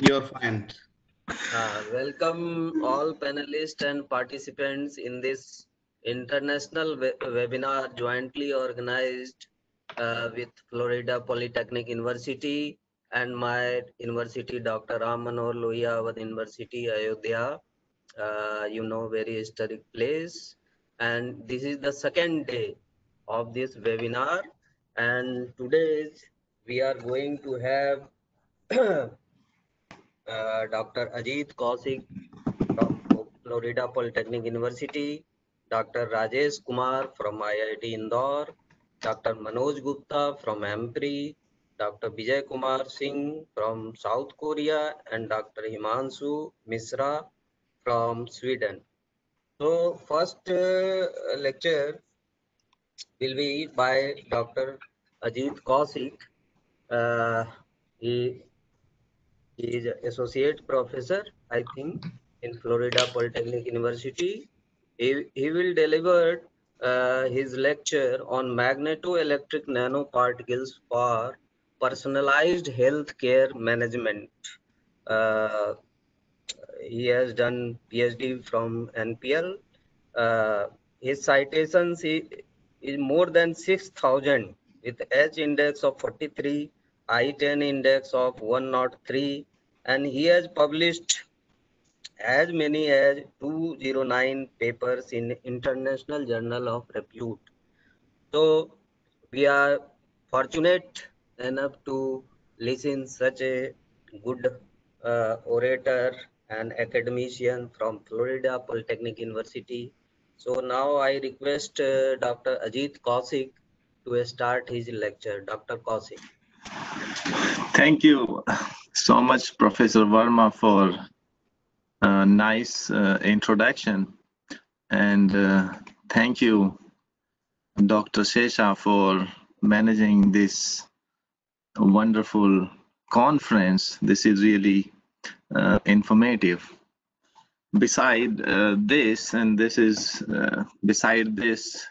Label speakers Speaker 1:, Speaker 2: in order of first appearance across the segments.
Speaker 1: You're fine.
Speaker 2: Uh, welcome all panelists and participants in this international we webinar jointly organized uh, with Florida Polytechnic University and my university, Dr. Ram Manohar Lohia, university, Ayodhya. Uh, you know, very historic place. And this is the second day of this webinar. And today we are going to have uh, Dr. Ajeet Kaushik from Florida Polytechnic University, Dr. Rajesh Kumar from IIT Indore, Dr. Manoj Gupta from AMPRI, Dr. Vijay Kumar Singh from South Korea, and Dr. Himanshu Misra from Sweden. So first uh, lecture will be by Dr. Ajeet Kaushik. Uh, he, he is associate professor, I think, in Florida Polytechnic University. He, he will deliver uh, his lecture on magnetoelectric nanoparticles for personalized healthcare management. Uh, he has done PhD from NPL. Uh, his citations is, more than 6,000 with H index of 43, I10 index of 103, and he has published as many as 209 papers in International Journal of Repute. So we are fortunate enough to listen such a good uh, orator and academician from Florida Polytechnic University. So now I request uh, Dr. Ajeet Kaushik to start his lecture. Dr. Kaushik.
Speaker 3: Thank you so much, Professor Verma, for a nice uh, introduction. And uh, thank you, Dr. Shesha, for managing this wonderful conference. This is really uh, informative. Beside uh, this, and this is uh, beside this,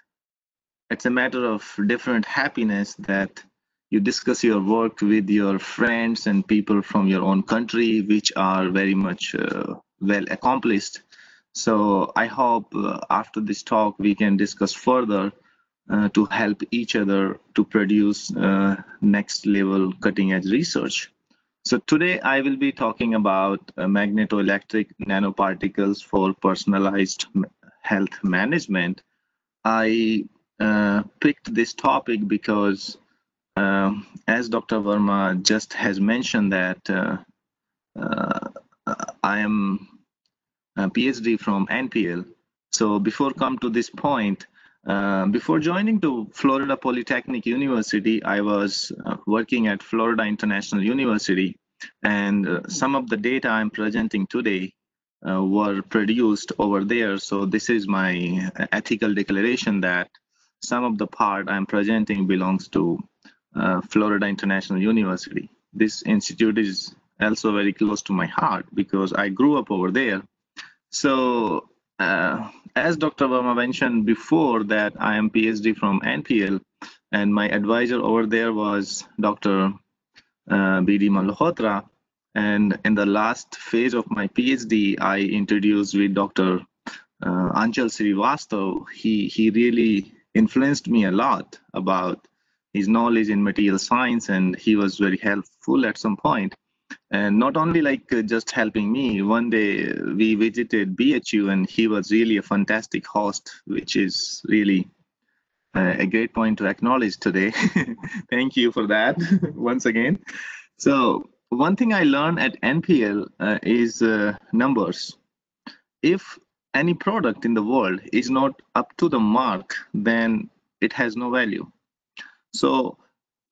Speaker 3: it's a matter of different happiness that you discuss your work with your friends and people from your own country, which are very much uh, well accomplished. So I hope uh, after this talk we can discuss further uh, to help each other to produce uh, next level cutting edge research. So today I will be talking about uh, magnetoelectric nanoparticles for personalized health management. I uh, picked this topic because as Dr. Verma just has mentioned that uh, uh, I am a PhD from NPL. So before come to this point, uh, before joining to Florida Polytechnic University, I was uh, working at Florida International University, and uh, some of the data I'm presenting today uh, were produced over there. So this is my ethical declaration that some of the part I'm presenting belongs to uh, Florida International University. This institute is also very close to my heart because I grew up over there. So uh, as Dr. Verma mentioned before that I am PhD from NPL and my advisor over there was Dr. Uh, B.D. Malhotra. And in the last phase of my PhD, I introduced with Dr. Uh, Anchal Srivastav. He, he really influenced me a lot about his knowledge in material science and he was very helpful at some point. And not only like uh, just helping me one day we visited bhu and he was really a fantastic host which is really uh, a great point to acknowledge today. Thank you for that once again. So one thing i learned at npl uh, is uh, numbers. If any product in the world is not up to the mark then it has no value so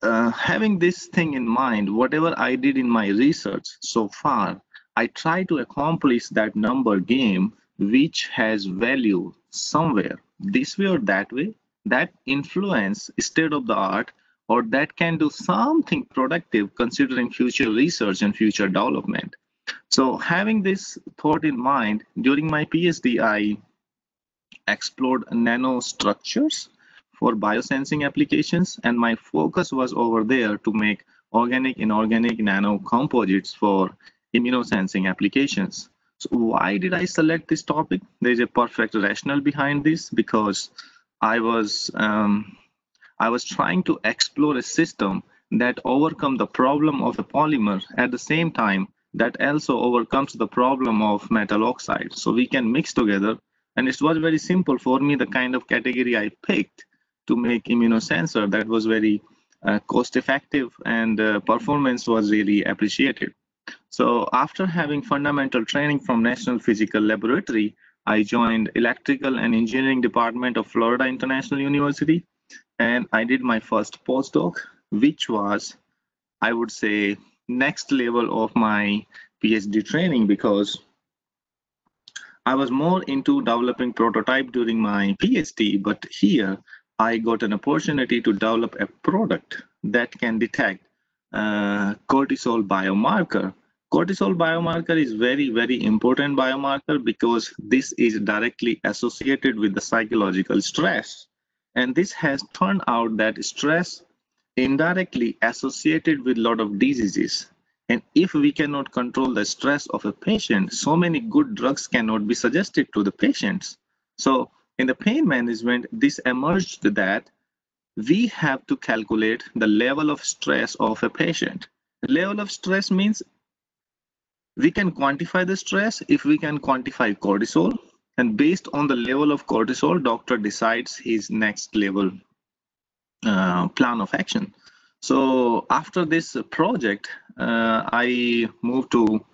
Speaker 3: uh, having this thing in mind, whatever I did in my research so far, I try to accomplish that number game which has value somewhere, this way or that way, that influence state of the art or that can do something productive considering future research and future development. So having this thought in mind, during my PhD, I explored nanostructures for biosensing applications and my focus was over there to make organic inorganic nano composites for immunosensing applications. So why did I select this topic? There's a perfect rationale behind this because I was um, I was trying to explore a system that overcome the problem of a polymer at the same time that also overcomes the problem of metal oxide. So we can mix together and it was very simple for me the kind of category I picked to make immunosensor that was very uh, cost effective and uh, performance was really appreciated. So after having fundamental training from National Physical Laboratory, I joined Electrical and Engineering Department of Florida International University and I did my first postdoc, which was, I would say, next level of my PhD training because I was more into developing prototype during my PhD, but here I got an opportunity to develop a product that can detect uh, cortisol biomarker. Cortisol biomarker is very, very important biomarker because this is directly associated with the psychological stress. And this has turned out that stress indirectly associated with a lot of diseases. And if we cannot control the stress of a patient, so many good drugs cannot be suggested to the patients. So in the pain management, this emerged that we have to calculate the level of stress of a patient. Level of stress means we can quantify the stress if we can quantify cortisol and based on the level of cortisol doctor decides his next level uh, plan of action so after this project uh, i moved to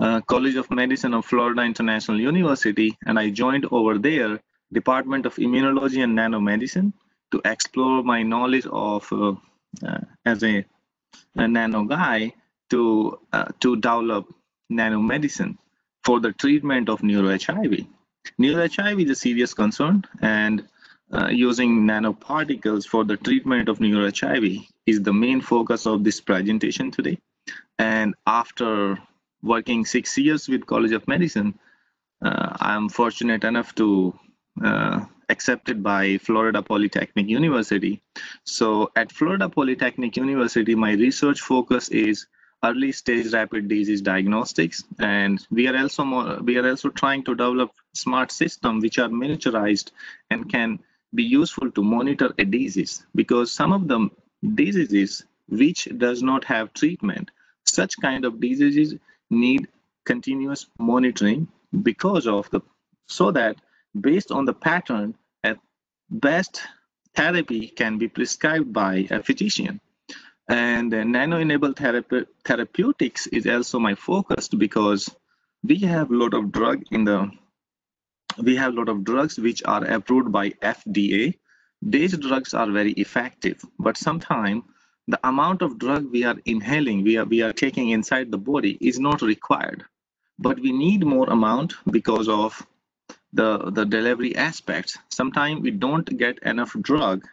Speaker 3: uh, college of medicine of florida international university and i joined over there Department of Immunology and Nanomedicine to explore my knowledge of uh, uh, as a, a, nano guy to uh, to develop nanomedicine for the treatment of neuro HIV. Neuro HIV is a serious concern, and uh, using nanoparticles for the treatment of neuro HIV is the main focus of this presentation today. And after working six years with College of Medicine, uh, I'm fortunate enough to uh, accepted by Florida Polytechnic University. So at Florida Polytechnic University, my research focus is early stage rapid disease diagnostics and we are also more, we are also trying to develop smart systems which are miniaturized and can be useful to monitor a disease because some of the diseases which does not have treatment such kind of diseases need continuous monitoring because of the so that based on the pattern, a best therapy can be prescribed by a physician. And nano-enabled therapy, therapeutics is also my focus because we have a lot of drug in the we have a lot of drugs which are approved by FDA. These drugs are very effective, but sometimes the amount of drug we are inhaling, we are, we are taking inside the body is not required. But we need more amount because of the, the delivery aspects. Sometimes we don't get enough drug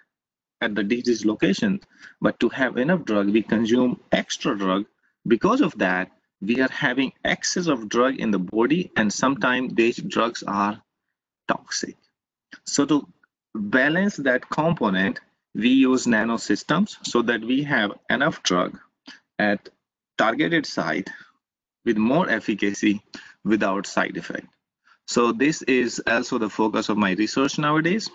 Speaker 3: at the disease location, but to have enough drug, we consume extra drug. Because of that, we are having excess of drug in the body, and sometimes these drugs are toxic. So to balance that component, we use nano systems so that we have enough drug at targeted site with more efficacy without side effect. So this is also the focus of my research nowadays.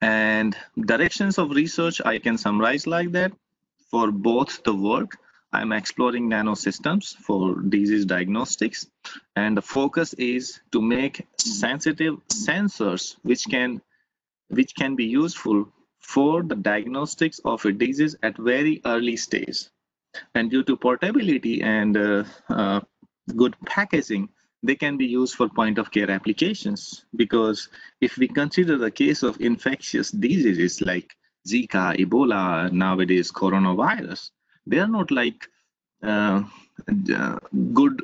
Speaker 3: And directions of research, I can summarize like that. For both the work, I'm exploring nanosystems for disease diagnostics. And the focus is to make sensitive sensors which can, which can be useful for the diagnostics of a disease at very early stage. And due to portability and uh, uh, good packaging, they can be used for point of care applications because if we consider the case of infectious diseases like Zika, Ebola, nowadays coronavirus, they are not like uh, uh, good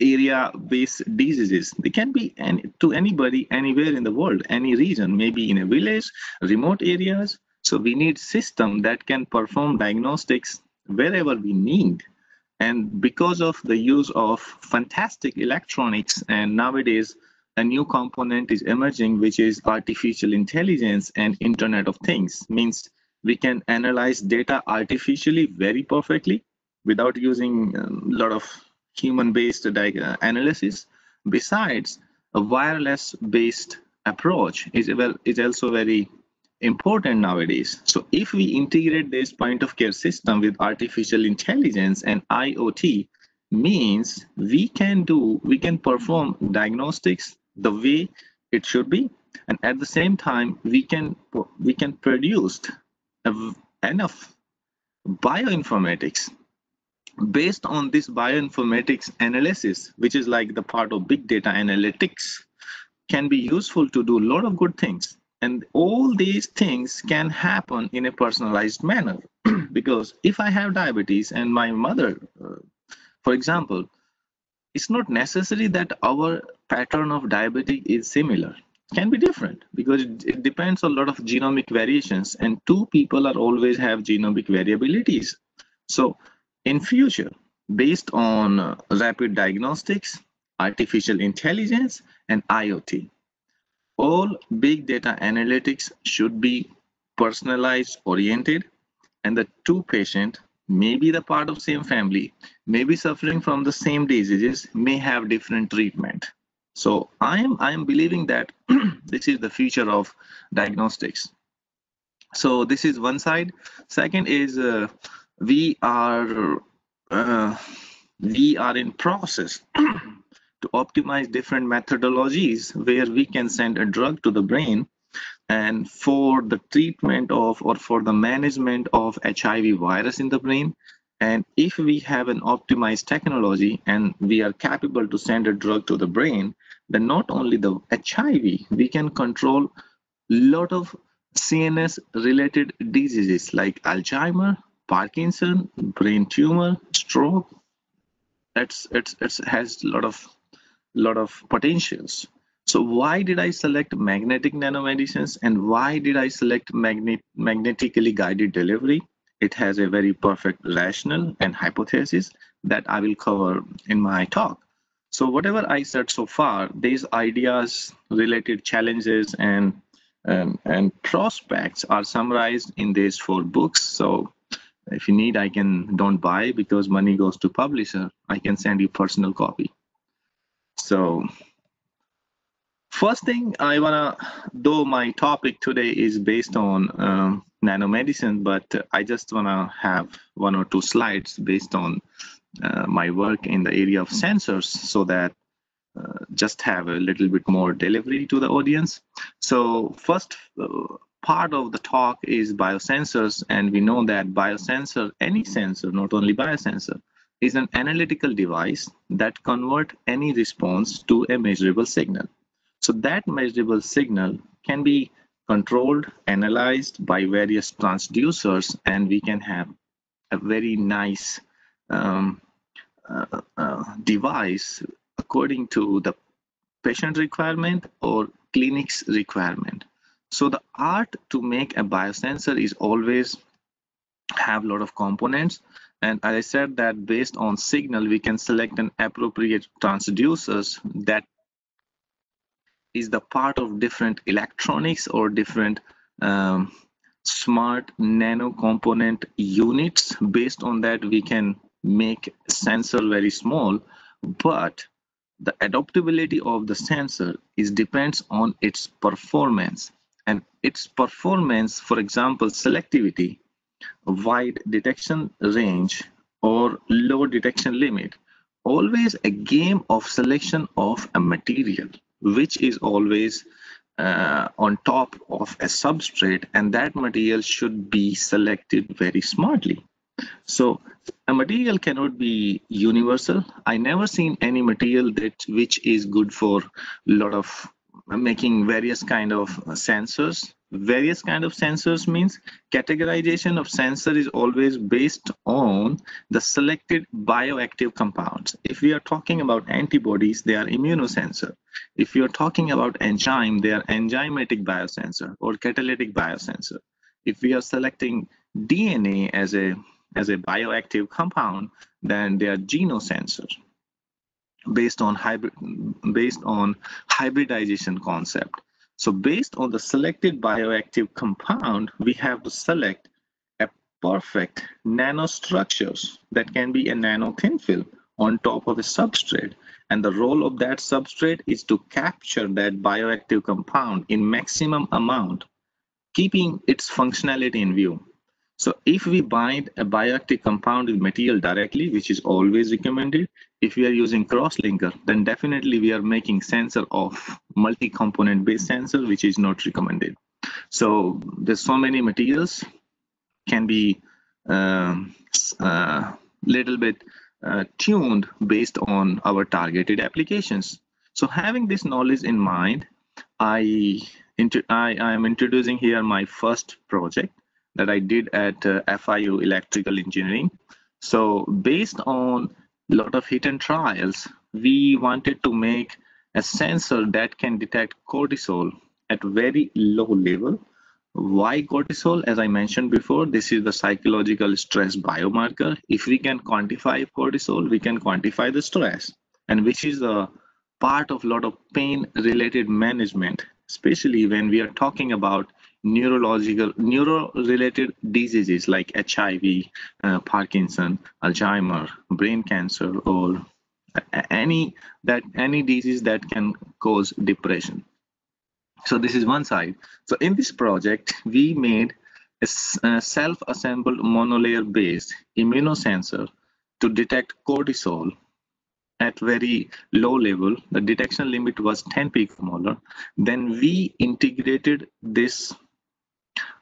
Speaker 3: area-based diseases. They can be any, to anybody, anywhere in the world, any region, maybe in a village, remote areas. So we need system that can perform diagnostics wherever we need and because of the use of fantastic electronics, and nowadays a new component is emerging, which is artificial intelligence and Internet of Things, means we can analyze data artificially very perfectly without using a lot of human-based uh, analysis. Besides, a wireless-based approach is, well, is also very important nowadays. So if we integrate this point of care system with artificial intelligence and IoT, means we can do, we can perform diagnostics the way it should be. And at the same time, we can, we can produce enough bioinformatics based on this bioinformatics analysis, which is like the part of big data analytics, can be useful to do a lot of good things. And all these things can happen in a personalized manner. because if I have diabetes and my mother, uh, for example, it's not necessary that our pattern of diabetic is similar. Can be different because it, depends on a lot of genomic variations and two people are always have genomic variabilities. So in future, based on uh, rapid diagnostics, artificial intelligence, and IoT, all big data analytics should be personalized oriented and the two patient may be the part of same family may be suffering from the same diseases may have different treatment. So i am i am believing that this is the future of diagnostics. So this is one side. Second is uh, we are uh, we are in process to optimize different methodologies where we can send a drug to the brain and for the treatment of or for the management of HIV virus in the brain and if we have an optimized technology and we are capable to send a drug to the brain then not only the HIV we can control a lot of CNS related diseases like Alzheimer Parkinson, brain tumor, stroke. It's it's it has a lot of lot of potentials. So why did I select magnetic nanomedicines and why did I select magnet magnetically guided delivery? It has a very perfect rationale and hypothesis that I will cover in my talk. So whatever I said so far, these ideas, related challenges, and um, and prospects are summarized in these four books. So if you need i can don't buy because money goes to publisher i can send you personal copy so first thing i wanna though my topic today is based on um, nanomedicine but i just wanna have one or two slides based on uh, my work in the area of sensors so that uh, just have a little bit more delivery to the audience. So first uh, part of the talk is biosensors and we know that biosensor any sensor not only biosensor is an analytical device that convert any response to a measurable signal so that measurable signal can be controlled analyzed by various transducers and we can have a very nice um, uh, uh, device according to the patient requirement or clinic's requirement so the art to make a biosensor is always have a lot of components. And as I said that based on signal, we can select an appropriate transducers that is the part of different electronics or different um, smart nano component units. Based on that, we can make sensor very small, but the adaptability of the sensor is depends on its performance and its performance, for example, selectivity, wide detection range, or low detection limit, always a game of selection of a material, which is always uh, on top of a substrate, and that material should be selected very smartly. So a material cannot be universal. I never seen any material that which is good for a lot of making various kind of sensors various kind of sensors means categorization of sensor is always based on the selected bioactive compounds. If we are talking about antibodies they are immunosensor. If you are talking about enzyme they are enzymatic biosensor or catalytic biosensor. If we are selecting dna as a as a bioactive compound then they are genosensors based on hybrid based on hybridization concept so based on the selected bioactive compound we have to select a perfect nanostructures that can be a nano thin film on top of a substrate. And the role of that substrate is to capture that bioactive compound in maximum amount, keeping its functionality in view. So if we bind a bioactive compound with material directly, which is always recommended, if we are using cross-linker, then definitely we are making sensor of multi-component based sensor, which is not recommended. So there's so many materials can be a um, uh, little bit uh, tuned based on our targeted applications. So having this knowledge in mind, I, I, I am introducing here my first project that I did at uh, FIU Electrical Engineering. So based on a lot of hit and trials, we wanted to make a sensor that can detect cortisol at very low level why cortisol? As I mentioned before, this is the psychological stress biomarker. If we can quantify cortisol, we can quantify the stress, and which is a part of a lot of pain related management, especially when we are talking about neurological, neuro related diseases like HIV, uh, Parkinson, Alzheimer, brain cancer, or any that any disease that can cause depression so this is one side. So in this project, we made a, self-assembled monolayer based immunosensor to detect cortisol at very low level. The detection limit was 10 picomolar. Then we integrated this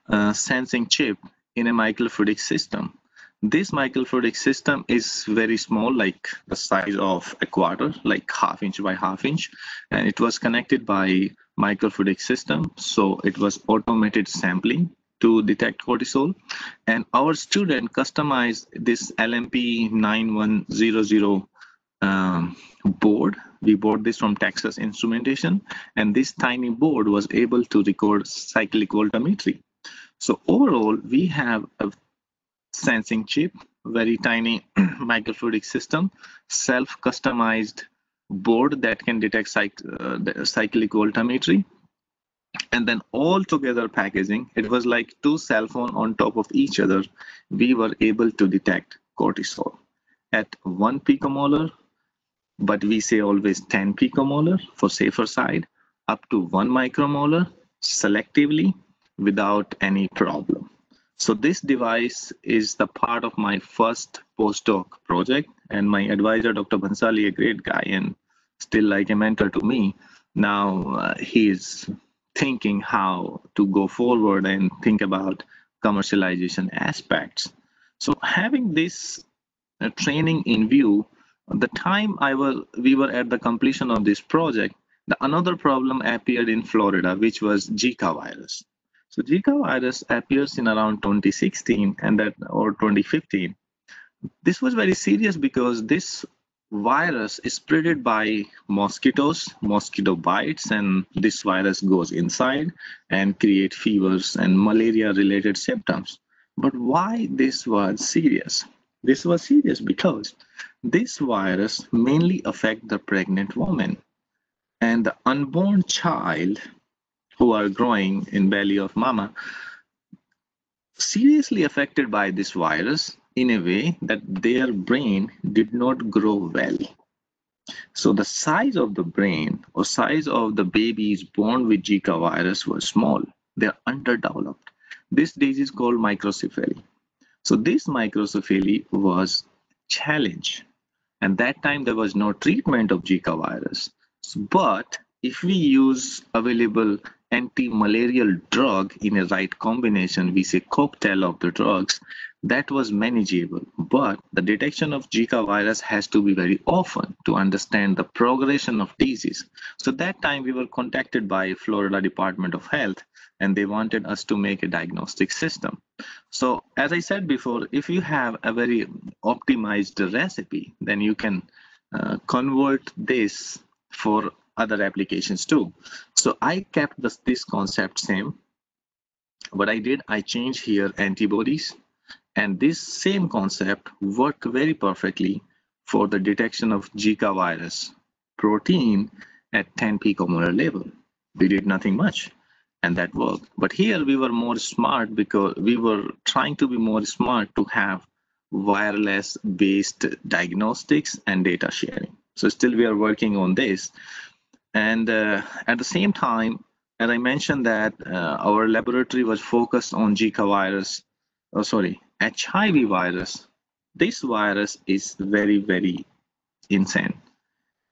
Speaker 3: uh, sensing chip in a microfluidic system. This microfluidic system is very small, like the size of a quarter, like half inch by half inch, and it was connected by microfluidic system. So it was automated sampling to detect cortisol. And our student customized this LMP 9100 um, board. We bought this from Texas Instrumentation, and this tiny board was able to record cyclic voltammetry. So overall, we have a sensing chip, very tiny microfluidic system, self-customized board that can detect uh, cyclic voltammetry and then all together packaging it was like two cell phone on top of each other. We were able to detect cortisol at one picomolar but we say always 10 picomolar for safer side up to one micromolar selectively without any problem so this device is the part of my first postdoc project and my advisor, Dr. Bhansali, a great guy and still like a mentor to me. Now uh, he's thinking how to go forward and think about commercialization aspects. So having this uh, training in view, the time I was we were at the completion of this project, the another problem appeared in Florida, which was Zika virus. So Zika virus appears in around 2016 and that or 2015. This was very serious because this virus is spreaded by mosquitoes, mosquito bites, and this virus goes inside and create fevers and malaria related symptoms. But why this was serious? This was serious because this virus mainly affect the pregnant woman and the unborn child who are growing in belly of mama seriously affected by this virus in a way that their brain did not grow well so the size of the brain or size of the babies born with Zika virus was small. They're underdeveloped. This disease is called microcephaly. So this microcephaly was challenge. And that time there was no treatment of Zika virus. But if we use available anti-malarial drug in a right combination, we say cocktail of the drugs, that was manageable. But the detection of Zika virus has to be very often to understand the progression of disease. So that time we were contacted by Florida Department of Health and they wanted us to make a diagnostic system. So as I said before, if you have a very optimized recipe, then you can uh, convert this for other applications too. So I kept this, this concept same. What I did, I changed here antibodies and this same concept worked very perfectly for the detection of Zika virus protein at 10 picomolar level. We did nothing much and that worked. But here we were more smart because we were trying to be more smart to have wireless based diagnostics and data sharing. So still we are working on this. And uh, at the same time, as I mentioned that uh, our laboratory was focused on Zika virus, oh sorry, HIV virus. This virus is very, very insane.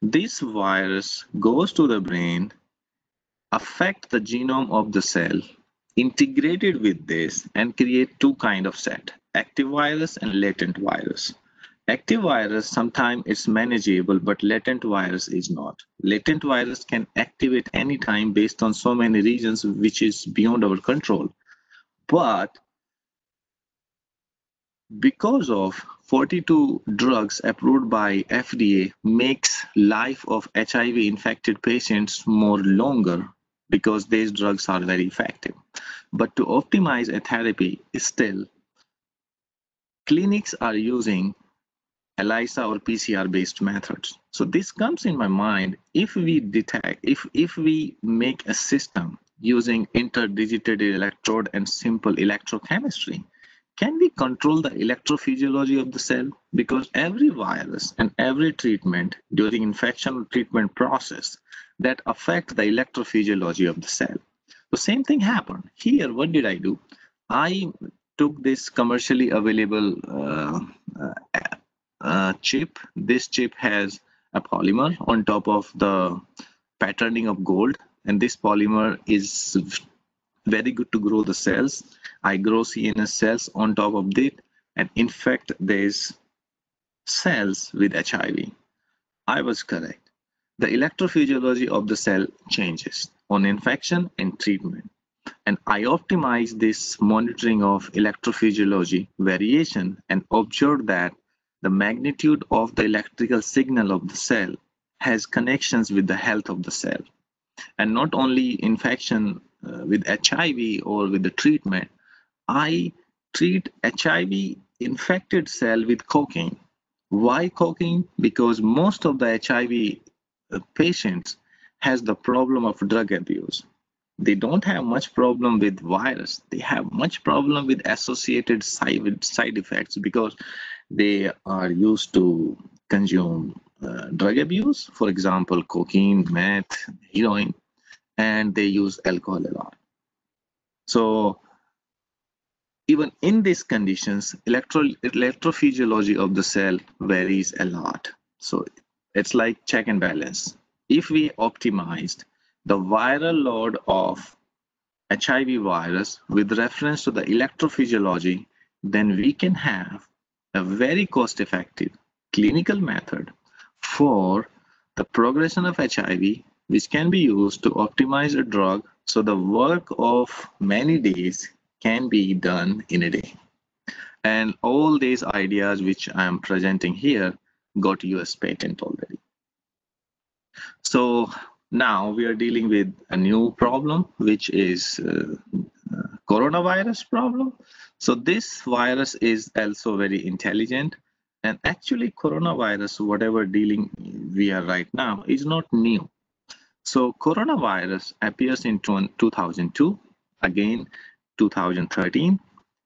Speaker 3: This virus goes to the brain, affect the genome of the cell, integrated with this and create two kind of set, active virus and latent virus. Active virus, sometimes it's manageable, but latent virus is not. Latent virus can activate anytime based on so many reasons, which is beyond our control. But because of 42 drugs approved by FDA makes life of HIV infected patients more longer because these drugs are very effective. But to optimize a therapy, still clinics are using ELISA or PCR based methods. So this comes in my mind if we detect, if, if we make a system using interdigitated electrode and simple electrochemistry, can we control the electrophysiology of the cell? Because every virus and every treatment during infection treatment process that affect the electrophysiology of the cell. The same thing happened. Here, what did I do? I took this commercially available uh, uh, uh, chip. This chip has a polymer on top of the patterning of gold. And this polymer is very good to grow the cells. I grow CNS cells on top of it and infect these cells with HIV. I was correct. The electrophysiology of the cell changes on infection and treatment. And I optimize this monitoring of electrophysiology variation and observe that the magnitude of the electrical signal of the cell has connections with the health of the cell. And not only infection uh, with HIV or with the treatment, I treat HIV infected cell with cocaine. Why cocaine? Because most of the HIV uh, patients has the problem of drug abuse. They don't have much problem with virus. They have much problem with associated side, side effects because they are used to consume uh, drug abuse, for example, cocaine, meth, heroin, and they use alcohol a lot. So even in these conditions, electro electrophysiology of the cell varies a lot. So it's like check and balance. If we optimized the viral load of HIV virus with reference to the electrophysiology, then we can have a very cost-effective clinical method for the progression of HIV, which can be used to optimize a drug so the work of many days can be done in a day. And all these ideas which I'm presenting here got US patent already. So now we are dealing with a new problem, which is uh, uh, coronavirus problem. So this virus is also very intelligent. And actually coronavirus, whatever dealing we are right now, is not new. So coronavirus appears in 2002, again 2013,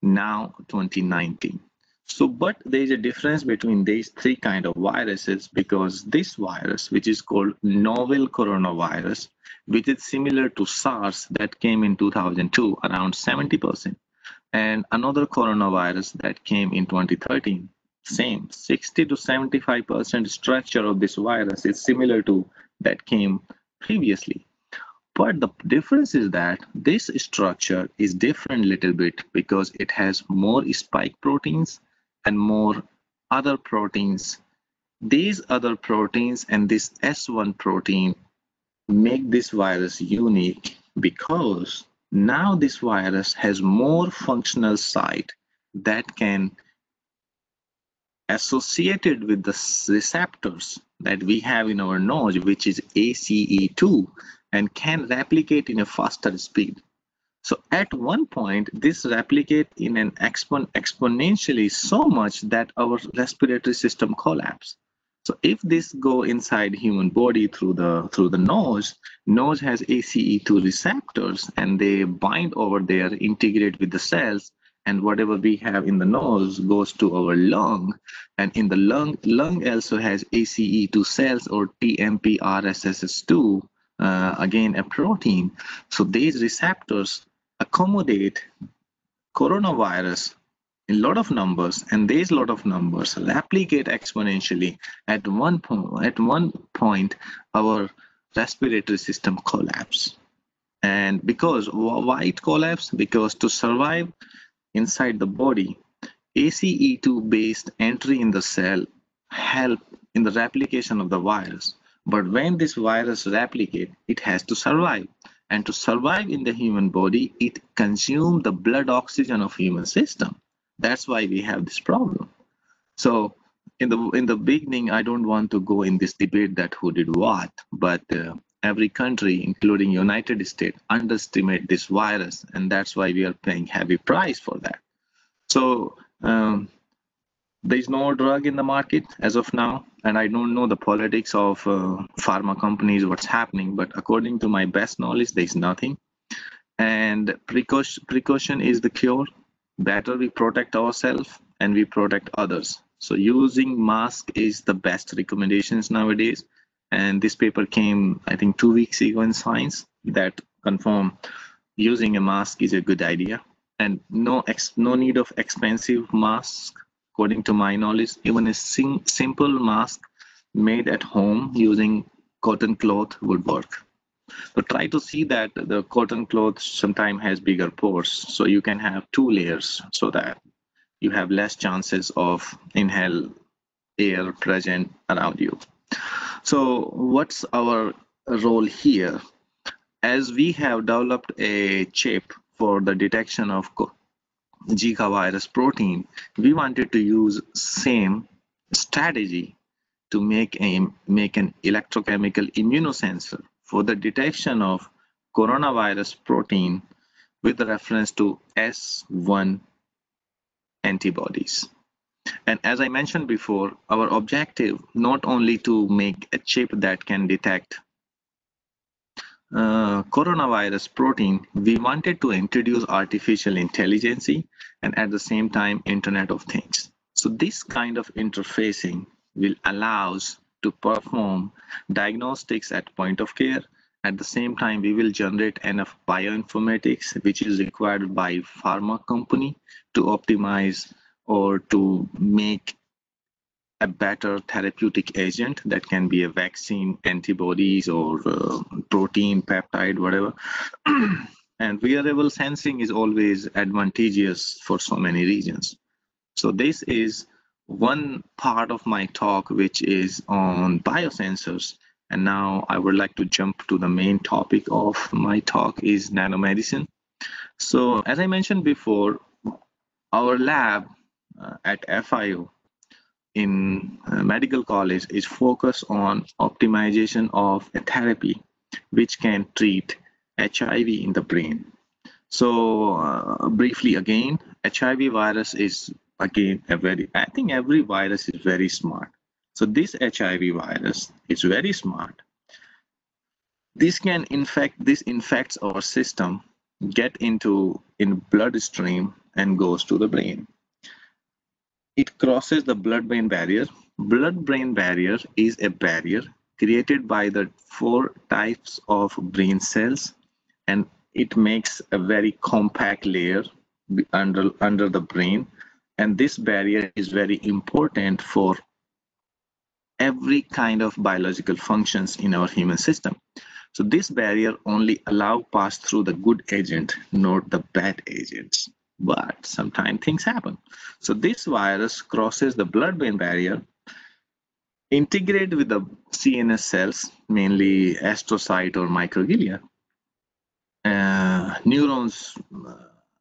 Speaker 3: now 2019. So, but there is a difference between these three kind of viruses because this virus, which is called novel coronavirus, which is similar to SARS that came in 2002, around 70%, and another coronavirus that came in 2013, same 60 to 75% structure of this virus is similar to that came previously. But the difference is that this structure is different little bit because it has more spike proteins and more other proteins. These other proteins and this S1 protein make this virus unique because now this virus has more functional site that can associated with the receptors that we have in our nose, which is ACE2, and can replicate in a faster speed. So at one point, this replicate in an expon exponentially so much that our respiratory system collapse. So if this go inside human body through the through the nose, nose has ACE2 receptors and they bind over there, integrate with the cells, and whatever we have in the nose goes to our lung. And in the lung lung also has ace2 cells or tmprss2 uh, again a protein. So these receptors accommodate coronavirus in lot of numbers and these lot of numbers replicate exponentially at one point at one point our respiratory system collapse. And because why it collapse because to survive inside the body ace2 based entry in the cell help in the replication of the virus. But when this virus replicate it has to survive. And to survive in the human body it consume the blood oxygen of human system that's why we have this problem. So in the in the beginning i don't want to go in this debate that who did what but uh, every country including united states underestimate this virus and that's why we are paying heavy price for that. So um, there's no drug in the market as of now and i don't know the politics of uh, pharma companies what's happening but according to my best knowledge there's nothing. And precaution precaution is the cure better we protect ourselves and we protect others. So using mask is the best recommendations nowadays. And this paper came i think two weeks ago in science that confirm using a mask is a good idea. And no ex no need of expensive mask according to my knowledge even a sim simple mask made at home using cotton cloth would work but try to see that the cotton cloth sometimes has bigger pores so you can have two layers so that you have less chances of inhale air present around you. So what's our role here? As we have developed a chip for the detection of Zika virus protein we wanted to use same strategy to make a make an electrochemical immunosensor for the detection of coronavirus protein with reference to S1 antibodies. And as I mentioned before, our objective not only to make a chip that can detect uh, coronavirus protein, we wanted to introduce artificial intelligence and at the same time Internet of Things. So this kind of interfacing will allows to perform diagnostics at point of care. At the same time, we will generate enough bioinformatics, which is required by pharma company to optimize or to make a better therapeutic agent that can be a vaccine, antibodies, or uh, protein, peptide, whatever. and wearable sensing is always advantageous for so many reasons. So this is one part of my talk, which is on biosensors. And now I would like to jump to the main topic of my talk is nanomedicine. So as I mentioned before, our lab uh, at FIU in uh, medical college is focused on optimization of a therapy which can treat HIV in the brain. So uh, briefly again, HIV virus is again a very i think every virus is very smart. So this hiv virus is very smart. This can infect this infects our system get into in bloodstream and goes to the brain. It crosses the blood brain barrier. Blood brain barrier is a barrier created by the four types of brain cells and it makes a very compact layer under under the brain and this barrier is very important for every kind of biological functions in our human system. So this barrier only allow pass through the good agent, not the bad agents. But sometimes things happen. So this virus crosses the blood-brain barrier, integrate with the CNS cells, mainly astrocyte or microglia. Uh, neurons uh,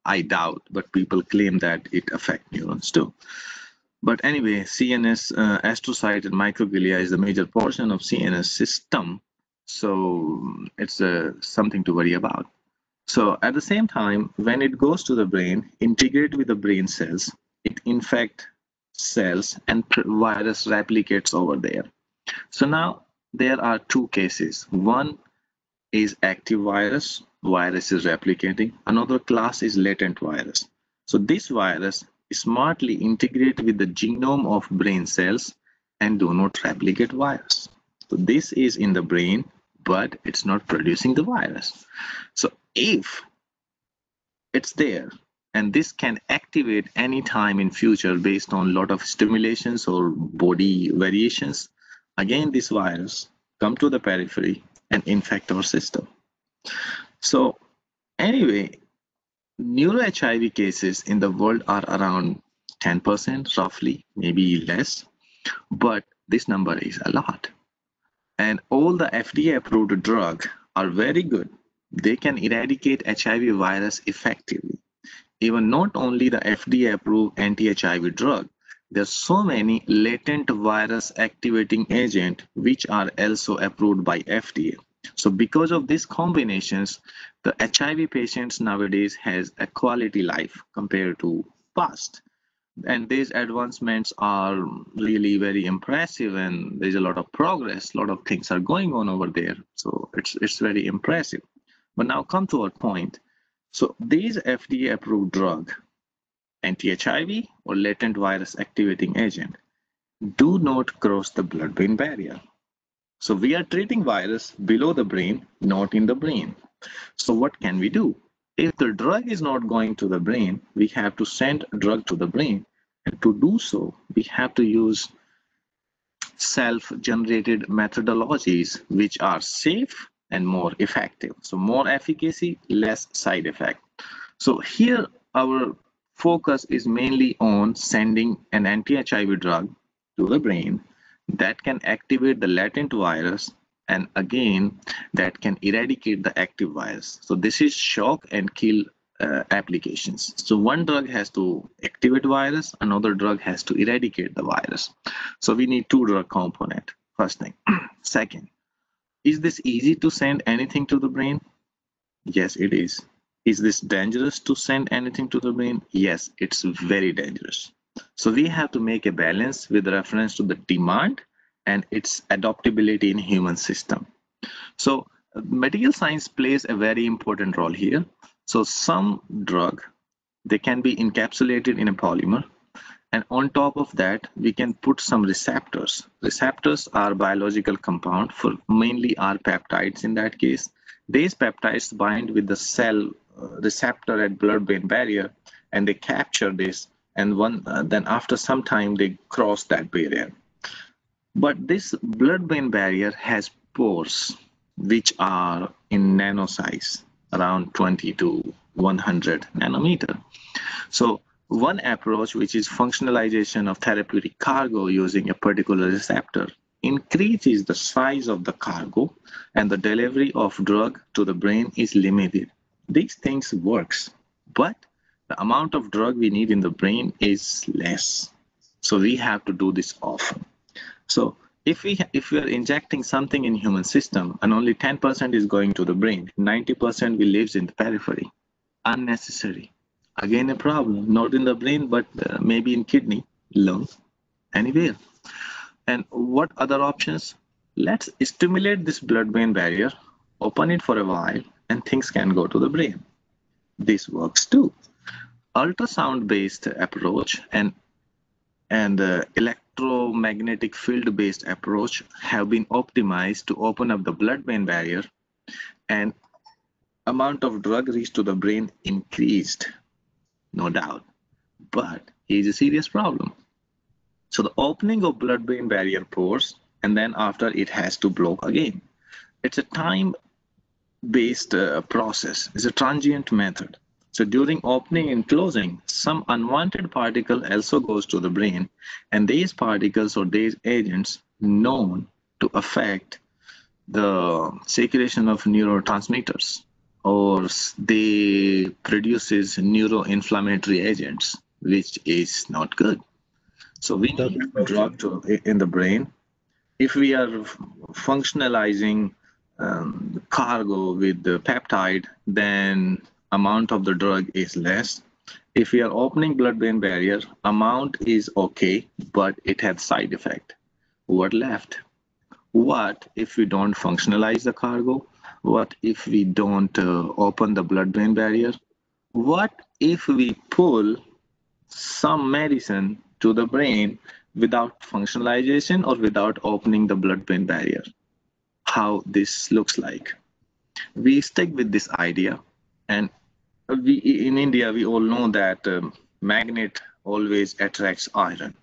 Speaker 3: I doubt, but people claim that it affects neurons too. But anyway, CNS uh, astrocyte and microglia is the major portion of CNS system. So it's uh, something to worry about. So at the same time, when it goes to the brain, integrate with the brain cells, it infect cells and virus replicates over there. So now there are two cases. One is active virus, virus is replicating. Another class is latent virus. So this virus is smartly integrate with the genome of brain cells and do not replicate virus. So this is in the brain, but it's not producing the virus. So if it's there and this can activate any time in future based on lot of stimulations or body variations, again this virus come to the periphery and infect our system. So anyway, neuro HIV cases in the world are around 10% roughly, maybe less, but this number is a lot. And all the FDA approved drugs are very good. They can eradicate HIV virus effectively. Even not only the FDA approved anti-HIV drug, there's so many latent virus activating agent which are also approved by FDA. So because of these combinations, the HIV patients nowadays has a quality life compared to past. And these advancements are really very impressive and there's a lot of progress, a lot of things are going on over there. So it's, it's very impressive. But now come to our point. So these FDA approved drug, anti-HIV or latent virus activating agent, do not cross the blood-brain barrier. So we are treating virus below the brain, not in the brain. So what can we do? If the drug is not going to the brain, we have to send drug to the brain. And to do so, we have to use self-generated methodologies which are safe and more effective. So more efficacy, less side effect. So here our focus is mainly on sending an anti-HIV drug to the brain that can activate the latent virus and again that can eradicate the active virus. So this is shock and kill uh, applications. So one drug has to activate virus another drug has to eradicate the virus. So we need two drug component first thing. Second is this easy to send anything to the brain? Yes it is. Is this dangerous to send anything to the brain? Yes it's very dangerous so we have to make a balance with reference to the demand and its adaptability in human system. So material science plays a very important role here. So some drug, they can be encapsulated in a polymer. And on top of that, we can put some receptors. Receptors are biological compound for mainly our peptides in that case. These peptides bind with the cell uh, receptor at blood-brain barrier and they capture this and one uh, then after some time they cross that barrier. But this blood-brain barrier has pores which are in nano size around 20 to 100 nanometer. So one approach which is functionalization of therapeutic cargo using a particular receptor increases the size of the cargo and the delivery of drug to the brain is limited. These things works but the amount of drug we need in the brain is less. So we have to do this often. So if we if we are injecting something in human system and only 10% is going to the brain, 90% will lives in the periphery, unnecessary. Again, a problem, not in the brain, but uh, maybe in kidney, lung, anywhere. And what other options? Let's stimulate this blood-brain barrier, open it for a while, and things can go to the brain. This works too ultrasound based approach and and the electromagnetic field based approach have been optimized to open up the blood brain barrier and amount of drug reached to the brain increased no doubt. But here's a serious problem. So the opening of blood brain barrier pores and then after it has to block again. It's a time based uh, process. It's a transient method so during opening and closing, some unwanted particle also goes to the brain, and these particles or these agents known to affect the secretion of neurotransmitters or they produces neuroinflammatory agents, which is not good. So we need drug to in the brain. If we are functionalizing um, cargo with the peptide, then amount of the drug is less. If we are opening blood-brain barrier, amount is okay, but it has side effect. What left? What if we don't functionalize the cargo? What if we don't uh, open the blood-brain barrier? What if we pull some medicine to the brain without functionalization or without opening the blood-brain barrier. How this looks like. We stick with this idea and we in India, we all know that um, magnet always attracts iron.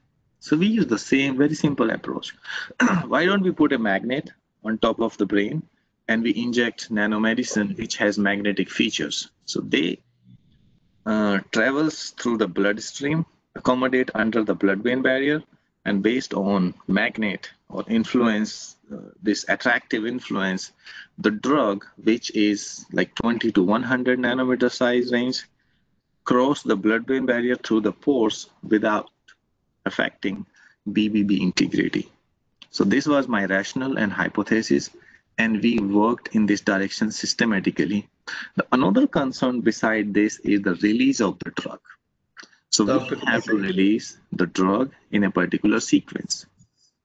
Speaker 3: So we use the same very simple approach. Why don't we put a magnet on top of the brain and we inject nanomedicine which has magnetic features. So they uh, travels through the bloodstream, accommodate under the blood-brain barrier, and based on magnet or influence, Uh, this attractive influence, the drug, which is like 20 to 100 nanometer size range, cross the blood-brain barrier through the pores without affecting BBB integrity. So this was my rationale and hypothesis, and we worked in this direction systematically. The another concern beside this is the release of the drug. So we have to release the drug in a particular sequence.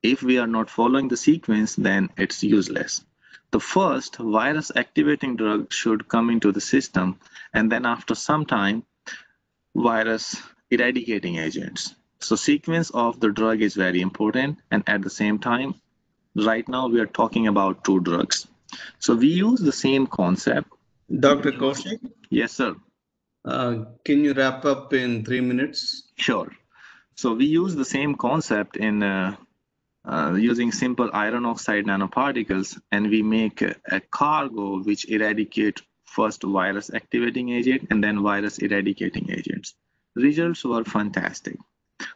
Speaker 3: If we are not following the sequence, then it's useless. The first virus activating drug should come into the system, and then after some time, virus eradicating agents. So sequence of the drug is very important. And at the same time, right now we are talking about two drugs. So we use the same concept.
Speaker 1: Dr. Kaushik,
Speaker 3: Yes, sir.
Speaker 1: uh, can you wrap up in three minutes?
Speaker 3: Sure. So we use the same concept in uh, uh, using simple iron oxide nanoparticles, and we make a, a cargo which eradicate first virus activating agent and then virus eradicating agents. Results were fantastic,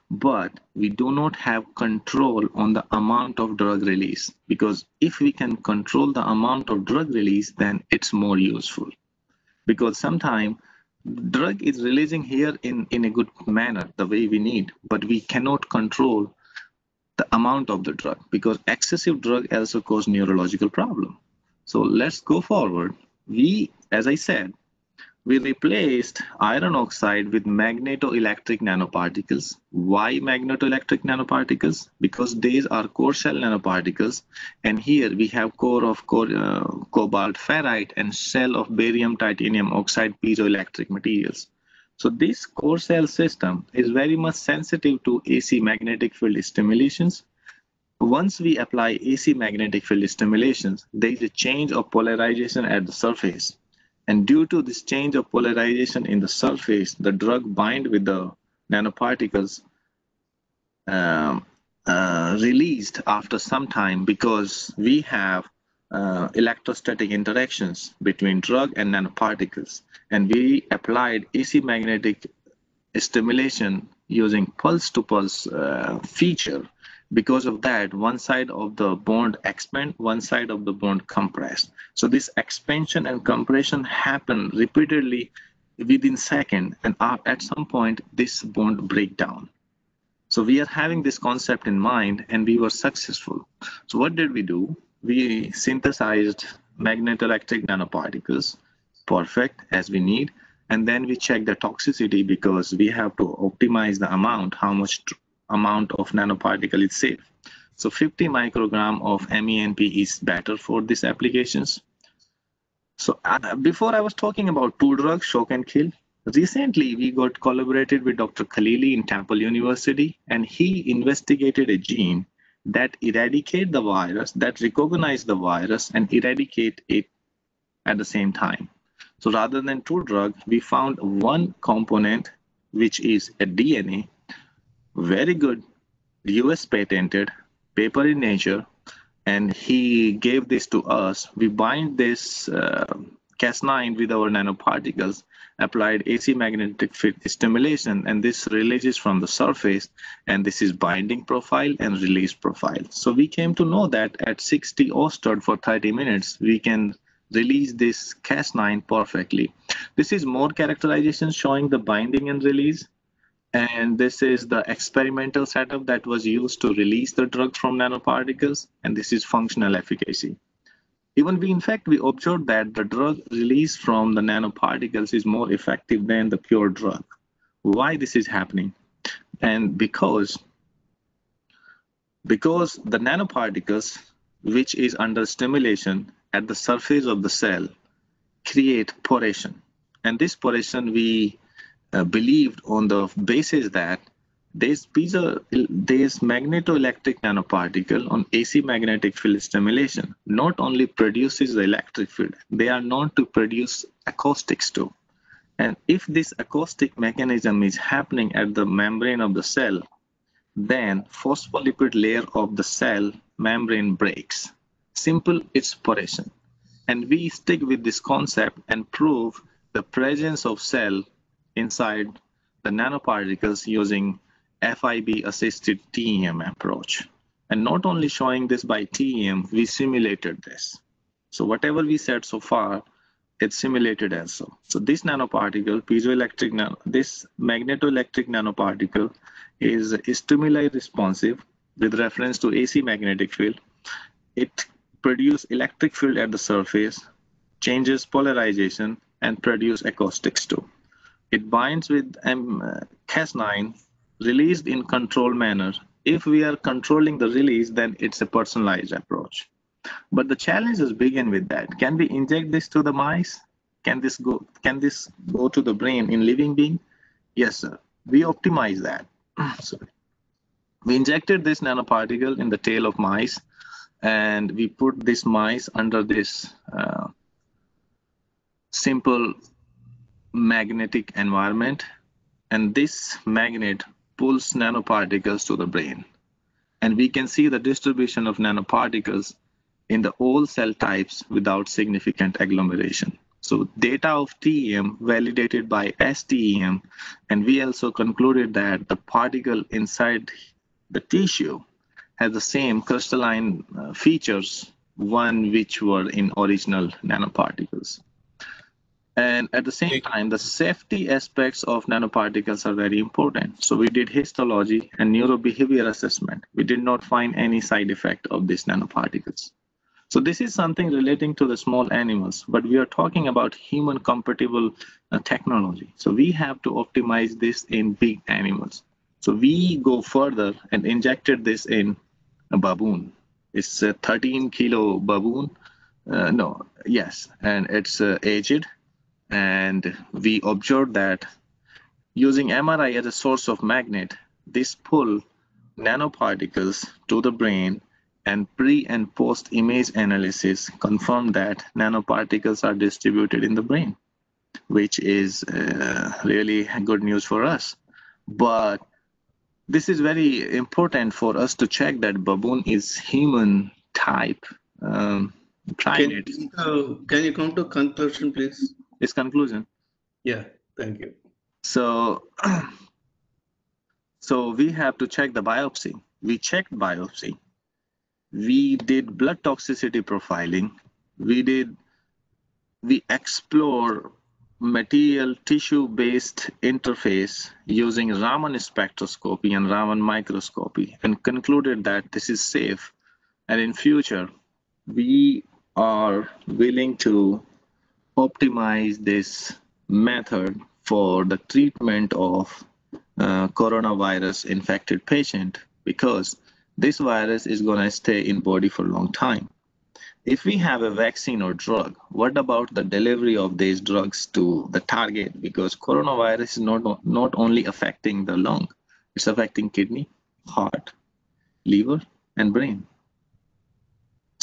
Speaker 3: but we do not have control on the amount of drug release because if we can control the amount of drug release, then it's more useful. Because sometimes drug is releasing here in, in a good manner, the way we need, but we cannot control the amount of the drug because excessive drug also cause neurological problem. So let's go forward. We, as I said, we replaced iron oxide with magnetoelectric nanoparticles. Why magnetoelectric nanoparticles? Because these are core shell nanoparticles. And here we have core of core, uh, cobalt ferrite and shell of barium titanium oxide piezoelectric materials. So this core cell system is very much sensitive to AC magnetic field stimulations. Once we apply AC magnetic field stimulations, there is a change of polarization at the surface. And due to this change of polarization in the surface, the drug bind with the nanoparticles um, uh, released after some time because we have uh, electrostatic interactions between drug and nanoparticles. And we applied AC magnetic stimulation using pulse to pulse uh, feature. Because of that, one side of the bond expand, one side of the bond compress. So this expansion and compression happen repeatedly within second, and at some point, this bond break down. So we are having this concept in mind, and we were successful. So what did we do? We synthesized magnetoelectric nanoparticles, perfect as we need, and then we check the toxicity because we have to optimize the amount, how much amount of nanoparticle is safe. So 50 microgram of MENP is better for these applications. So uh, before I was talking about two drugs, shock and kill. Recently, we got collaborated with Dr. Khalili in Temple University, and he investigated a gene that eradicate the virus, that recognize the virus and eradicate it at the same time. So rather than two drugs, we found one component, which is a DNA, very good, US patented, paper in nature, and he gave this to us. We bind this uh, Cas9 with our nanoparticles, applied AC magnetic field stimulation, and this releases from the surface, and this is binding profile and release profile. So we came to know that at 60 Oerstед for 30 minutes, we can release this Cas9 perfectly. This is more characterization showing the binding and release. And this is the experimental setup that was used to release the drug from nanoparticles. And this is functional efficacy. Even we, in fact, we observed that the drug released from the nanoparticles is more effective than the pure drug. Why this is happening? And because, because the nanoparticles, which is under stimulation at the surface of the cell, create poration. And this poration we uh, believed on the basis that this piezo, this magnetoelectric nanoparticle on AC magnetic field stimulation not only produces the electric field, they are known to produce acoustics too. And if this acoustic mechanism is happening at the membrane of the cell, then phospholipid layer of the cell membrane breaks. Simple inspiration. And we stick with this concept and prove the presence of cell inside the nanoparticles using FIB assisted TEM approach. And not only showing this by TEM, we simulated this. So whatever we said so far, it's simulated as so. So this nanoparticle, piezoelectric, nano, this magnetoelectric nanoparticle is, stimuli responsive with reference to AC magnetic field. It produces electric field at the surface, changes polarization, and produce acoustics too. It binds with um, Cas9 released in controlled manner. If we are controlling the release, then it's a personalized approach. But the challenges begin with that. Can we inject this to the mice? Can this go? Can this go to the brain in living being? Yes, sir. We optimize that. Sorry. We injected this nanoparticle in the tail of mice, and we put this mice under this uh, simple magnetic environment, and this magnet pulls nanoparticles to the brain. And we can see the distribution of nanoparticles in the all cell types without significant agglomeration. So data of TEM validated by STEM, and we also concluded that the particle inside the tissue has the same crystalline uh, features, one which were in original nanoparticles. And at the same time, the safety aspects of nanoparticles are very important. So we did histology and neurobehavior assessment. We did not find any side effect of these nanoparticles. So this is something relating to the small animals, but we are talking about human compatible uh, technology. So we have to optimize this in big animals. So we go further and injected this in a baboon. It's a 13 kilo baboon. Uh, no, yes, and it's uh, aged and we observed that using MRI as a source of magnet, this pull nanoparticles to the brain and pre and post image analysis confirmed that nanoparticles are distributed in the brain, which is uh, really good news for us. But this is very important for us to check that baboon is human type um.
Speaker 1: Can, uh, can you come to conclusion, please?
Speaker 3: Its conclusion.
Speaker 1: Yeah, thank you.
Speaker 3: So, so we have to check the biopsy. We checked biopsy. We did blood toxicity profiling. We did, we explore material tissue-based interface using Raman spectroscopy and Raman microscopy and concluded that this is safe. And in future, we are willing to optimize this method for the treatment of uh, coronavirus infected patient because this virus is going to stay in body for a long time. If we have a vaccine or drug, what about the delivery of these drugs to the target? Because coronavirus is not, not only affecting the lung, it's affecting kidney, heart, liver, and brain.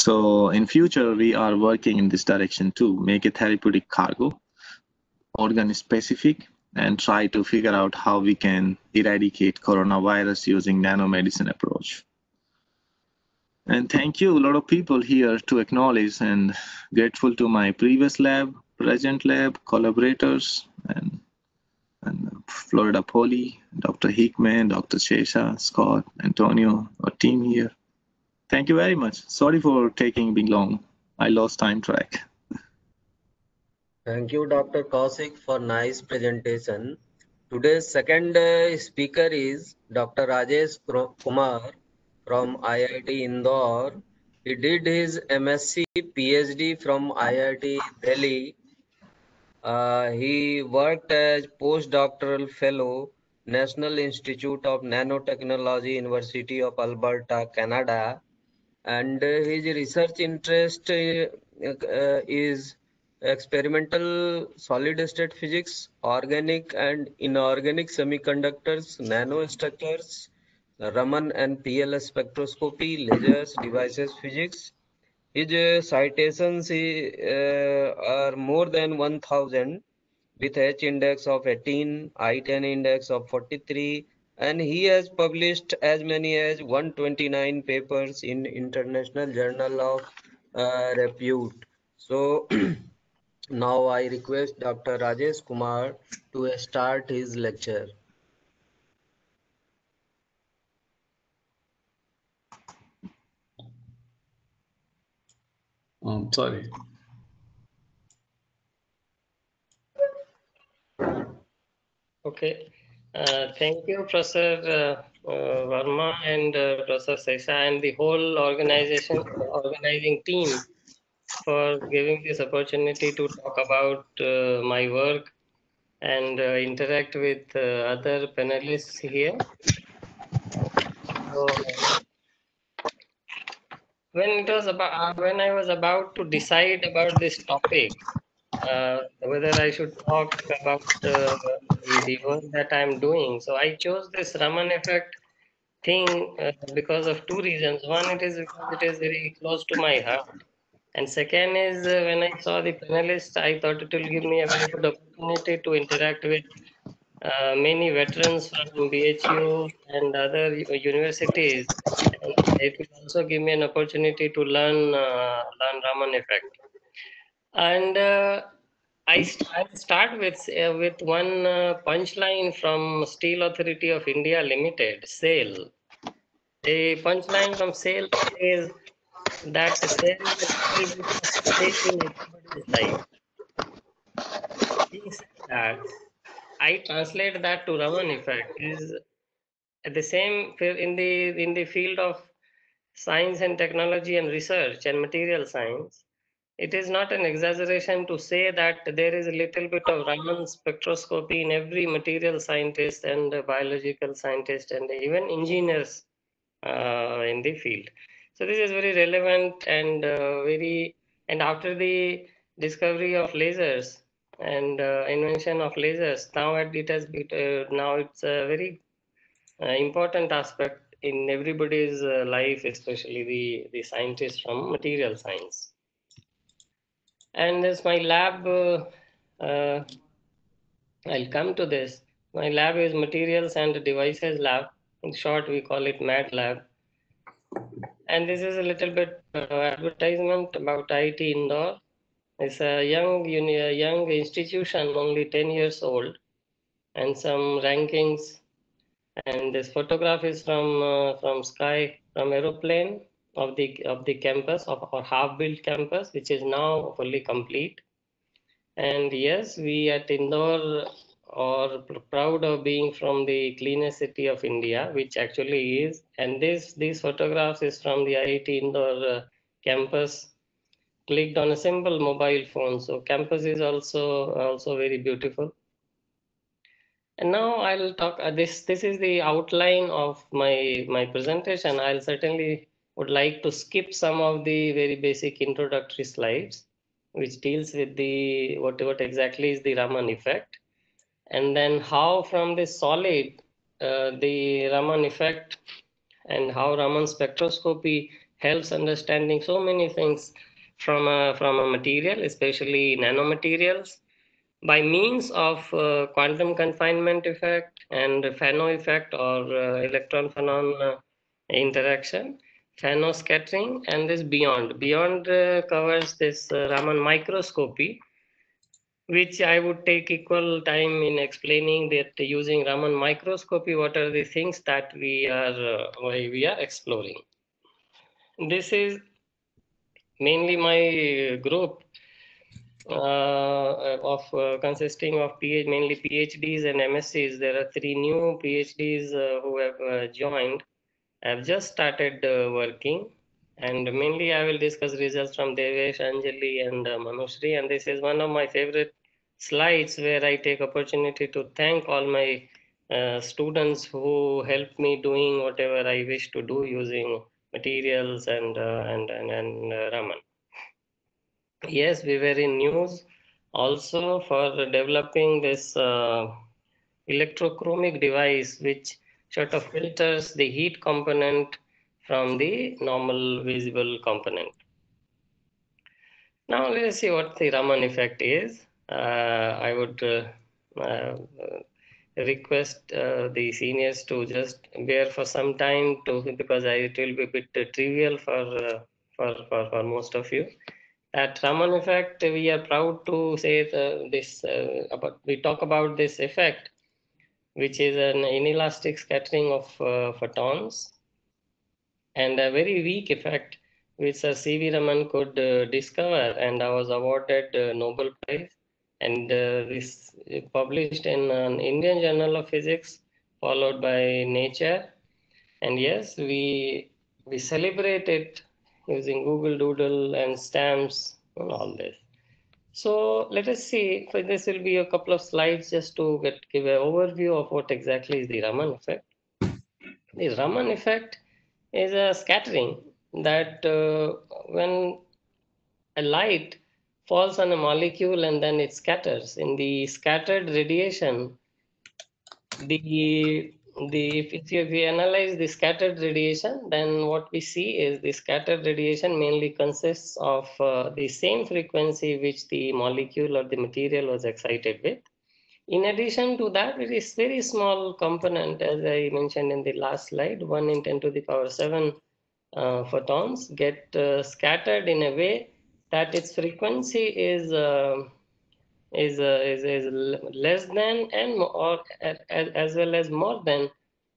Speaker 3: So in future, we are working in this direction to make a therapeutic cargo, organ specific, and try to figure out how we can eradicate coronavirus using nanomedicine approach. And thank you, a lot of people here to acknowledge and grateful to my previous lab, present lab, collaborators, and, and Florida Poly, Dr. Hickman, Dr. Shesha, Scott, Antonio, our team here. Thank you very much. Sorry for taking being long. I lost time track.
Speaker 2: Thank you, Dr. Kaushik, for nice presentation. Today's second uh, speaker is Dr. Rajesh Kumar from IIT Indore. He did his MSc PhD from IIT Delhi. Uh, he worked as postdoctoral fellow, National Institute of Nanotechnology, University of Alberta, Canada and uh, his research interest uh, uh, is experimental solid state physics, organic and inorganic semiconductors, nanostructures, Raman and PLS spectroscopy, lasers, devices physics. His uh, citations uh, are more than 1000 with H index of 18, I10 index of 43, and he has published as many as 129 papers in International Journal of uh, Repute. So now I request Dr. Rajesh Kumar to start his lecture.
Speaker 1: Um, sorry.
Speaker 4: Okay. Uh, thank you, Professor uh, uh, Verma and uh, Professor Sesha and the whole organization, organizing team for giving this opportunity to talk about uh, my work and interact with other panelists here. So, when it was about when I was about to decide about this topic, whether I should talk about the work that I'm doing. So I chose this Raman effect thing uh, because of two reasons. One, it is because it is very close to my heart. And second is uh, when I saw the panelists, I thought it will give me a very good opportunity to interact with uh, many veterans from BHU and other universities. And it will also give me an opportunity to learn uh, learn Raman effect. And uh, I start with uh, with one uh, punchline from Steel Authority of India Limited, SAIL. The punchline from SAIL is that SAIL is in everybody's life. That, I translate that to Raman effect is at the same in the in the field of science and technology and research and material science it is not an exaggeration to say that there is a little bit of Raman spectroscopy in every material scientist and biological scientist and even engineers uh, in the field. So this is very relevant and uh, very and after the discovery of lasers and uh, invention of lasers, now it, has uh, now it's a very uh, important aspect in everybody's uh, life, especially the the scientists from material science and as my lab uh, uh, i'll come to this. My lab is materials and devices lab. In short we call it mat lab. And this is a little bit uh, advertisement about IIT Indore. It's a young young institution, only 10 years old, and some rankings. And this photograph is from uh, from sky from aeroplane of the of the campus of our half-built campus, which is now fully complete. And yes, we at Indore are proud of being from the cleanest city of India, which actually is. And this these photographs is from the IIT Indore uh, campus, clicked on a simple mobile phone. So campus is also also very beautiful. And now I'll talk. Uh, this this is the outline of my my presentation. I'll certainly would like to skip some of the very basic introductory slides, which deals with the what what exactly is the Raman effect, and then how from the solid uh, the Raman effect and how Raman spectroscopy helps understanding so many things from a, from a material, especially nanomaterials, by means of uh, quantum confinement effect and Fano effect or uh, electron phonon uh, interaction, Fano scattering, and this beyond. Beyond uh, covers this uh, Raman microscopy, which I would take equal time in explaining that using Raman microscopy, what are the things that we are uh, we are exploring. This is mainly my group uh, of uh, consisting of PhD, mainly PhDs and MScs. There are three new PhDs uh, who have uh, joined. I've just started uh, working, and mainly I will discuss results from Devesh, Anjali, and uh, Manushri. And this is one of my favorite slides where I take opportunity to thank all my uh, students who helped me doing whatever I wish to do using materials and uh, and and, and uh, Raman. yes, we were in news also for developing this uh, electrochromic device which sort of filters the heat component from the normal visible component. Now let us see what the Raman effect is. Uh, I would uh, uh, request uh, the seniors to just bear for some time to because I, it will be a bit trivial for, uh, for, for for most of you. At Raman effect, we are proud to say the, this uh, about we talk about this effect, which is an inelastic scattering of uh, photons, and a very weak effect which Sir C.V. Raman could uh, discover, and I was awarded uh, Nobel Prize and uh, this is published in an Indian Journal of Physics, followed by Nature. And yes, we we celebrate it using Google Doodle and stamps and all this. So let us see. For this will be a couple of slides just to get give an overview of what exactly is the Raman effect. The Raman effect is a scattering that uh, when a light falls on a molecule and then it scatters. In the scattered radiation, the the if, if we analyze the scattered radiation, then what we see is the scattered radiation mainly consists of uh, the same frequency which the molecule or the material was excited with. In addition to that, it is very small component, as I mentioned in the last slide, 1 in 10 to the power 7 uh, photons get uh, scattered in a way that its frequency is uh, is, uh, is is less than and or as, as well as more than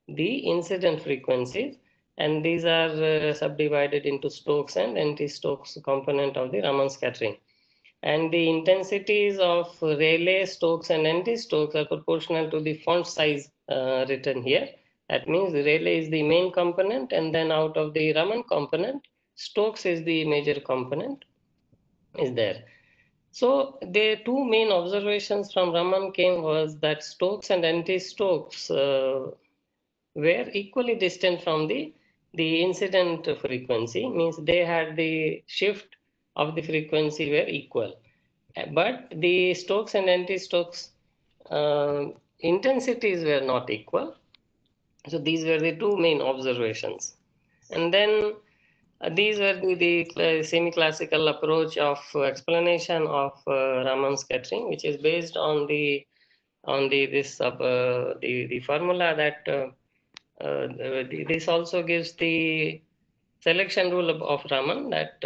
Speaker 4: the incident frequencies. And these are uh, subdivided into Stokes and anti-Stokes component of the Raman scattering. And the intensities of Rayleigh, Stokes and anti-Stokes are proportional to the font size uh, written here. That means the Rayleigh is the main component and then out of the Raman component Stokes is the major component is there. So the two main observations from Raman came was that Stokes and anti-Stokes uh, were equally distant from the the incident frequency means they had the shift of the frequency were equal. But the Stokes and anti-Stokes uh, intensities were not equal. So these were the two main observations. And then Uh, these were the, the uh, semi-classical approach of uh, explanation of uh, Raman scattering, which is based on the on the this uh, the the formula that this also gives the selection rule of, of Raman that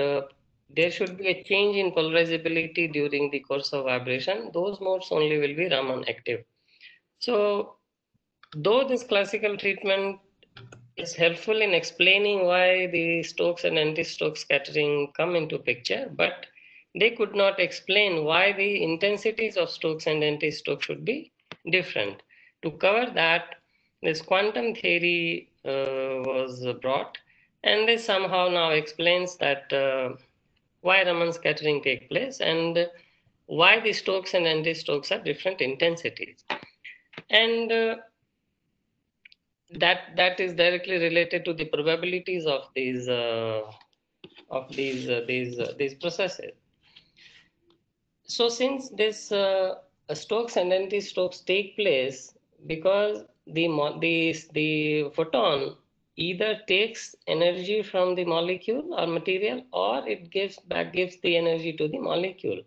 Speaker 4: there should be a change in polarizability during the course of vibration. Those modes only will be Raman active. So, though this classical treatment is helpful in explaining why the Stokes and anti-Stokes scattering come into picture, but they could not explain why the intensities of Stokes and anti-Stokes should be different. To cover that, this quantum theory uh, was brought, and this somehow now explains that uh, why Raman scattering take place and why the Stokes and anti-Stokes are different intensities. And uh, that that is directly related to the probabilities of these uh, of these uh, these uh, these processes. So since this uh, Stokes and anti-Stokes take place because the the the photon either takes energy from the molecule or material or it gives back gives the energy to the molecule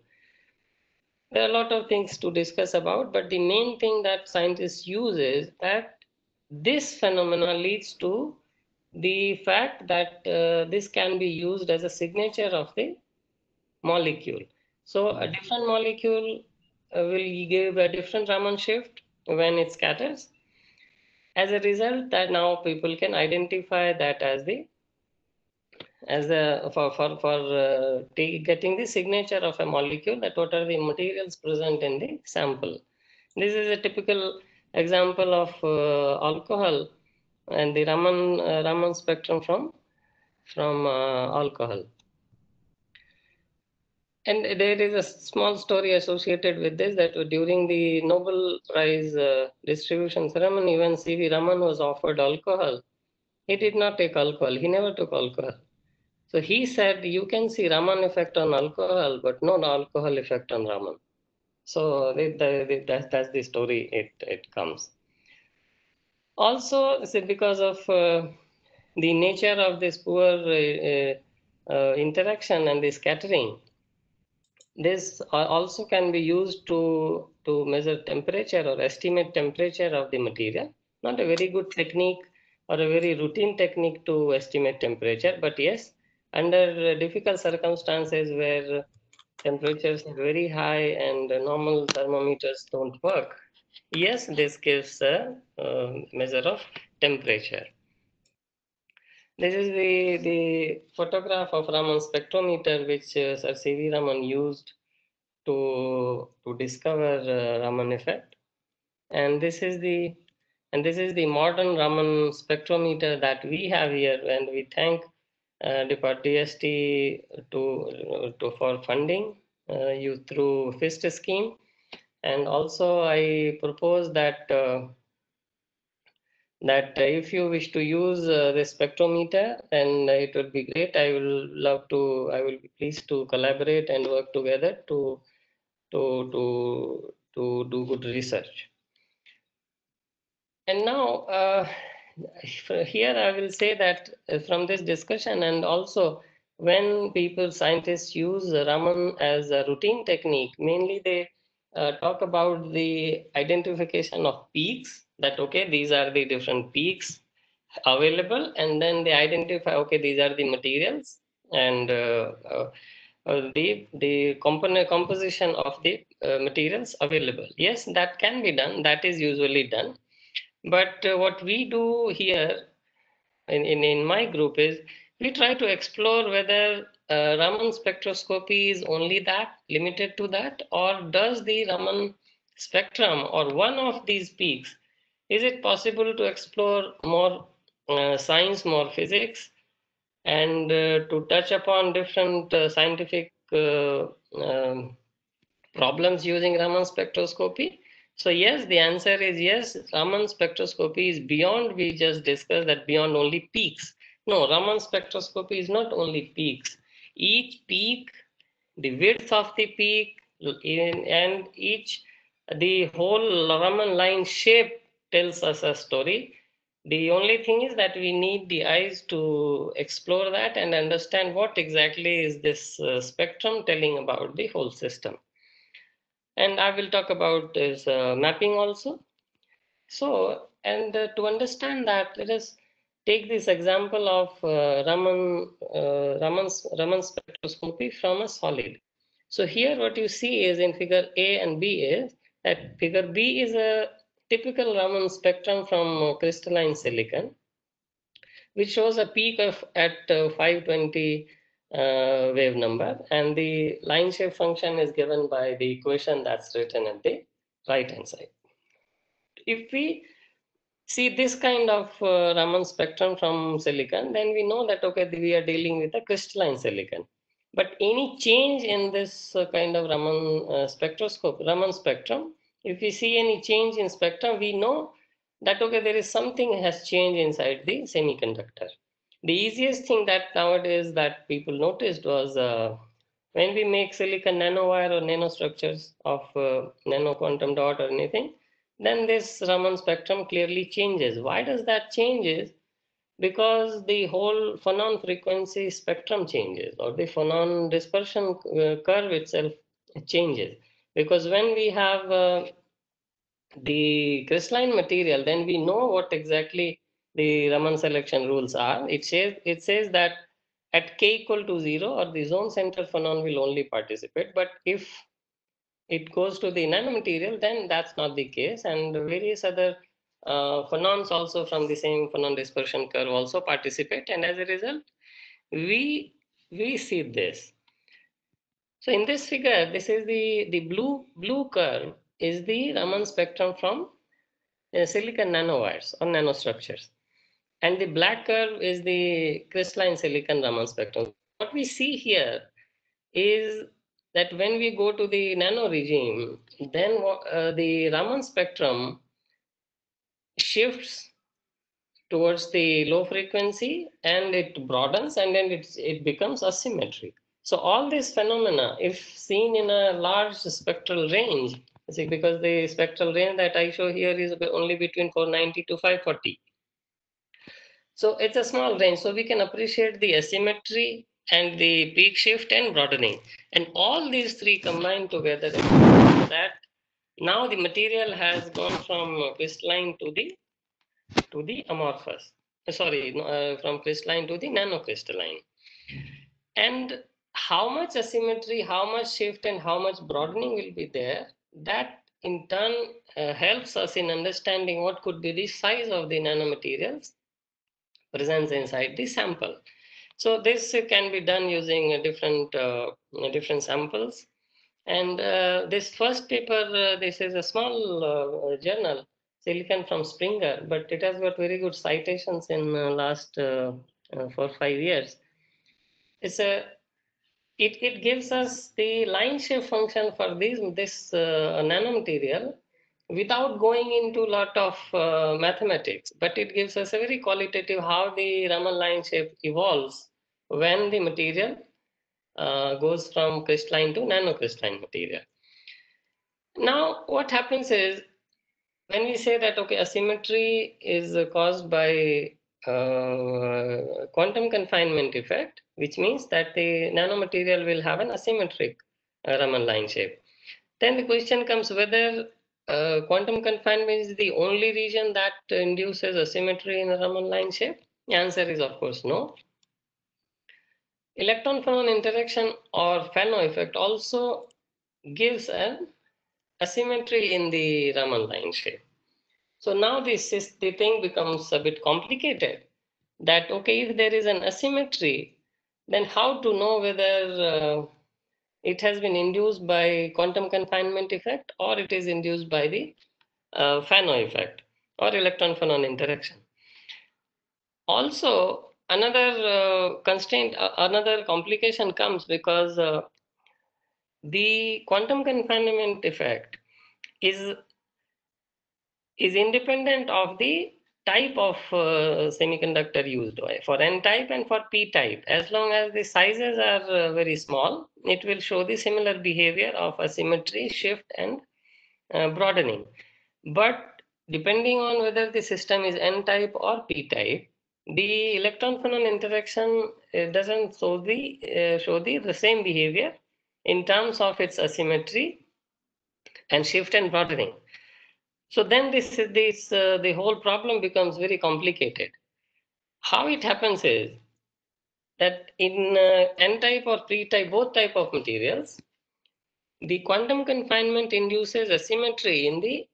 Speaker 4: there are a lot of things to discuss about but the main thing that scientists use is that this phenomena leads to the fact that uh, this can be used as a signature of the molecule. So a different molecule uh, will give a different Raman shift when it scatters. As a result, that now people can identify that as the as a for for for uh, getting the signature of a molecule that what are the materials present in the sample. This is a typical example of uh, alcohol and the Raman uh, Raman spectrum from from uh, alcohol. And there is a small story associated with this that during the Nobel Prize uh, distribution ceremony, when C.V. Raman was offered alcohol, he did not take alcohol. He never took alcohol. So he said you can see Raman effect on alcohol, but not alcohol effect on Raman. So the, the, that's, that's the story it, it comes. Also, because of uh, the nature of this poor uh, uh, interaction and the scattering, this also can be used to, to measure temperature or estimate temperature of the material. Not a very good technique or a very routine technique to estimate temperature, but yes, under difficult circumstances where temperatures are very high and normal thermometers don't work, yes, this gives a uh, measure of temperature. This is the, the photograph of Raman spectrometer which uh, Sir C.V. Raman used to, to discover uh, Raman effect. And this is the and this is the modern Raman spectrometer that we have here and we thank uh, DST to, to for funding uh, you through FIST scheme. And also I propose that uh, that if you wish to use uh, the spectrometer then it would be great i will love to i will be pleased to collaborate and work together to to to to do good research and now uh, here i will say that uh, from this discussion and also when people scientists use raman as a routine technique mainly they uh, talk about the identification of peaks that okay these are the different peaks available and then they identify okay these are the materials and uh, uh, uh the the component composition of the uh, materials available. Yes that can be done. That is usually done but uh, what we do here in, in in my group is we try to explore whether uh, Raman spectroscopy is only that, limited to that, or does the Raman spectrum or one of these peaks, is it possible to explore more uh, science, more physics, and uh, to touch upon different uh, scientific uh, um, problems using Raman spectroscopy? So yes, the answer is yes, Raman spectroscopy is beyond, we just discussed that beyond only peaks. No, Raman spectroscopy is not only peaks. Each peak, the width of the peak, and each, the whole Raman line shape tells us a story. The only thing is that we need the eyes to explore that and understand what exactly is this uh, spectrum telling about the whole system. And I will talk about this uh, mapping also. So, and uh, to understand that, let us take this example of uh, Raman, uh, Raman's, Raman spectroscopy from a solid. So here what you see is in figure A and B is that figure B is a typical Raman spectrum from crystalline silicon, which shows a peak of at uh, 520 uh, wave number and the line shape function is given by the equation that's written at the right hand side. If we see this kind of uh, Raman spectrum from silicon, then we know that, okay, we are dealing with a crystalline silicon. But any change in this uh, kind of Raman uh, spectroscope, Raman spectrum, if we see any change in spectrum, we know that, okay, there is something has changed inside the semiconductor. The easiest thing that nowadays that people noticed was uh, when we make silicon nanowire or nanostructures of uh, nano quantum dot or anything, then this Raman spectrum clearly changes. Why does that changes? Because the whole phonon frequency spectrum changes or the phonon dispersion uh, curve itself changes. Because when we have uh, the crystalline material, then we know what exactly the Raman selection rules are. It says, it says that at k equal to 0 or the zone center phonon will only participate. But if it goes to the nanomaterial, then that's not the case. And various other uh, phonons also from the same phonon dispersion curve also participate. And as a result, we, we see this. So in this figure, this is the, the blue, blue curve is the Raman spectrum from uh, silicon nanowires or nanostructures. And the black curve is the crystalline silicon Raman spectrum. What we see here is that when we go to the nano regime, then uh, the Raman spectrum shifts towards the low frequency and it broadens and then it's, it becomes asymmetric. So all these phenomena, if seen in a large spectral range, see, because the spectral range that I show here is only between 490 to 540. So it's a small range, so we can appreciate the asymmetry and the peak shift and broadening. And all these three combined together that now the material has gone from crystalline to the to the amorphous. Sorry, uh, from crystalline to the nanocrystalline. And how much asymmetry, how much shift, and how much broadening will be there, that in turn uh, helps us in understanding what could be the size of the nanomaterials present inside the sample. So this can be done using different uh, different samples. And uh, this first paper, uh, this is a small uh, journal, Silicon from Springer, but it has got very good citations in last four five years. It's a it, it gives us the line shape function for this, this uh, nanomaterial without going into a lot of uh, mathematics, but it gives us a very qualitative how the Raman line shape evolves when the material uh, goes from crystalline to nanocrystalline material. Now, what happens is when we say that, okay, asymmetry is caused by uh, quantum confinement effect, which means that the nanomaterial will have an asymmetric uh, Raman line shape. Then the question comes whether uh, quantum confinement is the only region that induces asymmetry in a Raman line shape. The answer is of course no. Electron phonon interaction or Fano effect also gives an asymmetry in the Raman line shape. So now this is the thing becomes a bit complicated that, okay, if there is an asymmetry, then how to know whether uh, it has been induced by quantum confinement effect or it is induced by the uh, Fano effect or electron phonon interaction. Also, another uh, constraint, uh, another complication comes because uh, the quantum confinement effect is is independent of the type of uh, semiconductor used for n-type and for p-type as long as the sizes are uh, very small it will show the similar behavior of asymmetry shift and uh, broadening. But depending on whether the system is n-type or p-type the electron phonon interaction uh, doesn't show the uh, show the, the same behavior in terms of its asymmetry and shift and broadening so then this, this uh, the whole problem becomes very complicated. How it happens is that in uh, n-type or p-type, both type of materials, the quantum confinement induces asymmetry in the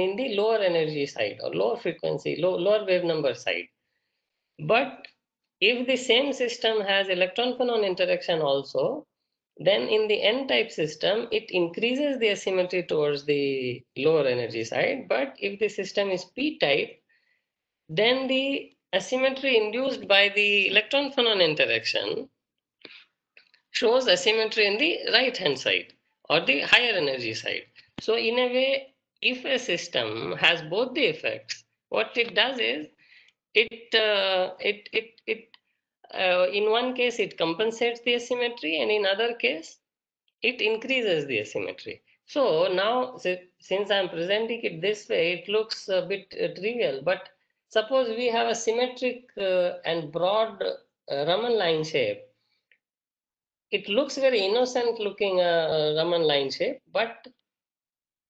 Speaker 4: in the lower energy side or lower frequency, low, lower wave number side. But if the same system has electron phonon interaction also, then in the n-type system, it increases the asymmetry towards the lower energy side. But if the system is p-type, then the asymmetry induced by the electron phonon interaction shows asymmetry in the right hand side or the higher energy side. So in a way, if a system has both the effects, what it does is it uh, it it it uh, in one case it compensates the asymmetry and in other case it increases the asymmetry. So now since I'm presenting it this way, it looks a bit uh, trivial, but suppose we have a symmetric uh, and broad uh, Raman line shape. It looks very innocent looking uh, Raman line shape, but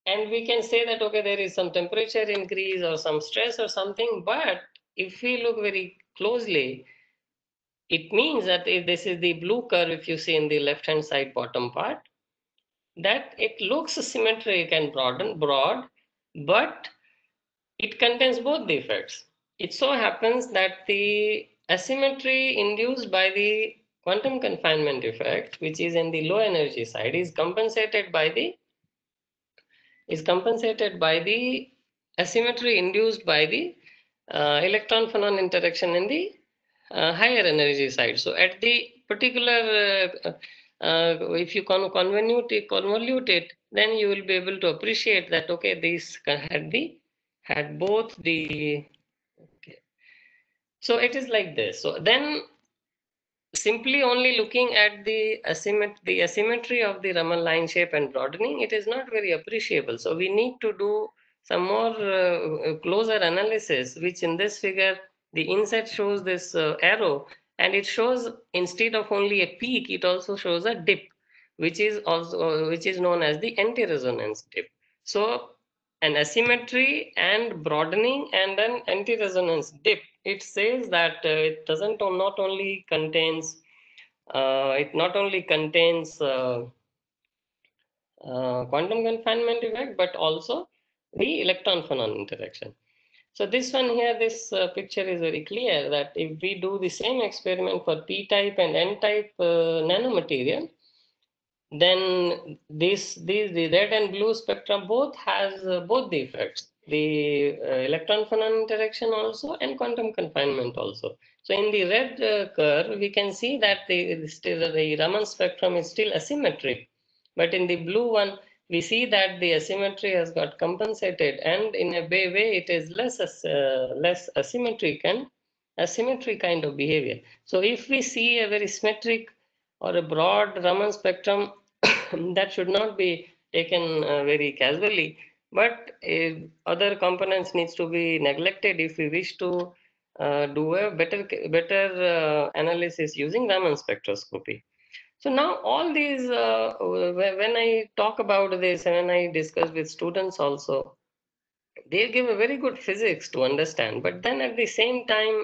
Speaker 4: and we can say that okay there is some temperature increase or some stress or something but if we look very closely it means that if this is the blue curve, if you see in the left-hand side bottom part, that it looks symmetric and broad, broad, but it contains both the effects. It so happens that the asymmetry induced by the quantum confinement effect, which is in the low energy side, is compensated by the is compensated by the asymmetry induced by the uh, electron phonon interaction in the higher energy side. So at the particular, uh, uh, if you con convolute it, convolute it, then you will be able to appreciate that okay, this had the had both the okay, So it is like this. So then simply only looking at the asymmet the asymmetry of the Raman line shape and broadening, it is not very appreciable. So we need to do some more uh, closer analysis, which in this figure, the inset shows this uh, arrow and it shows instead of only a peak, it also shows a dip, which is also which is known as the anti-resonance dip. So an asymmetry and broadening and an anti-resonance dip it says that uh, it doesn't not only contains uh, it not only contains uh, uh, quantum confinement effect but also the electron phonon interaction so this one here this uh, picture is very clear that if we do the same experiment for p-type and n-type uh, nanomaterial then this these the red and blue spectrum both has uh, both the effects. The uh, electron phonon interaction also and quantum confinement also. So in the red uh, curve we can see that the still the raman spectrum is still asymmetric but in the blue one we see that the asymmetry has got compensated and in a way, it is less uh, less asymmetric and asymmetry kind of behavior. So if we see a very symmetric or a broad raman spectrum that should not be taken uh, very casually. But uh, other components needs to be neglected if we wish to uh, do a better better uh, analysis using raman spectroscopy so now all these uh, when i talk about this and when i discuss with students also they give a very good physics to understand but then at the same time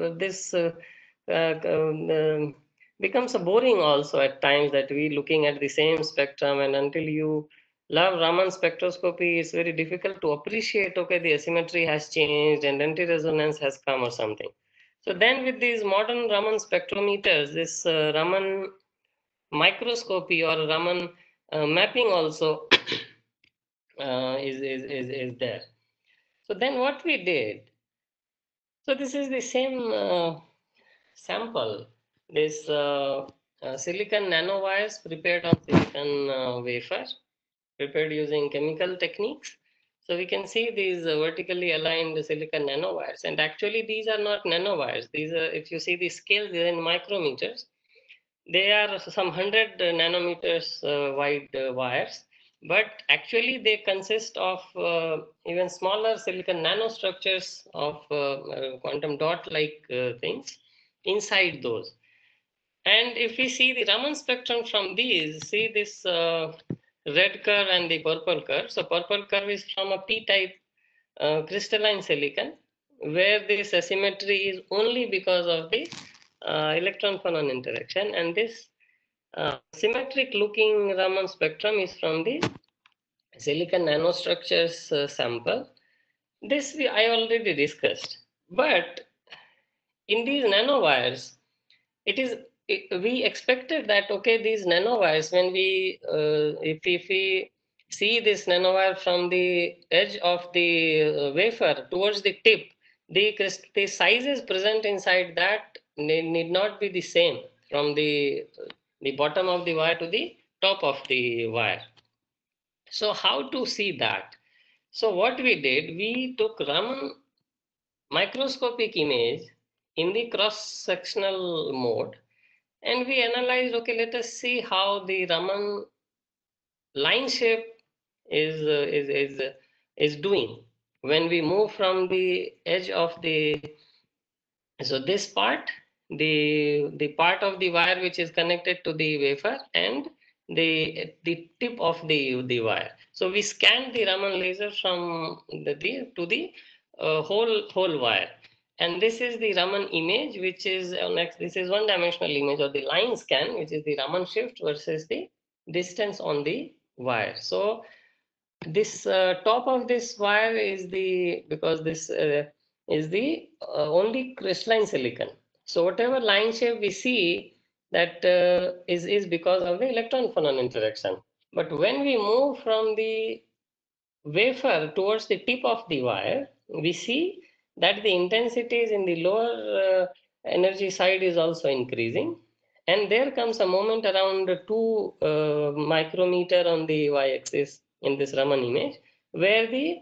Speaker 4: uh, this um, becomes a boring also at times that we looking at the same spectrum and until you love Raman spectroscopy, it's very difficult to appreciate, okay, the asymmetry has changed and anti-resonance has come or something. So then with these modern Raman spectrometers, this uh, Raman microscopy or Raman uh, mapping also uh, is, is, is, is there. So then what we did, so this is the same uh, sample this uh, uh, silicon nanowires prepared on silicon uh, wafer, prepared using chemical techniques. So we can see these vertically aligned silicon nanowires. And actually, these are not nanowires. These are, if you see the scale, they're in micrometers. They are some 100 nanometers uh, wide uh, wires, but actually they consist of uh, even smaller silicon nanostructures of quantum dot-like things inside those. And if we see the Raman spectrum from these, see this uh, red curve and the purple curve. So purple curve is from a p-type uh, crystalline silicon, where this asymmetry is only because of the uh, electron phonon interaction. And this uh, symmetric looking Raman spectrum is from the silicon nanostructures uh, sample. This we, I already discussed. But in these nanowires, it is we expected that okay these nanowires when we uh, if, if we see this nanowire from the edge of the uh, wafer towards the tip the the sizes present inside that need need not be the same from the the bottom of the wire to the top of the wire. So how to see that? So what we did we took raman microscopic image in the cross sectional mode and we analyzed, okay, let us see how the Raman line shape is, is, is, is doing when we move from the edge of the, so this part, the, the part of the wire which is connected to the wafer and the, the tip of the, the wire. So we scan the Raman laser from the, the to the uh, whole, whole wire and this is the Raman image, which is uh, next. This is one dimensional image of the line scan, which is the Raman shift versus the distance on the wire. So this uh, top of this wire is the because this uh, is the uh, only crystalline silicon. So whatever line shape we see that uh, is is because of the electron phonon interaction. But when we move from the wafer towards the tip of the wire, we see that the intensities in the lower uh, energy side is also increasing. And there comes a moment around 2 uh, micrometer on the y-axis in this Raman image, where the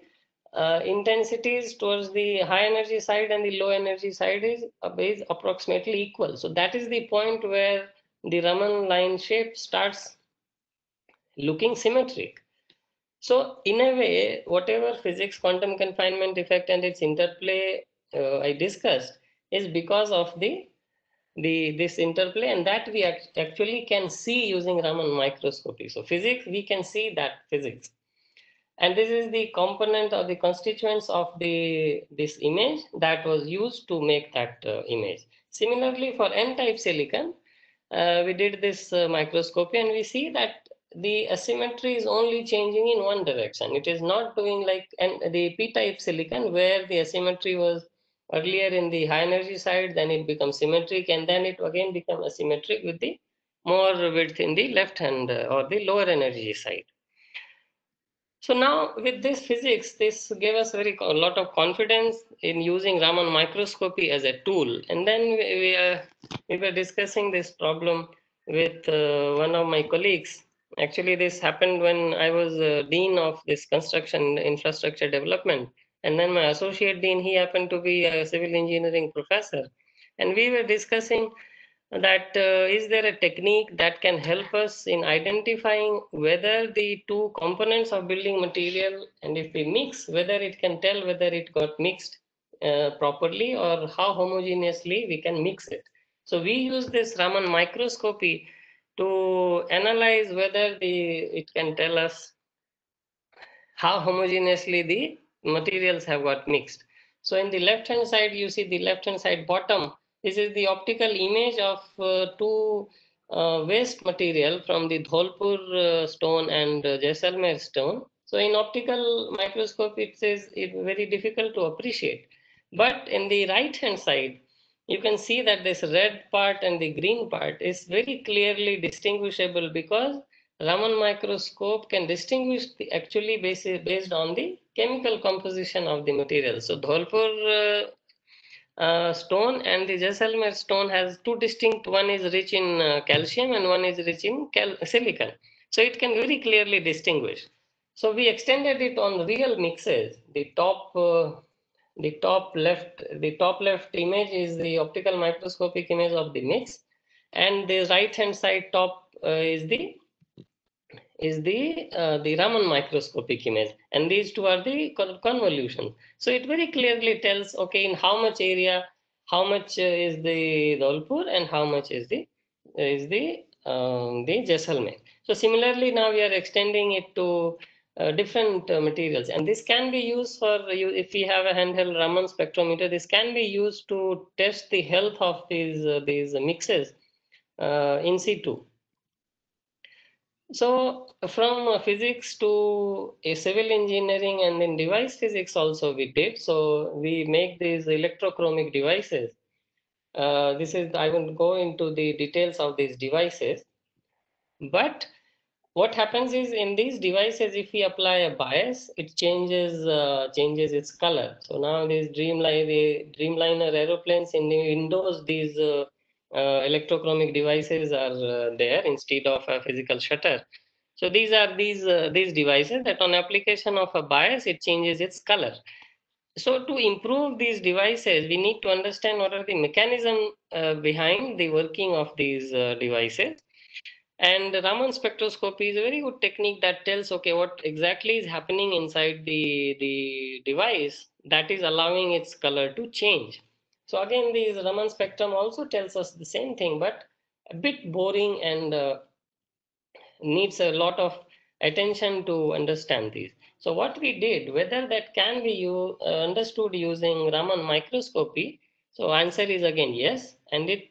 Speaker 4: uh, intensities towards the high energy side and the low energy side is, uh, is approximately equal. So that is the point where the Raman line shape starts looking symmetric. So in a way, whatever physics quantum confinement effect and its interplay uh, I discussed is because of the the this interplay and that we act actually can see using Raman microscopy. So physics, we can see that physics. And this is the component or the constituents of the this image that was used to make that uh, image. Similarly, for N-type silicon, uh, we did this uh, microscopy and we see that the asymmetry is only changing in one direction. It is not doing like and the p-type silicon where the asymmetry was earlier in the high energy side, then it becomes symmetric and then it again becomes asymmetric with the more width in the left hand uh, or the lower energy side. So now with this physics, this gave us very a lot of confidence in using Raman microscopy as a tool. And then we, we, uh, we were discussing this problem with uh, one of my colleagues. Actually, this happened when I was uh, dean of this construction infrastructure development. And then my associate dean, he happened to be a civil engineering professor. And we were discussing that uh, is there a technique that can help us in identifying whether the two components of building material and if we mix whether it can tell whether it got mixed uh, properly or how homogeneously we can mix it. So we use this raman microscopy to analyze whether the it can tell us how homogeneously the materials have got mixed. So in the left hand side you see the left hand side bottom this is the optical image of uh, two uh, waste material from the Dholpur uh, stone and uh, Jaisalmer stone. So in optical microscope, it is very difficult to appreciate. But in the right hand side, you can see that this red part and the green part is very clearly distinguishable because Raman microscope can distinguish the actually based, based on the chemical composition of the material. So Dholpur uh, stone and the Jaisalmer stone has two distinct, one is rich in uh, calcium and one is rich in silicon. So it can very clearly distinguish. So we extended it on real mixes. The top, uh, the top left, the top left image is the optical microscopic image of the mix, and the right hand side top uh, is the is the uh, the Raman microscopic image and these two are the convolutions. So it very clearly tells okay in how much area how much uh, is the Dholpur and how much is the is the um, the Jaisalmer. So similarly now we are extending it to uh, different uh, materials and this can be used for you if we have a handheld Raman spectrometer this can be used to test the health of these uh, these mixes uh, in situ so from physics to a civil engineering and then device physics also we did. So we make these electrochromic devices. Uh, this is, I won't go into the details of these devices. But what happens is in these devices, if we apply a bias, it changes uh, changes its color. So now these Dreamliner, the Dreamliner aeroplanes in the windows, these uh, electrochromic devices are uh, there instead of a physical shutter. So these are these uh, these devices that on application of a bias, it changes its color. So to improve these devices, we need to understand what are the mechanism uh, behind the working of these uh, devices. And Raman spectroscopy is a very good technique that tells, okay, what exactly is happening inside the, the device that is allowing its color to change. So again, this Raman spectrum also tells us the same thing, but a bit boring and uh, needs a lot of attention to understand these. So what we did, whether that can be you, uh, understood using Raman microscopy, so answer is again yes, and it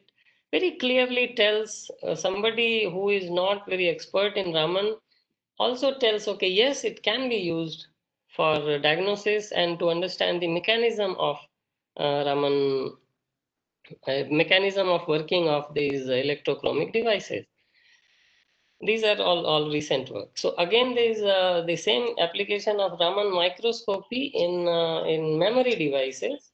Speaker 4: very clearly tells uh, somebody who is not very expert in Raman also tells, okay, yes, it can be used for diagnosis and to understand the mechanism of Raman uh, mechanism of working of these electrochromic devices. These are all, all recent work. So again, there is uh, the same application of Raman microscopy in, uh, in memory devices.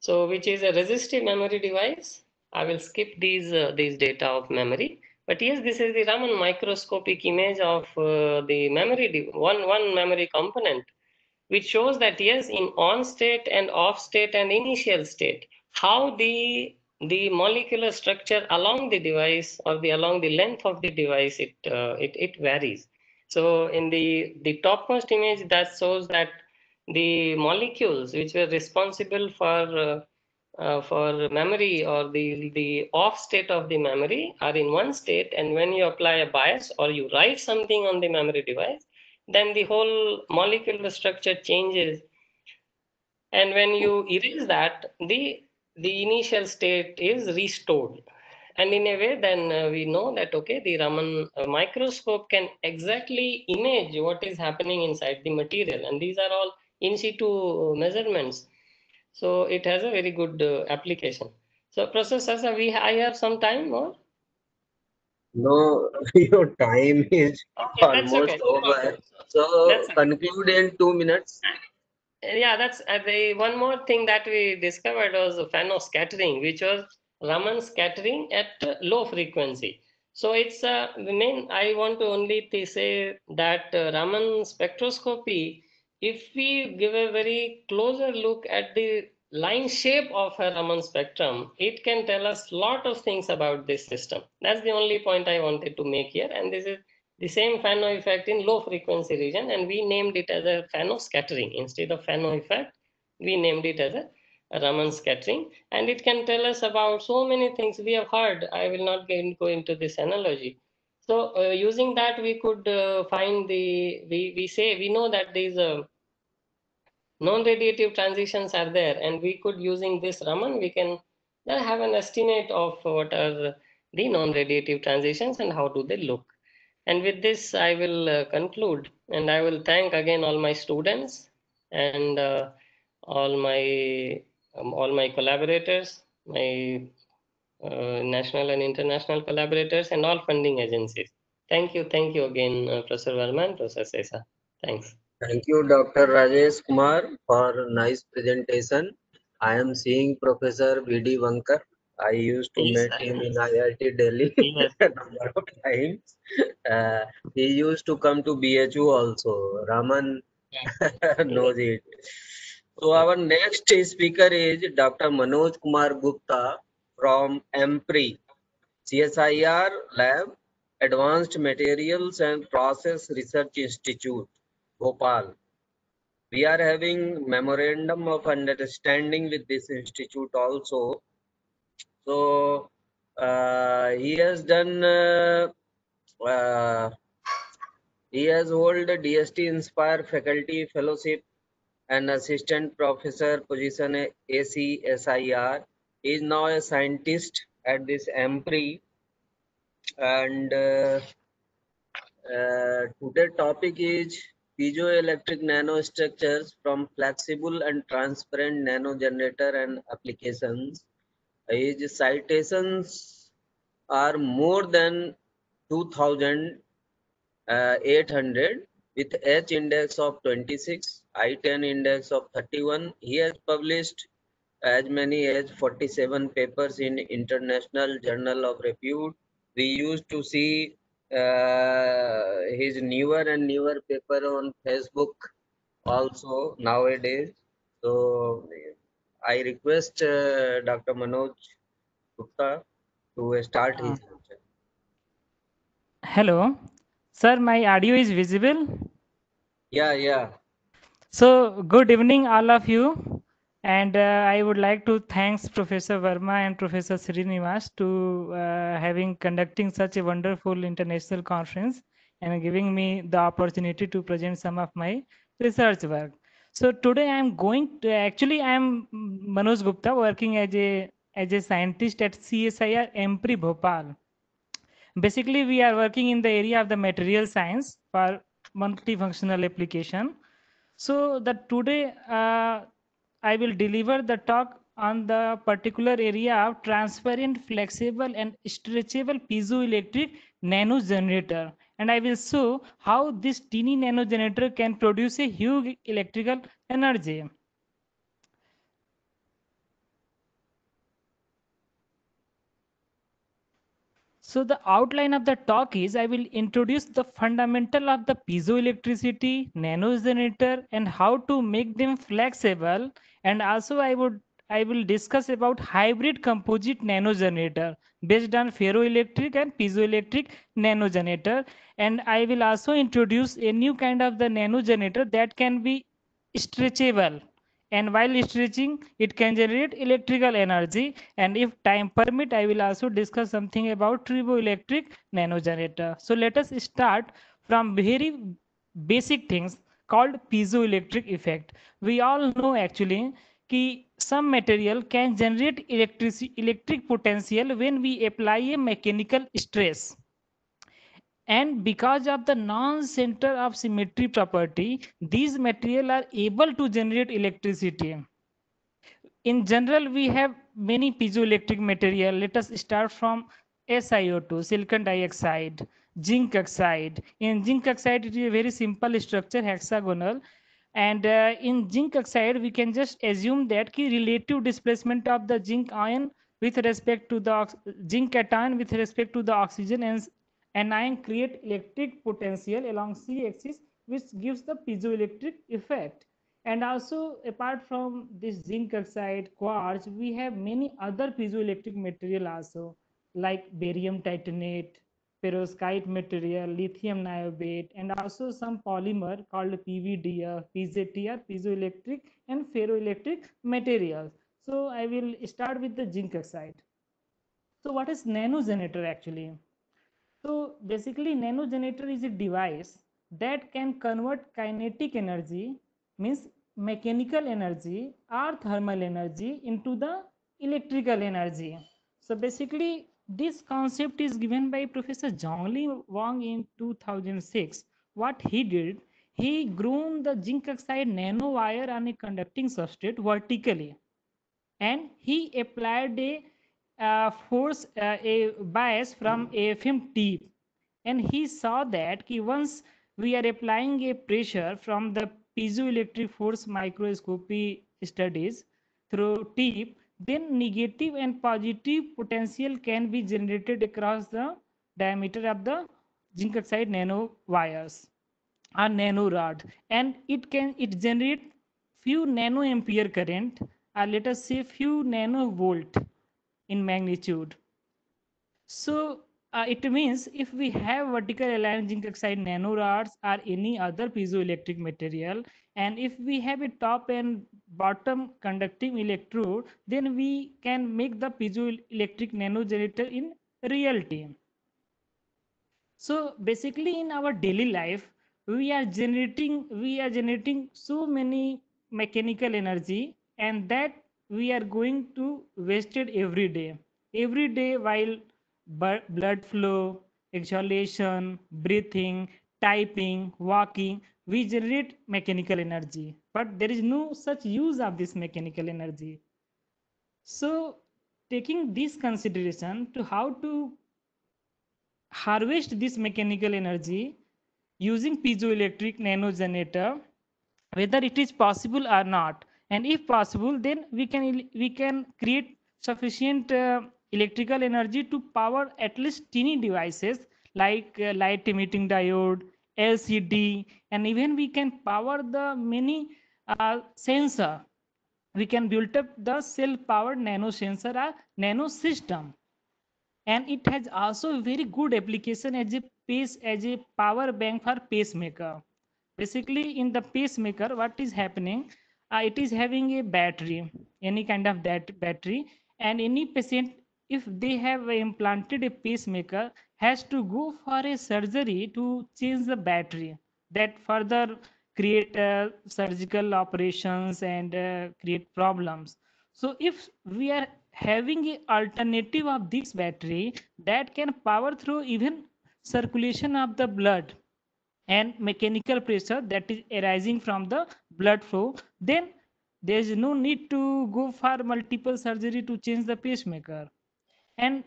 Speaker 4: So which is a resistive memory device. I will skip these, uh, these data of memory. But yes, this is the Raman microscopic image of uh, the memory, one, one memory component which shows that yes, in on state and off state and initial state, how the the molecular structure along the device or the along the length of the device it uh, it, it varies. So in the the topmost image that shows that the molecules which were responsible for uh, uh, for memory or the the off state of the memory are in one state and when you apply a bias or you write something on the memory device then the whole molecular structure changes. And when you erase that the the initial state is restored. And in a way then uh, we know that okay the raman uh, microscope can exactly image what is happening inside the material. And these are all in situ measurements. So it has a very good uh, application. So professor Sasa, we i have some time more?
Speaker 2: No, your time is
Speaker 4: okay,
Speaker 2: almost
Speaker 4: okay.
Speaker 2: over. So
Speaker 4: That's
Speaker 2: conclude in two minutes.
Speaker 4: yeah that's uh, the one more thing that we discovered was the Fano scattering which was raman scattering at low frequency. So it's uh, the main i want to only say that uh, raman spectroscopy if we give a very closer look at the line shape of a raman spectrum it can tell us lot of things about this system. That's the only point i wanted to make here and this is the same Fano effect in low frequency region and we named it as a Fano scattering. Instead of Fano effect, we named it as a, Raman scattering and it can tell us about so many things we have heard. I will not go into this analogy. So uh, using that, we could uh, find the, we, we say, we know that these uh, non-radiative transitions are there and we could using this Raman, we can have an estimate of what are the non-radiative transitions and how do they look. And with this, I will uh, conclude and I will thank again all my students and uh, all my um, all my collaborators, my uh, national and international collaborators and all funding agencies. Thank you. Thank you again, uh, Professor Verma and Professor Sesa. Thanks.
Speaker 2: Thank you, Dr. Rajesh Kumar, for nice presentation. I am seeing Professor V.D. Vankar. I used to
Speaker 4: Yes,
Speaker 2: meet him in IIT Delhi
Speaker 4: Yes.
Speaker 2: a number of times. Uh, he used to come to BHU also. Raman knows it. So our next speaker is Dr. Manoj Kumar Gupta from AMPRI, CSIR Lab, Advanced Materials and Process Research Institute, Bhopal. We are having memorandum of understanding with this institute also. So uh, he has done uh, uh, he has hold a DST Inspire Faculty Fellowship and Assistant Professor position at ACSIR. He is now a scientist at this AMPRI and uh, uh, today topic is piezoelectric nanostructures from flexible and transparent nanogenerator and applications. His citations are more than 2800 with H index of 26, I10 index of 31. He has published as many as 47 papers in International Journal of Repute. We used to see uh, his newer and newer paper on Facebook also nowadays. So I request uh, Dr. Manoj Gupta to start his lecture.
Speaker 5: Hello, sir, my audio is visible.
Speaker 2: Yeah, yeah.
Speaker 5: So, good evening, all of you. And uh, I would like to thanks Professor Verma and Professor Srinivas to uh, having conducting such a wonderful international conference and giving me the opportunity to present some of my research work. So today I am going to actually I am Manoj Gupta working as a as a scientist at CSIR AMPRI Bhopal. Basically, we are working in the area of the material science for multifunctional application. So that today uh, I will deliver the talk on the particular area of transparent, flexible and stretchable piezoelectric nano generator. And I will show how this teeny nano generator can produce a huge electrical energy. So the outline of the talk is I will introduce the fundamental of the piezoelectricity, nano generator and how to make them flexible. And also I would I will discuss about hybrid composite nanogenerator based on ferroelectric and piezoelectric nanogenerator. And I will also introduce a new kind of the nanogenerator that can be stretchable and while stretching it can generate electrical energy and if time permit i will also discuss something about triboelectric nanogenerator. so let us start from very basic things called piezoelectric effect we all know actually कि some material can generate electric electric potential when we apply a mechanical stress. And because of the non-center of symmetry property these material are able to generate electricity. In general we have many piezoelectric material. Let us start from SiO2 silicon dioxide zinc oxide. In zinc oxide it is a very simple structure hexagonal and uh, in zinc oxide we can just assume that key relative displacement of the zinc ion with respect to the zinc cation with respect to the oxygen and anion create electric potential along C axis which gives the piezoelectric effect. And also apart from this zinc oxide, quartz, we have many other piezoelectric material also like barium titanate, perovskite material, lithium niobate, and also some polymer called PVDF, uh, PZTR, piezoelectric and ferroelectric materials. So I will start with the zinc oxide. So what is nano generator actually? So basically nano generator is a device that can convert kinetic energy means mechanical energy or thermal energy into the electrical energy. So basically this concept is given by Professor Zhong Lin Wang in 2006. What he did, he grown the zinc oxide nanowire on a conducting substrate vertically and he applied a uh, force uh, a bias from AFM tip and he saw that once we are applying a pressure from the piezoelectric force microscopy studies through tip then negative and positive potential can be generated across the diameter of the zinc oxide nanowires or nano rod and it can it generate few nano ampere current or let us say few nano volt in magnitude. So uh, it means if we have vertical aligned zinc oxide nanorods or any other piezoelectric material, and if we have a top and bottom conducting electrode, then we can make the piezoelectric nanogenerator in real time. So basically in our daily life, we are generating we are generating so many mechanical energy and that we are going to waste it every day every day while blood flow exhalation breathing typing walking we generate mechanical energy but there is no such use of this mechanical energy. So taking this consideration to how to harvest this mechanical energy using piezoelectric nano generator whether it is possible or not. And if possible then we can we can create sufficient uh, electrical energy to power at least teeny devices like uh, light emitting diode lcd and even we can power the many uh, sensor. We can build up the self powered nano sensor or nano system. And it has also very good application as a pace as a power bank for pacemaker. Basically in the pacemaker what is happening uh, it is having a battery any kind of that battery and any patient if they have implanted a pacemaker has to go for a surgery to change the battery. That further create uh, surgical operations and uh, create problems. So if we are having an alternative of this battery that can power through even circulation of the blood and mechanical pressure that is arising from the blood flow then there is no need to go for multiple surgery to change the pacemaker and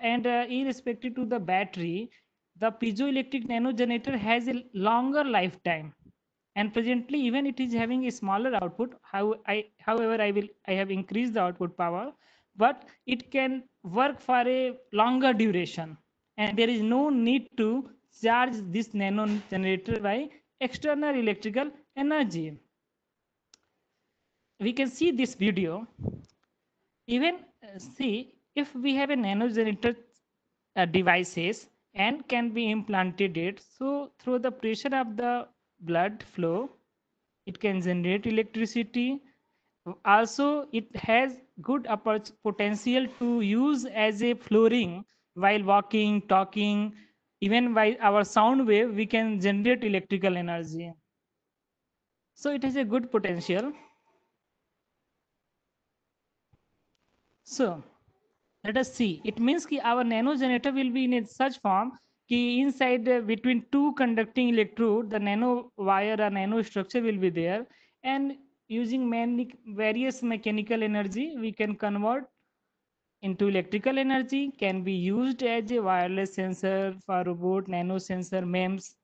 Speaker 5: and uh, irrespective to the battery the piezoelectric nanogenerator has a longer lifetime and presently even it is having a smaller output how i however i will i have increased the output power but it can work for a longer duration and there is no need to charge this nano generator by external electrical energy. We can see this video. Even uh, see if we have a nano generator uh, devices and can be implanted it. So through the pressure of the blood flow, it can generate electricity. Also, it has good potential to use as a flooring while walking, talking, even by our sound wave, we can generate electrical energy. So it has a good potential. So let us see. It means that our nano generator will be in such form कि inside uh, between two conducting electrode, the nano wire or nano structure will be there. And using many various mechanical energy, we can convert into electrical energy, can be used as a wireless sensor for robot, nano sensor, MEMS.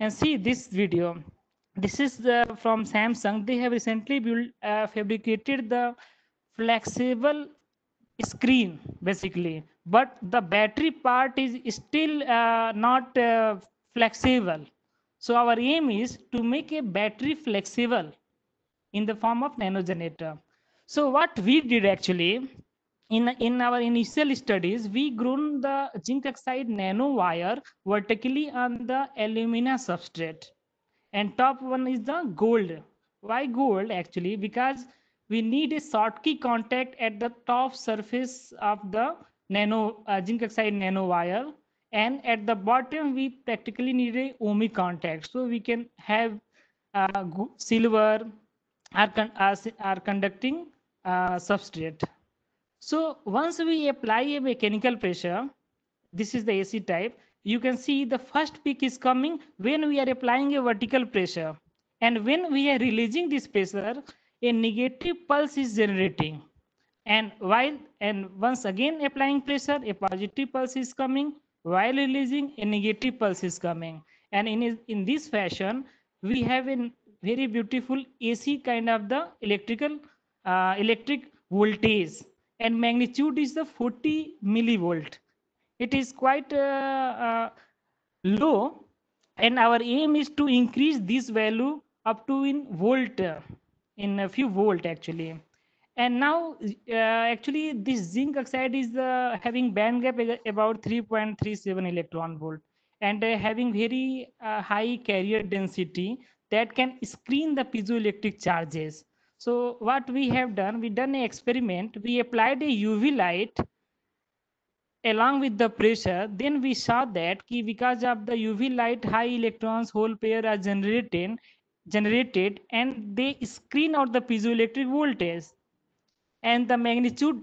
Speaker 5: And see this video. This is the, from Samsung. They have recently built, uh, fabricated the flexible screen basically. But the battery part is still uh, not uh, flexible. So our aim is to make a battery flexible in the form of nano generator so what we did actually in in our initial studies we grown the zinc oxide nano wire vertically on the alumina substrate. And top one is the gold. Why gold? Actually because we need a Schottky contact at the top surface of the nano uh, zinc oxide nano wire and at the bottom we practically need a ohmic contact. So we can have uh, silver are, con are, are conducting uh, substrate. So once we apply a mechanical pressure this is the AC type you can see the first peak is coming when we are applying a vertical pressure. And when we are releasing this pressure a negative pulse is generating. And while and once again applying pressure a positive pulse is coming. While releasing a negative pulse is coming. And in in this fashion we have a very beautiful ac kind of the electrical uh, electric voltage. And magnitude is the 40 millivolt. It is quite uh, uh, low. And our aim is to increase this value up to in volt in a few volt actually. And now uh, actually this zinc oxide is uh, having band gap about 3.37 electron volt and uh, having very uh, high carrier density that can screen the piezoelectric charges. So what we have done we done an experiment. We applied a uv light along with the pressure. Then we saw that because of the uv light high electrons hole pair are generated generated and they screen out the piezoelectric voltage and the magnitude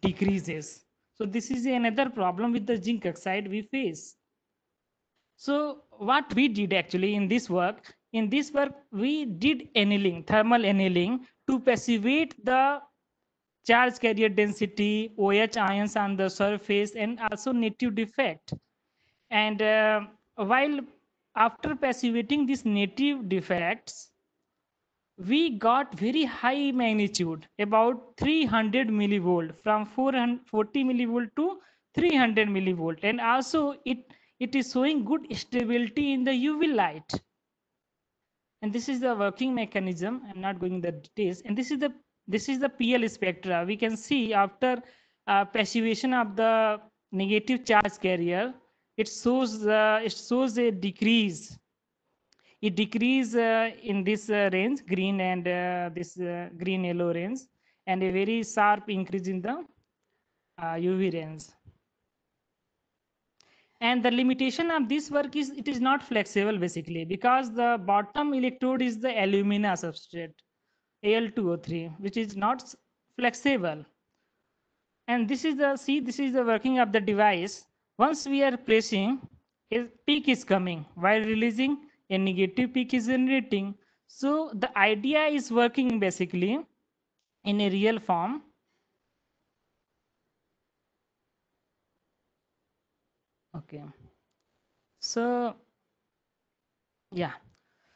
Speaker 5: decreases. So this is another problem with the zinc oxide we face. So what we did actually in this work, in this work we did annealing, thermal annealing to passivate the charge carrier density, OH ions on the surface and also native defect. And uh, while after passivating these native defects, we got very high magnitude, about 300 millivolt, from 440 millivolt to 300 millivolt. And also it, it is showing good stability in the UV light. And this is the working mechanism. I'm not going the details. And this is the this is the PL spectra. We can see after uh, passivation of the negative charge carrier, it shows uh, it shows a decrease. It decrease uh, in this uh, range green and uh, this uh, green yellow range and a very sharp increase in the uv uh, range. And the limitation of this work is it is not flexible basically because the bottom electrode is the alumina substrate al2o3 which is not flexible. And this is the see this is the working of the device once we are pressing, a peak is coming. While releasing, a negative peak is generating. So the idea is working basically in a real form. Okay. So, yeah.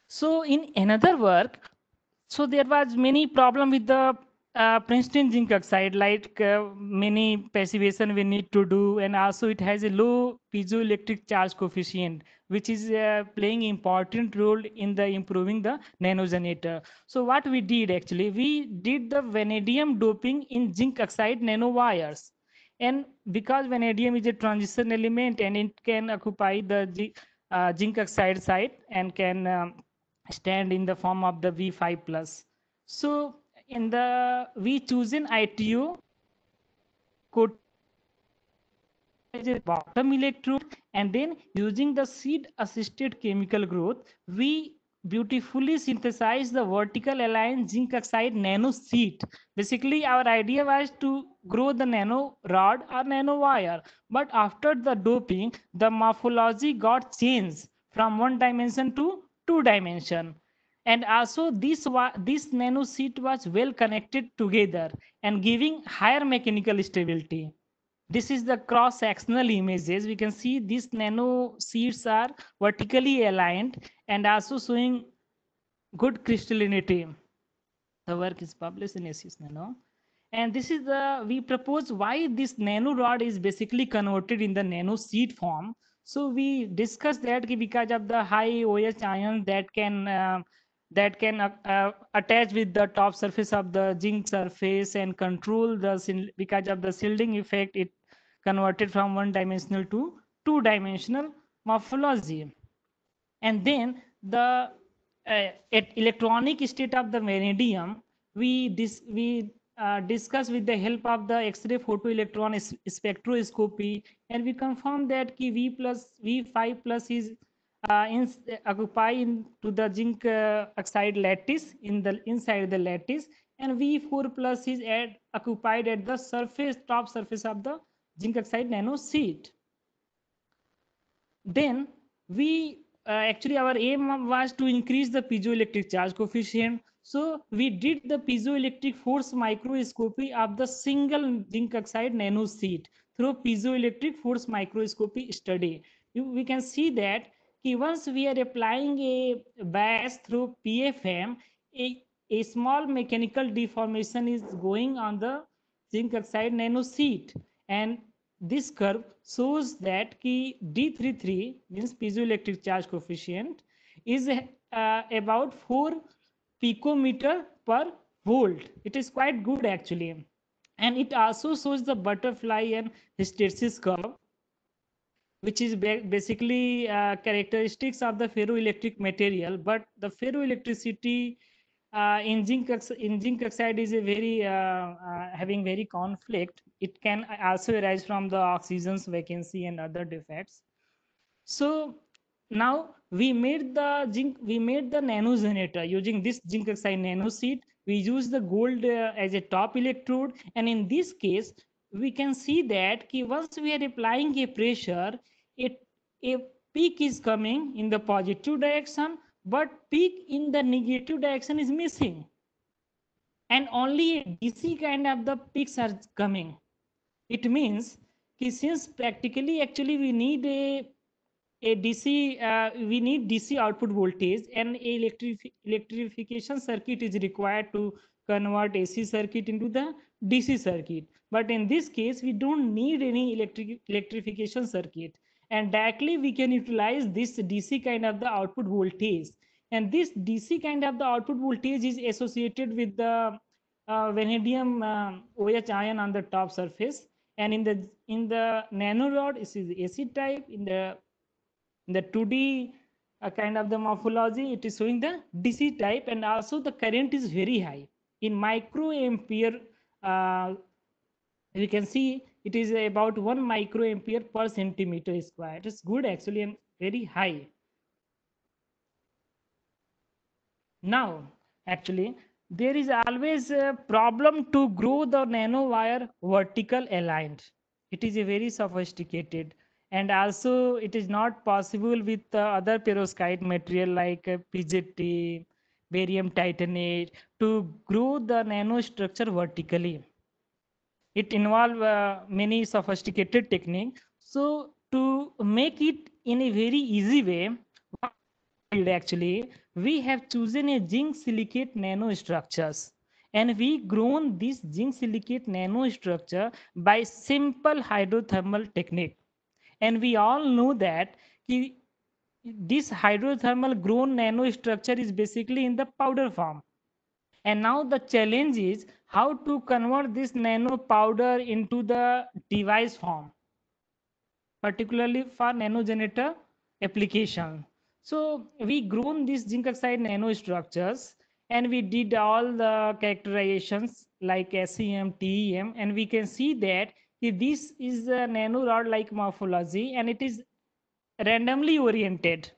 Speaker 5: So in another work, so there was many problem with the uh, pristine zinc oxide, like uh, many passivation we need to do, and also it has a low piezoelectric charge coefficient, which is uh, playing important role in the improving the nanogenator. So what we did actually, we did the vanadium doping in zinc oxide nanowires. And because vanadium is a transition element and it can occupy the zi- uh, zinc oxide site and can um, stand in the form of the V5 plus. So in the we choose an ITO a bottom electrode and then using the seed assisted chemical growth we beautifully synthesize the vertical aligned zinc oxide nano basically our idea was to grow the nano rod or nano wire but after the doping the morphology got changed from one dimension to two dimension and also this this nano sheet was well connected together and giving higher mechanical stability. This is the cross sectional images. We can see these nano sheets are vertically aligned and also showing good crystallinity. The work is published in ACS Nano. And this is the we propose why this nano rod is basically converted in the nano sheet form. So we discussed that because of the high OH ion that can uh, that can uh, uh, attach with the top surface of the zinc surface and control the because of the shielding effect it converted from one dimensional to two dimensional morphology. And then the uh, at electronic state of the vanadium we dis we uh, discuss with the help of the x-ray photoelectron spectroscopy and we confirm that ki v plus v5 plus is uh, in, occupy into the zinc uh, oxide lattice in the inside the lattice and v4 plus is at occupied at the surface top surface of the zinc oxide nano sheet. Then we uh, actually our aim was to increase the piezoelectric charge coefficient. So we did the piezoelectric force microscopy of the single zinc oxide nano sheet through piezoelectric force microscopy study. You, we can see that once we are applying a bias through pfm a, a small mechanical deformation is going on the zinc oxide nano sheet and this curve shows that ki D33 means piezoelectric charge coefficient is uh, about 4 picometer per volt. It is quite good actually. And it also shows the butterfly and hysteresis curve, which is ba- basically uh, characteristics of the ferroelectric material. But the ferroelectricity uh, in zinc in zinc oxide is a very uh, uh, having very conflict. It can also arise from the oxygen's vacancy and other defects. So now we made the zinc we made the nano generator using this zinc oxide nano sheet we use the gold uh, as a top electrode. And in this case we can see that once we are applying a pressure it a peak is coming in the positive direction but peak in the negative direction is missing. And only a dc kind of the peaks are coming. It means since practically actually we need a a dc uh, we need dc output voltage and a electric electrification circuit is required to convert ac circuit into the dc circuit. But in this case we don't need any electric electrification circuit and directly we can utilize this dc kind of the output voltage. And this dc kind of the output voltage is associated with the uh, vanadium uh, oh ion on the top surface. And in the in the nanorod it is ac type. In the in the 2d uh, kind of the morphology it is showing the dc type. And also the current is very high. In microampere uh, you can see it is about 1 microampere per centimeter square. It is good actually and very high. Now actually there is always a problem to grow the nanowire vertical aligned. It is a very sophisticated and also it is not possible with the other perovskite material like uh, pzt barium titanate to grow the nanostructure vertically it involve uh, many sophisticated technique so to make it in a very easy way actually we have chosen a zinc silicate nanostructures. And we grown this zinc silicate nanostructure by simple hydrothermal technique. And we all know that this hydrothermal grown nanostructure is basically in the powder form. And now the challenge is how to convert this nano powder into the device form particularly for nanogenerator application so we grown these zinc oxide nanostructures and we did all the characterizations like SEM, TEM, and we can see that this is a nanorod like morphology and it is randomly oriented.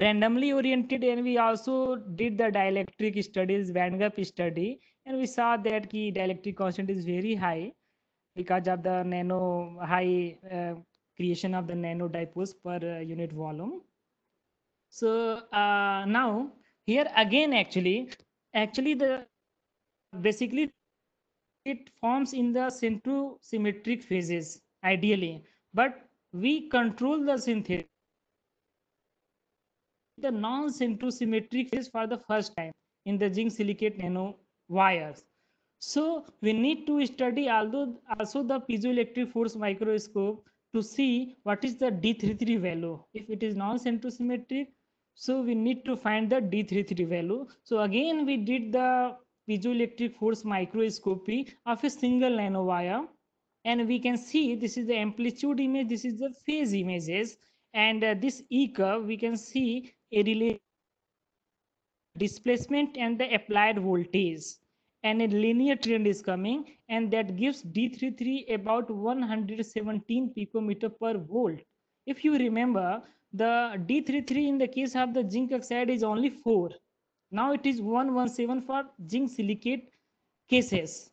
Speaker 5: Randomly oriented, and we also did the dielectric studies, band gap study, and we saw that the dielectric constant is very high because of the nano high uh, creation of the nano dipoles per uh, unit volume. So uh, now here again actually actually the basically it forms in the centrosymmetric phases ideally but we control the synthesis the non-centrosymmetric phase for the first time in the zinc silicate nano wires so we need to study although also the piezoelectric force microscope to see what is the d33 value if it is non-centrosymmetric so we need to find the D33 value. So again, we did the piezoelectric force microscopy of a single nanowire. And we can see this is the amplitude image, this is the phase images. And uh, this E curve, we can see a relation displacement and the applied voltage. And a linear trend is coming and that gives D33 about 117 picometer per volt. If you remember, the D33 in the case of the zinc oxide is only 4. Now it is 117 for zinc silicate cases.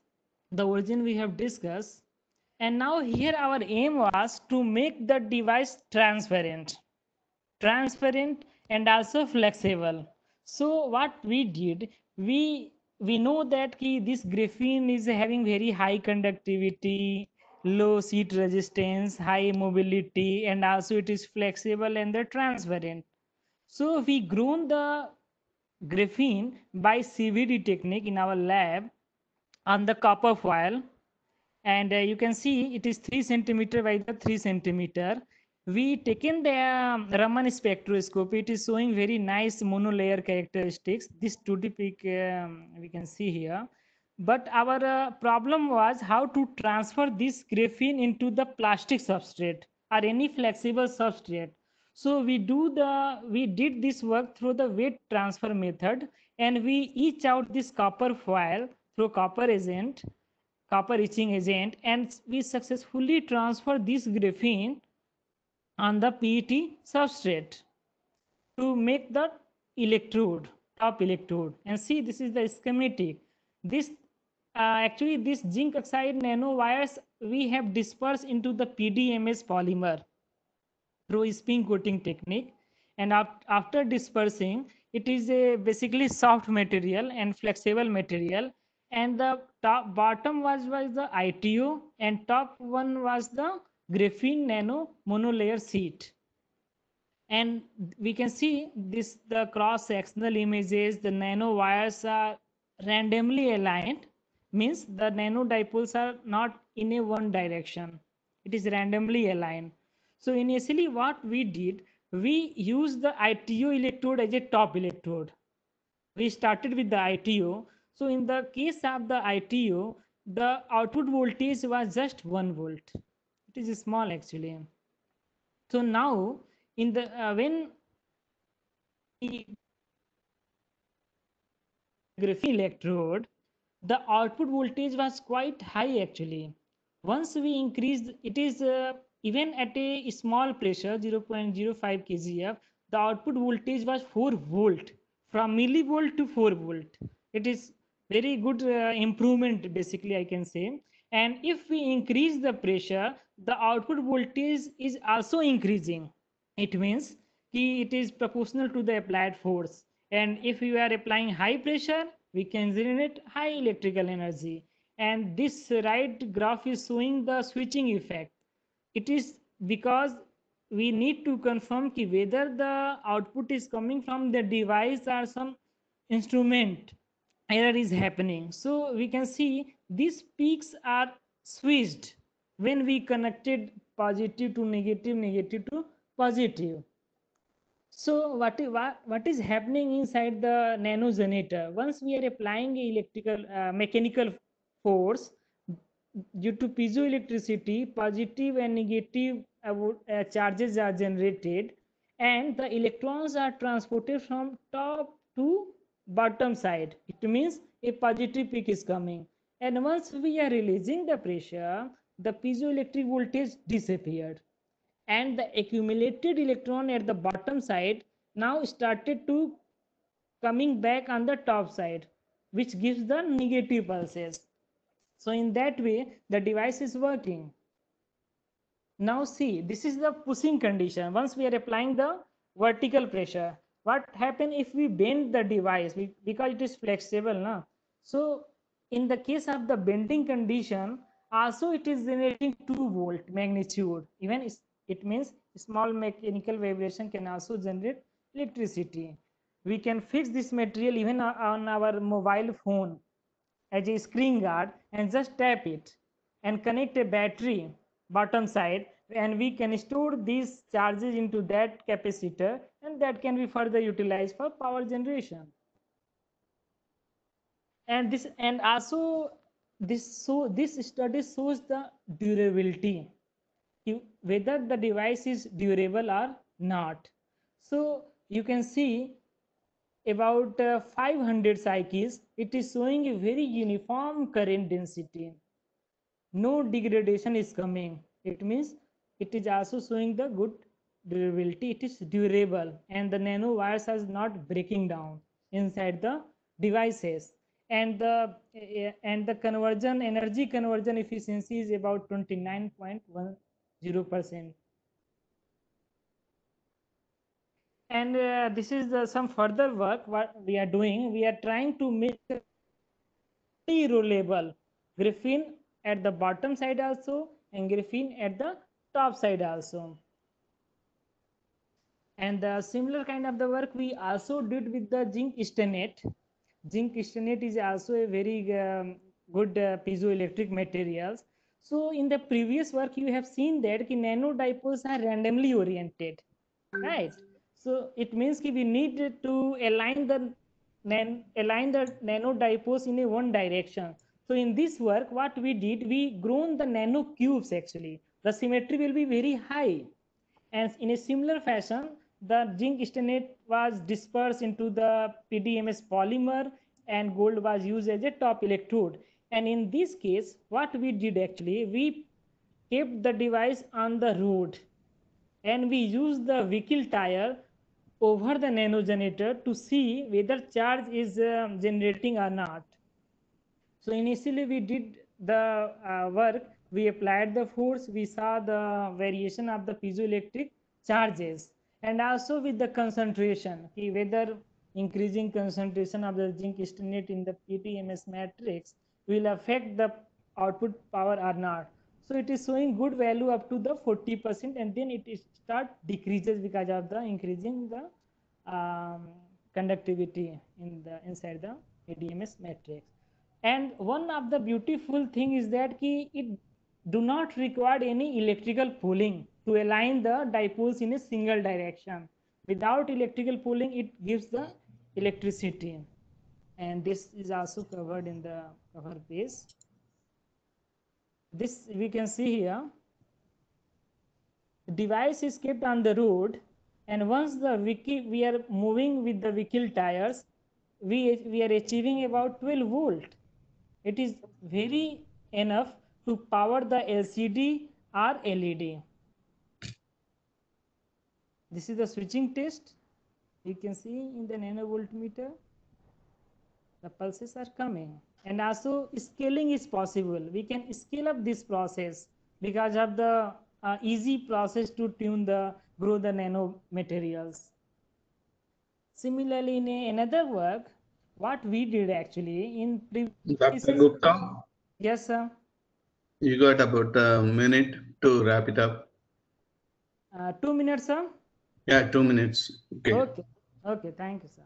Speaker 5: The origin we have discussed. And now here our aim was to make the device transparent. Transparent and also flexible. So what we did, we we know that key, this graphene is having very high conductivity low sheet resistance, high mobility, and also it is flexible and the transparent. So we grown the graphene by CVD technique in our lab on the copper foil. And uh, you can see it is 3 centimeter by the 3 centimeter. We taken the um, Raman spectroscopy. It is showing very nice monolayer characteristics. This 2D peak um, we can see here but our uh, problem was how to transfer this graphene into the plastic substrate or any flexible substrate so we do the we did this work through the wet transfer method and we etch out this copper foil through copper agent copper etching agent and we successfully transfer this graphene on the PET substrate to make the electrode top electrode and see this is the schematic this uh, actually this zinc oxide nanowires we have dispersed into the PDMS polymer through spin coating technique. And after dispersing, it is a basically soft material and flexible material. And the top bottom was, was the ITO and top one was the graphene nano monolayer sheet. And we can see this the cross sectional images, the nanowires are randomly aligned means the nanodipoles are not in a one direction. It is randomly aligned. So initially what we did we used the ito electrode as a top electrode. We started with the ito so in the case of the ito the output voltage was just 1 volt it is small actually so now in the uh, when graphene electrode the output voltage was quite high actually. Once we increased, it is uh, even at a small pressure 0.05 kgf, the output voltage was 4 volt from millivolt to 4 volt. It is very good uh, improvement basically I can say. And if we increase the pressure, the output voltage is also increasing. It means it is proportional to the applied force. And if you are applying high pressure, we can generate high electrical energy and this right graph is showing the switching effect it is because we need to confirm ki whether the output is coming from the device or some instrument error is happening. So we can see these peaks are switched when we connected positive to negative, negative to positive. So what, what, what is happening inside the nano generator? Once we are applying electrical uh, mechanical force due to piezoelectricity, positive and negative uh, uh, charges are generated and the electrons are transported from top to bottom side. It means a positive peak is coming. And once we are releasing the pressure, the piezoelectric voltage disappeared. And the accumulated electron at the bottom side now started to coming back on the top side, which gives the negative pulses. So in that way, the device is working. Now see, this is the pushing condition. Once we are applying the vertical pressure, what happen if we bend the device because it is flexible now. So in the case of the bending condition, also it is generating 2 volt magnitude. Even it means small mechanical vibration can also generate electricity. We can fix this material even on our mobile phone as a screen guard and just tap it and connect a battery bottom side and we can store these charges into that capacitor and that can be further utilized for power generation and this and also this so this study shows the durability whether the device is durable or not so you can see about uh, 500 cycles, it is showing a very uniform current density. No degradation is coming. It means it is also showing the good durability. It is durable and the nanowires are not breaking down inside the devices. And the uh, and the conversion energy conversion efficiency is about 29.10 percent. and uh, this is the, some further work what we are doing. We are trying to make rollable graphene at the bottom side also and graphene at the top side also. And the similar kind of the work we also did with the zinc stannate zinc stannate is also a very um, good uh, piezoelectric materials so in the previous work you have seen that ki nano dipoles are randomly oriented right so it means ki we need to align the nan- align the nano dipoles in a one direction. So in this work, what we did, we grown the nano cubes actually. The symmetry will be very high. And in a similar fashion, the zinc stannate was dispersed into the PDMS polymer and gold was used as a top electrode. And in this case, what we did actually, we kept the device on the road and we used the vehicle tire over the nano generator to see whether charge is um, generating or not. So initially we did the uh, work, we applied the force, we saw the variation of the piezoelectric charges and also with the concentration, whether increasing concentration of the zinc stannate in the PDMS matrix will affect the output power or not. So it is showing good value up to the 40% and then it start decreases because of the increasing the um, conductivity in the inside the ADMS matrix. And one of the beautiful thing is that it do not require any electrical poling to align the dipoles in a single direction. Without electrical poling, it gives the electricity. And this is also covered in the cover page. This we can see here. Device is kept on the road and once the wiki we are moving with the vehicle tires, we, we are achieving about 12 volt it is very enough to power the LCD or LED. This is the switching test. You can see in the nanovoltmeter, the pulses are coming. And also scaling is possible. We can scale up this process because of the uh, easy process to tune the, grow the nano materials. Similarly, in a- another work, what we did actually in pre-
Speaker 1: Dr. Gupta,
Speaker 5: Yes, sir.
Speaker 1: you got about a minute to wrap it up.
Speaker 5: Uh, two minutes, sir.
Speaker 1: Yeah, two minutes. Okay.
Speaker 5: Okay. Okay. Thank you, sir.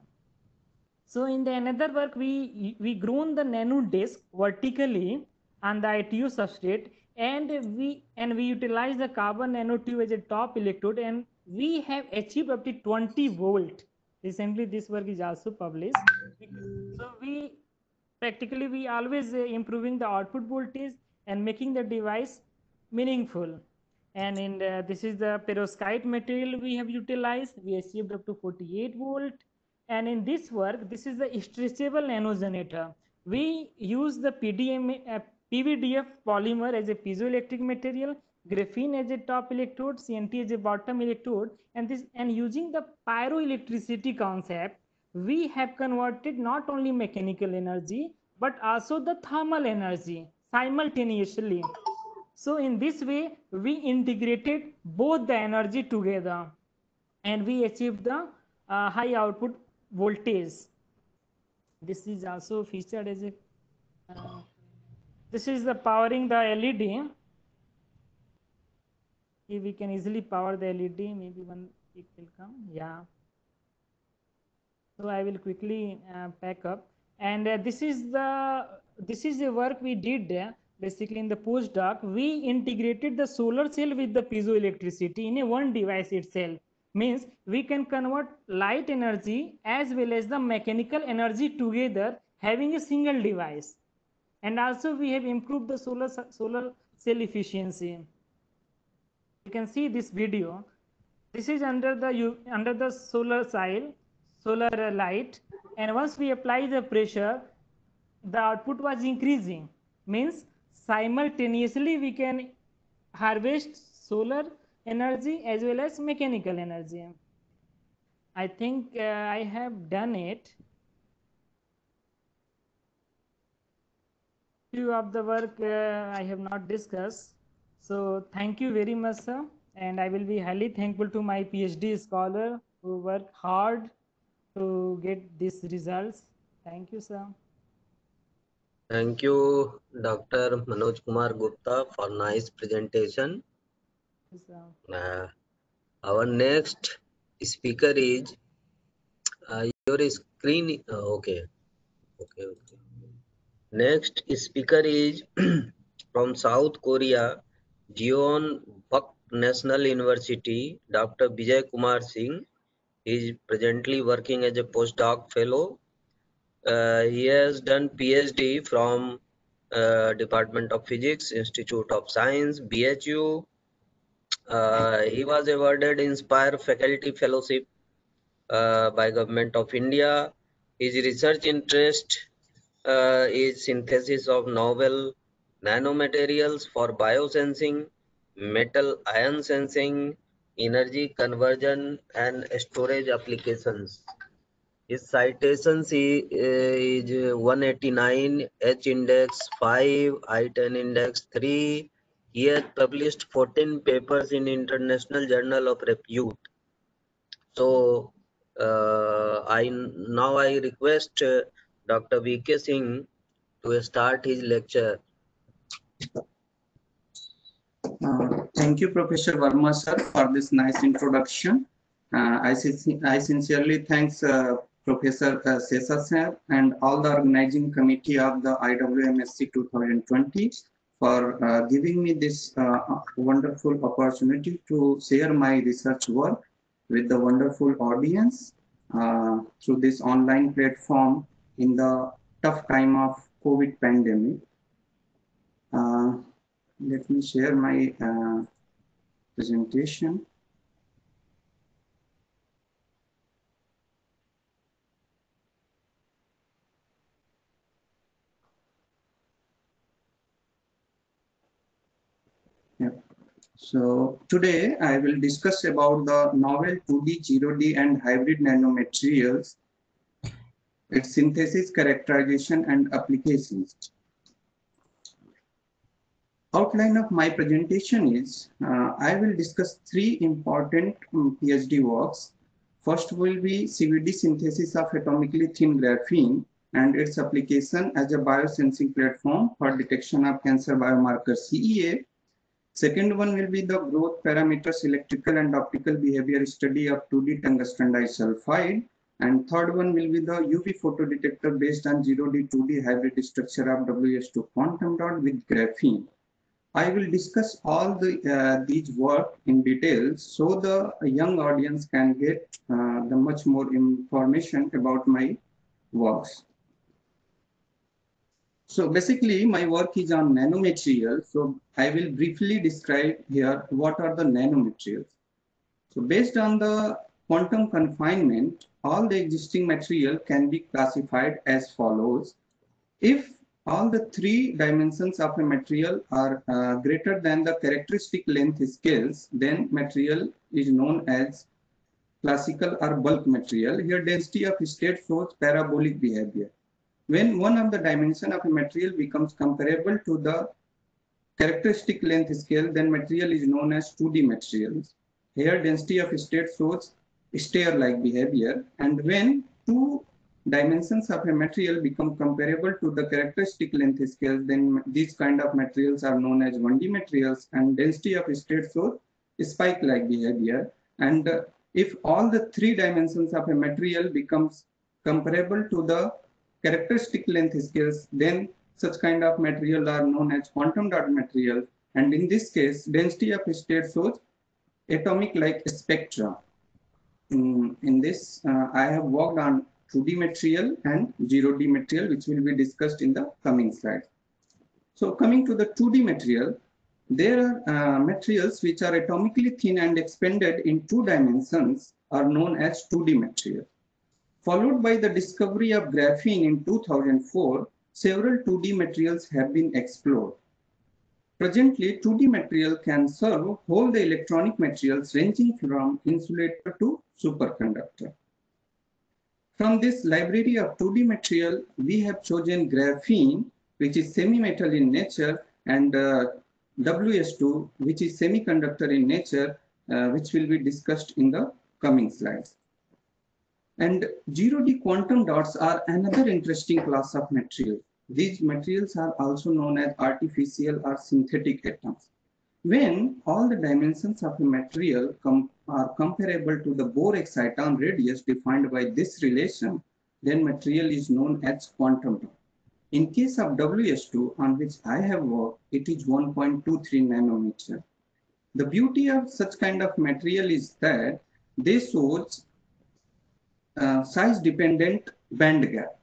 Speaker 5: So in the another work, we we grown the nano disk vertically on the ITO substrate, and we and we utilize the carbon nanotube as a top electrode, and we have achieved up to 20 volt. Recently, this work is also published. So we practically we always uh, improving the output voltage and making the device meaningful. And in the, this is the perovskite material we have utilized. We achieved up to 48 volt. And in this work, this is the stretchable nanogenator. We use the PDM, uh, PVDF polymer as a piezoelectric material, graphene as a top electrode, CNT as a bottom electrode, and this and using the pyroelectricity concept, we have converted not only mechanical energy but also the thermal energy simultaneously. So in this way, we integrated both the energy together and we achieved the uh, high output voltage. This is also featured as a, uh, this is the powering the LED. We can easily power the LED, maybe one it will come. Yeah. So I will quickly uh, pack up. And uh, this is the this is the work we did uh, basically in the postdoc. We integrated the solar cell with the piezoelectricity in a one device itself. Means we can convert light energy as well as the mechanical energy together having a single device. And also we have improved the solar solar cell efficiency. You can see this video. This is under the under the solar cell solar light and once we apply the pressure the output was increasing means simultaneously we can harvest solar energy as well as mechanical energy i think uh, i have done it few of the work uh, i have not discussed so thank you very much sir and i will be highly thankful to my phd scholar who worked hard to get these results. Thank you, sir.
Speaker 2: Thank you, Dr. Manoj Kumar Gupta, for nice presentation. Uh, our next speaker is uh, your screen. Uh, okay. okay, okay. Next speaker is from South Korea, Jeon Buk National University, Dr. Vijay Kumar Singh. He is presently working as a postdoc fellow. Uh, he has done PhD from uh, Department of Physics, Institute of Science, BHU. Uh, he was awarded Inspire Faculty Fellowship by Government of India. His research interest uh, is synthesis of novel nanomaterials for biosensing, metal ion sensing, energy conversion and storage applications. His citations is 189, H index 5, I10 index 3. He has published 14 papers in International Journal of Repute. So uh, I now I request uh, Dr. V.K. Singh to start his lecture.
Speaker 6: Uh, thank you, Professor Verma, sir, for this nice introduction. Uh, I, I, sincerely thanks uh, Professor uh, Sesa sir and all the organizing committee of the IWMSC 2020 for uh, giving me this uh, wonderful opportunity to share my research work with the wonderful audience uh, through this online platform in the tough time of COVID pandemic. Uh, let me share my uh, presentation. Yeah. So today I will discuss about the novel 2D, 0D and hybrid nanomaterials, its synthesis, characterization and applications outline of my presentation is uh, I will discuss three important um, PhD works. First will be CVD synthesis of atomically thin graphene and its application as a biosensing platform for detection of cancer biomarker CEA. Second one will be the growth parameters electrical and optical behavior study of 2D tungsten disulfide And third one will be the UV photo detector based on 0D 2D hybrid structure of WS2 quantum dot with graphene. I will discuss all the uh, these work in detail so the young audience can get uh, the much more information about my works. So basically my work is on nanomaterials. So I will briefly describe here what are the nanomaterials. So based on the quantum confinement, all the existing material can be classified as follows. If all the three dimensions of a material are uh, greater than the characteristic length scales, then material is known as classical or bulk material. Here density of state shows parabolic behavior. When one of the dimension of a material becomes comparable to the characteristic length scale, then material is known as 2D materials. Here density of state shows stair-like behavior. And when two dimensions of a material become comparable to the characteristic length scale, then these kind of materials are known as 1D materials and density of state shows spike-like behavior. And uh, if all the three dimensions of a material becomes comparable to the characteristic length scales, then such kind of material are known as quantum dot material. And in this case, density of state shows atomic like spectra. In, in this, uh, I have worked on 2D material and 0D material, which will be discussed in the coming slide. So coming to the 2D material, there are uh, materials which are atomically thin and expanded in two dimensions are known as 2D material. Followed by the discovery of graphene in 2004, several 2D materials have been explored. Presently, 2D material can serve all the electronic materials ranging from insulator to superconductor. From this library of 2D material, we have chosen graphene, which is semi-metal in nature, and uh, WS2, which is semiconductor in nature, uh, which will be discussed in the coming slides. And 0D quantum dots are another interesting class of material. These materials are also known as artificial or synthetic atoms. When all the dimensions of a material com are comparable to the Bohr exciton radius defined by this relation, then material is known as quantum dot. In case of WS2, on which I have worked, it is 1.23 nanometer. The beauty of such kind of material is that they shows uh, size-dependent band gap.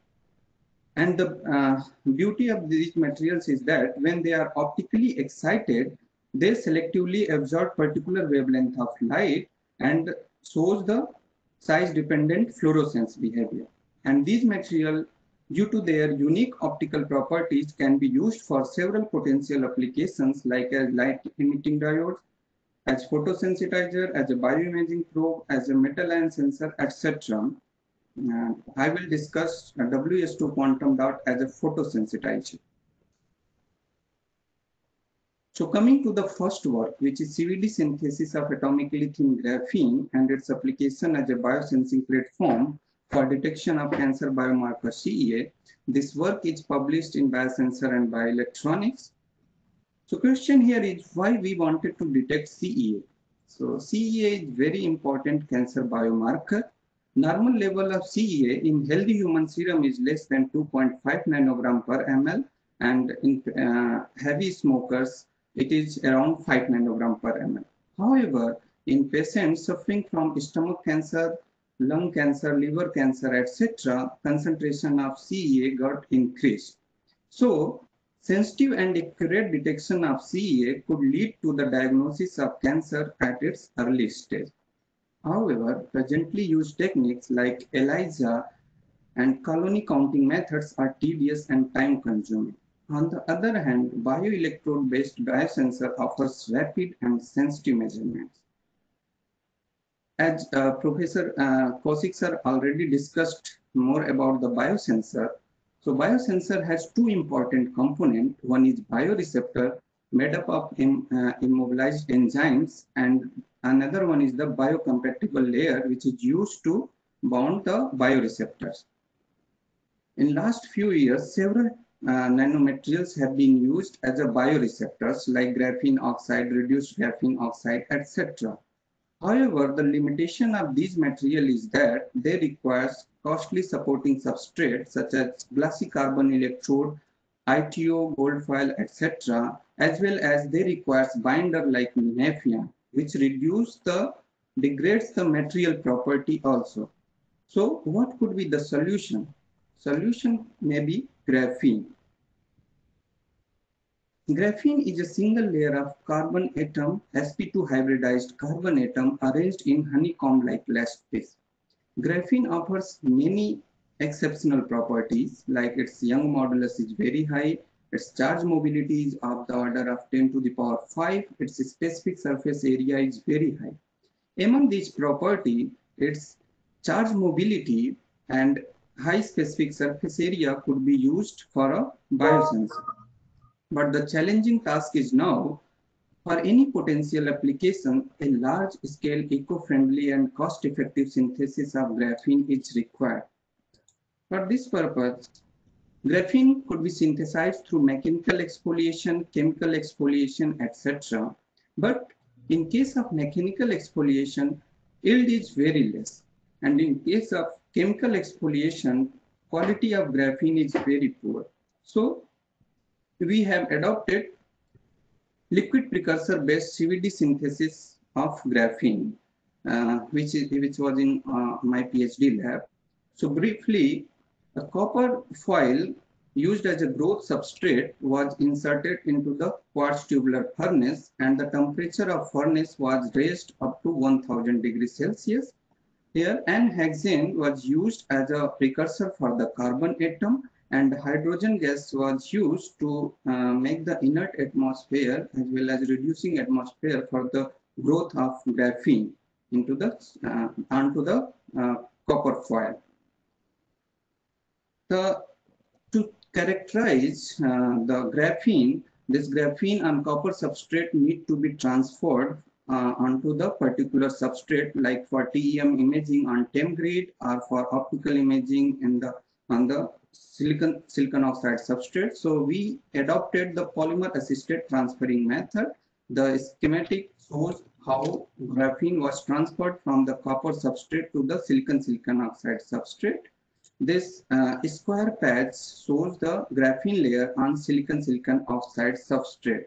Speaker 6: And the uh, beauty of these materials is that when they are optically excited, they selectively absorb particular wavelength of light and shows the size-dependent fluorescence behavior. And these material, due to their unique optical properties, can be used for several potential applications like as light-emitting diodes, as photosensitizer, as a bioimaging probe, as a metal ion sensor, etc. Uh, I will discuss WS2 quantum dot as a photosensitizer. So coming to the first work, which is CVD synthesis of atomically thin graphene and its application as a biosensing platform for detection of cancer biomarker CEA. This work is published in Biosensor and Bioelectronics. So question here is why we wanted to detect CEA. So CEA is very important cancer biomarker Normal level of CEA in healthy human serum is less than 2.5 nanogram per ml and in uh, heavy smokers it is around 5 nanogram per ml. However, in patients suffering from stomach cancer, lung cancer, liver cancer, etc., concentration of CEA got increased. So, sensitive and accurate detection of CEA could lead to the diagnosis of cancer at its early stage. However, presently used techniques like ELISA and colony counting methods are tedious and time consuming. On the other hand, bioelectrode based biosensor offers rapid and sensitive measurements. As uh, Professor uh, Kaushik sir already discussed more about the biosensor, so biosensor has two important components. One is bioreceptor made up of Im, uh, immobilized enzymes and Another one is the biocompatible layer, which is used to bond the bioreceptors. In last few years, several uh, nanomaterials have been used as a bioreceptors like graphene oxide, reduced graphene oxide, etc. However, the limitation of these material is that they require costly supporting substrates such as glassy carbon electrode, ITO, gold foil, etc., as well as they require binder like Nafion, which reduce the degrades the material property also. So what could be the solution? Solution may be graphene. Graphene is a single layer of carbon atom, sp2 hybridized carbon atom arranged in honeycomb-like lattice. Graphene offers many exceptional properties like its Young modulus is very high, its charge mobility is of the order of 10 to the power 5, its specific surface area is very high. Among these property, its charge mobility and high specific surface area could be used for a biosensor. But the challenging task is now, for any potential application, a large-scale, eco-friendly and cost-effective synthesis of graphene is required. For this purpose, graphene could be synthesized through mechanical exfoliation, chemical exfoliation, etc. But in case of mechanical exfoliation, yield is very less. And in case of chemical exfoliation, quality of graphene is very poor. So we have adopted liquid precursor based CVD synthesis of graphene, uh, which, is, which was in uh, my PhD lab. So briefly, a copper foil used as a growth substrate was inserted into the quartz tubular furnace and the temperature of furnace was raised up to 1000 degrees Celsius. Here N-hexane was used as a precursor for the carbon atom and hydrogen gas was used to uh, make the inert atmosphere as well as reducing atmosphere for the growth of graphene into the uh, onto the uh, copper foil. The, to characterize uh, the graphene, this graphene and copper substrate need to be transferred uh, onto the particular substrate like for TEM imaging on TEM grid or for optical imaging in the on the silicon, silicon oxide substrate. So we adopted the polymer assisted transferring method. The schematic shows how graphene was transferred from the copper substrate to the silicon silicon oxide substrate. This uh, square patch shows the graphene layer on silicon silicon oxide substrate.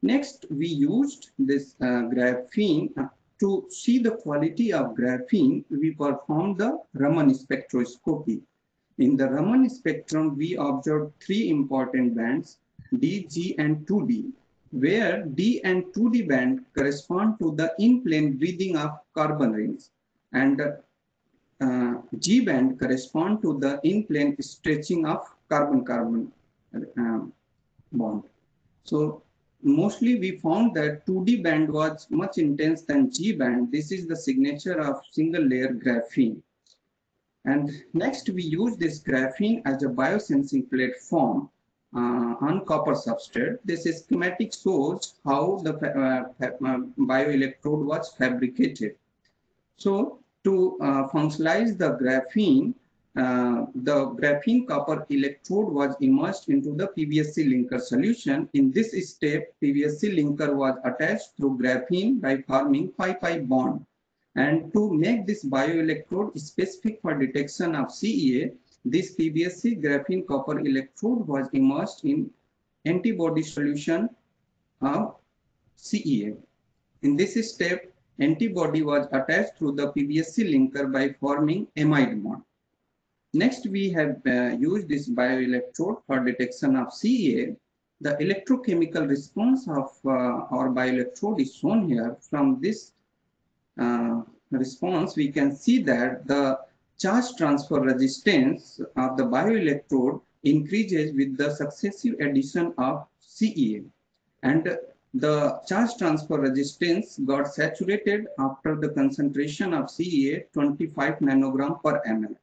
Speaker 6: Next, we used this uh, graphene uh, to see the quality of graphene. We performed the Raman spectroscopy. In the Raman spectrum, we observed three important bands, D, G, and 2D, where D and 2D band correspond to the in-plane breathing of carbon rings, and uh, G band correspond to the in-plane stretching of carbon-carbon uh, bond. So mostly we found that 2D band was much intense than G band. This is the signature of single layer graphene. And next we use this graphene as a biosensing platform uh, on copper substrate. This schematic shows how the uh, uh, bioelectrode was fabricated. So to uh, functionalize the graphene, uh, the graphene copper electrode was immersed into the PBSC linker solution. In this step, PBSC linker was attached through graphene by forming pi-pi bond. And to make this bioelectrode specific for detection of CEA, this PBSC graphene copper electrode was immersed in antibody solution of CEA. In this step, antibody was attached through the PBSC linker by forming amide bond. Next, we have uh, used this bioelectrode for detection of CEA. The electrochemical response of uh, our bioelectrode is shown here. From this uh, response, we can see that the charge transfer resistance of the bioelectrode increases with the successive addition of CEA. And the charge transfer resistance got saturated after the concentration of CEA 25 nanogram per ml.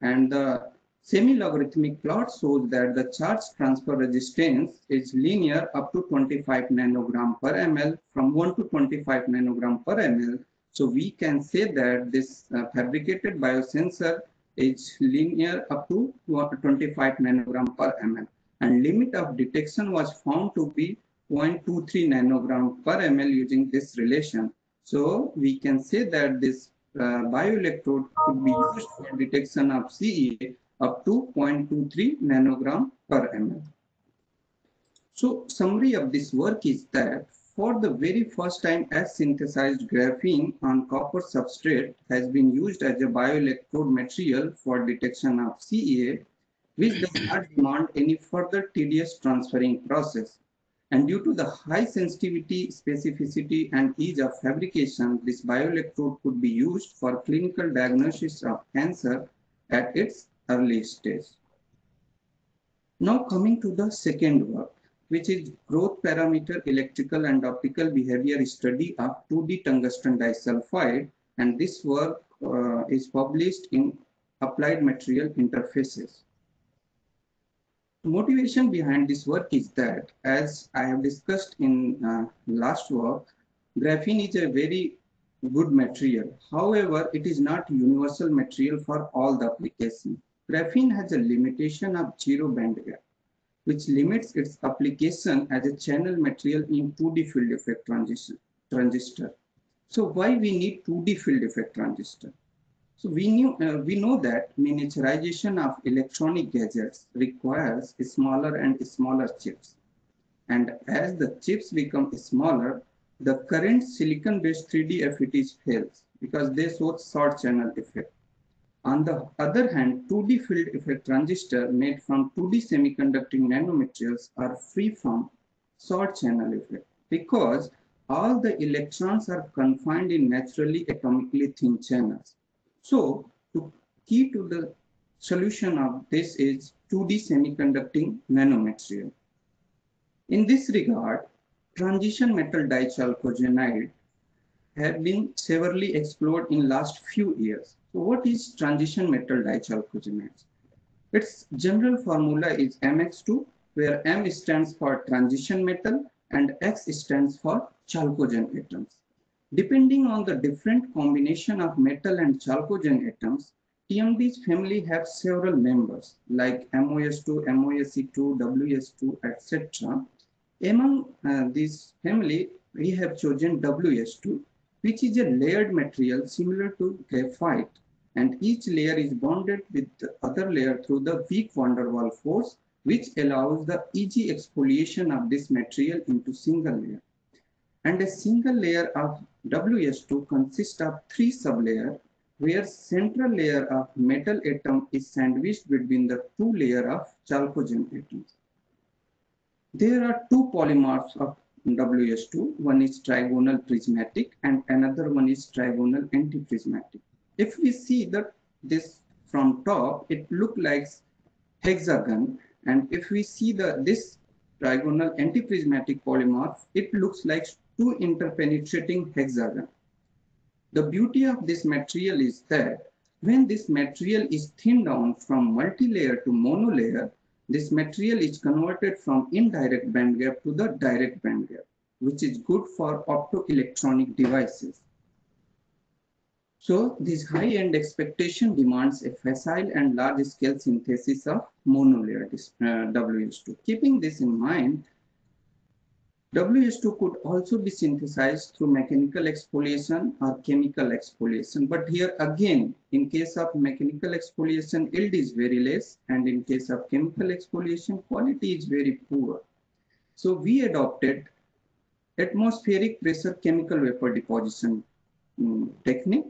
Speaker 6: And the semi-logarithmic plot shows that the charge transfer resistance is linear up to 25 nanogram per ml from 1 to 25 nanogram per ml so we can say that this uh, fabricated biosensor is linear up to 25 nanogram per ml and limit of detection was found to be 0.23 nanogram per ml using this relation. So we can say that this uh, bioelectrode could be used for detection of CEA up to 0.23 nanogram per ml. So summary of this work is that for the very first time as synthesized graphene on copper substrate has been used as a bioelectrode material for detection of CEA, which does not demand any further tedious transferring process. And due to the high sensitivity, specificity, and ease of fabrication, this bioelectrode could be used for clinical diagnosis of cancer at its early stage. Now coming to the second work which is growth parameter electrical and optical behavior study of 2D tungsten disulfide. And this work uh, is published in Applied Material Interfaces. Motivation behind this work is that, as I have discussed in uh, last work, graphene is a very good material. However, it is not universal material for all the applications. Graphene has a limitation of zero band gap which limits its application as a channel material in 2D field effect transistor. So why we need 2D field effect transistor? So we knew uh, we know that miniaturization of electronic gadgets requires smaller and smaller chips. And as the chips become smaller, the current silicon-based 3D FETs fails because they show short channel effect. On the other hand, 2D field effect transistor made from 2D semiconducting nanomaterials are free from short channel effect because all the electrons are confined in naturally atomically thin channels. So, the key to the solution of this is 2D semiconducting nanomaterial. In this regard, transition metal dichalcogenide have been severely explored in last few years. So what is transition metal dichalcogenide? Its general formula is MX2, where M stands for transition metal and X stands for chalcogen atoms. Depending on the different combination of metal and chalcogen atoms, TMD's family have several members like MOS2, MOSE2, WS2, etc. Among uh, these family, we have chosen WS2, which is a layered material similar to graphite and each layer is bonded with the other layer through the weak van der Waals force which allows the easy exfoliation of this material into single layer. And a single layer of WS2 consists of three sublayers where central layer of metal atom is sandwiched between the two layer of chalcogen atoms. There are two polymorphs of WS2. One is trigonal prismatic and another one is trigonal antiprismatic. If we see that this from top, it look like hexagon. And if we see the this trigonal antiprismatic polymorph, it looks like two interpenetrating hexagon. The beauty of this material is that when this material is thinned down from multi-layer to monolayer, this material is converted from indirect bandgap to the direct bandgap, which is good for optoelectronic devices. So this high-end expectation demands a facile and large-scale synthesis of monolayer uh, WS2. Keeping this in mind, WS2 could also be synthesized through mechanical exfoliation or chemical exfoliation. But here again, in case of mechanical exfoliation, yield is very less. And in case of chemical exfoliation, quality is very poor. So we adopted atmospheric pressure chemical vapor deposition um, technique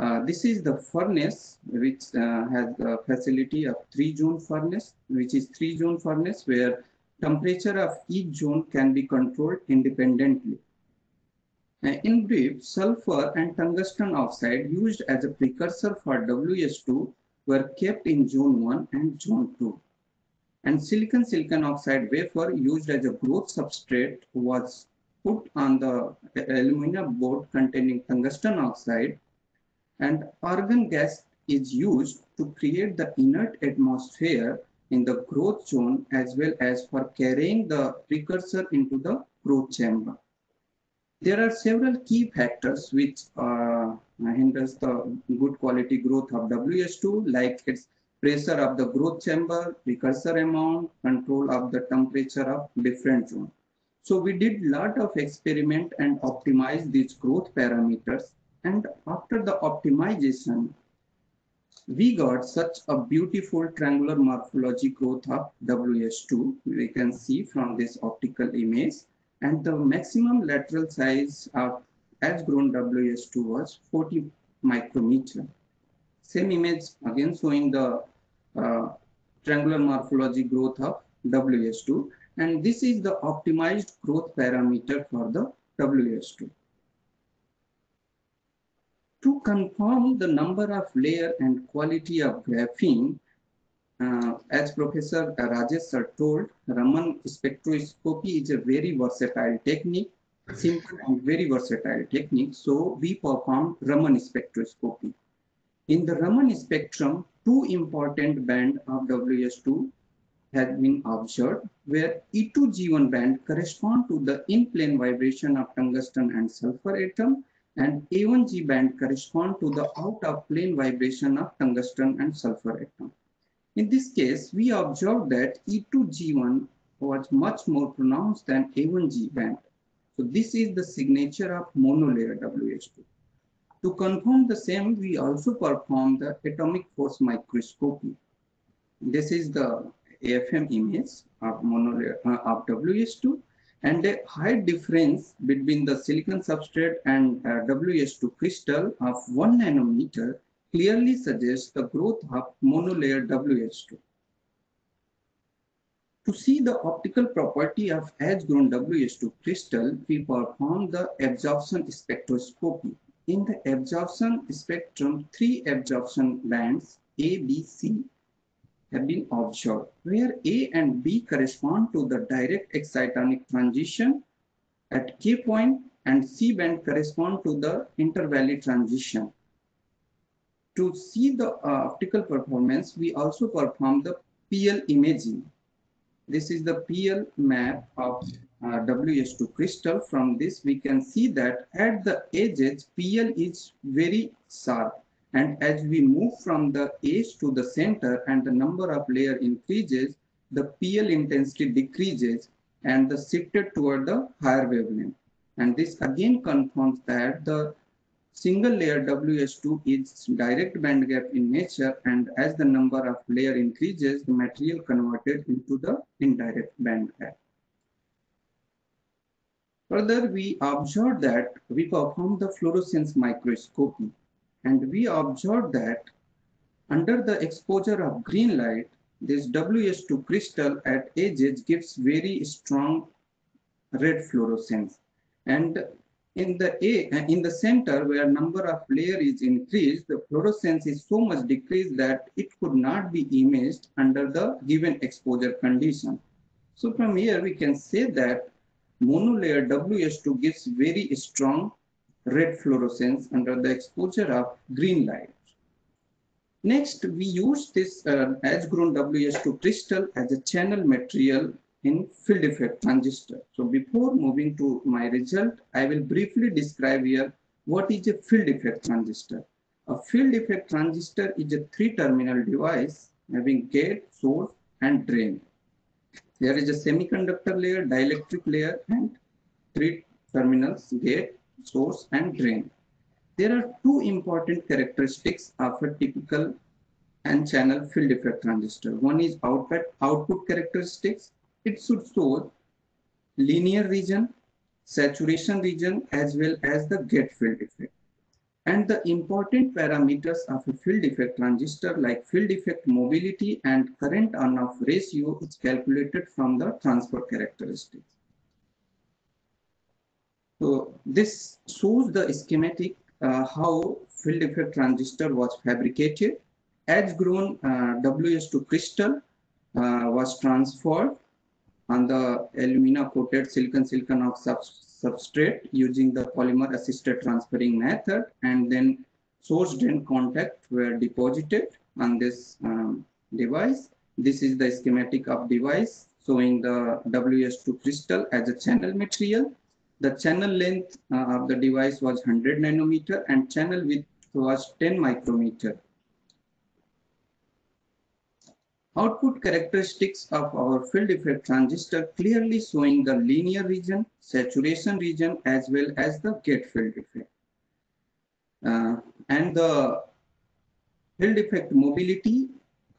Speaker 6: uh, this is the furnace which uh, has the facility of three zone furnace, which is three zone furnace where temperature of each zone can be controlled independently. In brief, sulfur and tungsten oxide used as a precursor for WS2 were kept in zone 1 and zone 2. And silicon silicon oxide wafer used as a growth substrate was put on the aluminum board containing tungsten oxide and argon gas is used to create the inert atmosphere in the growth zone as well as for carrying the precursor into the growth chamber. There are several key factors which uh, hinders the good quality growth of WS2 like its pressure of the growth chamber, precursor amount, control of the temperature of different zone. So we did lot of experiment and optimize these growth parameters. And after the optimization, we got such a beautiful triangular morphology growth of WS2. We can see from this optical image. And the maximum lateral size of as grown WS2 was 40 micrometer. Same image again showing the uh, triangular morphology growth of WS2 and this is the optimized growth parameter for the WS2. To confirm the number of layer and quality of graphene, uh, as Professor Rajesh told, Raman spectroscopy is a very versatile technique, simple and very versatile technique. So we perform Raman spectroscopy. In the Raman spectrum, two important band of WS2 has been observed where E2G1 band correspond to the in-plane vibration of tungsten and sulfur atom and A1G band correspond to the out-of-plane vibration of tungsten and sulfur atom. In this case, we observed that E2G1 was much more pronounced than A1G band. So this is the signature of monolayer WS2. To confirm the same, we also perform the atomic force microscopy. This is the AFM image of monolayer uh, of WS2 and a high difference between the silicon substrate and uh, WS2 crystal of 1 nanometer clearly suggests the growth of monolayer WS2. To see the optical property of as-grown WS2 crystal, we perform the absorption spectroscopy. In the absorption spectrum, three absorption bands A, B, C have been observed, where A and B correspond to the direct excitonic transition at K point and C band correspond to the intervalley transition. To see the uh, optical performance, we also perform the PL imaging. This is the PL map of uh, WS2 crystal. From this, we can see that at the edges, PL is very sharp and as we move from the edge to the center and the number of layer increases, the PL intensity decreases and the shifted toward the higher wavelength. And this again confirms that the single layer WS2 is direct band gap in nature and as the number of layer increases, the material converted into the indirect band gap. Further, we observed that we perform the fluorescence microscopy and we observed that under the exposure of green light, this WS2 crystal at edges gives very strong red fluorescence. And in the A, in the center where number of layer is increased, the fluorescence is so much decreased that it could not be imaged under the given exposure condition. So from here we can say that monolayer WS2 gives very strong red fluorescence under the exposure of green light. Next, we use this uh, as-grown WS2 crystal as a channel material in field effect transistor. So before moving to my result, I will briefly describe here what is a field effect transistor. A field effect transistor is a three-terminal device having gate, source, and drain. There is a semiconductor layer, dielectric layer, and three terminals, gate, source and drain. There are two important characteristics of a typical n-channel field effect transistor. One is output, output characteristics. It should show linear region, saturation region, as well as the gate field effect. And the important parameters of a field effect transistor like field effect mobility and current on-off ratio is calculated from the transfer characteristics. So this shows the schematic uh, how field effect transistor was fabricated. As grown uh, WS2 crystal uh, was transferred on the alumina coated silicon silicon oxide substrate using the polymer assisted transferring method and then source drain contact were deposited on this um, device. This is the schematic of device showing the WS2 crystal as a channel material the channel length uh, of the device was 100 nanometer and channel width was 10 micrometer. Output characteristics of our field effect transistor clearly showing the linear region, saturation region, as well as the gate field effect. Uh, and the field effect mobility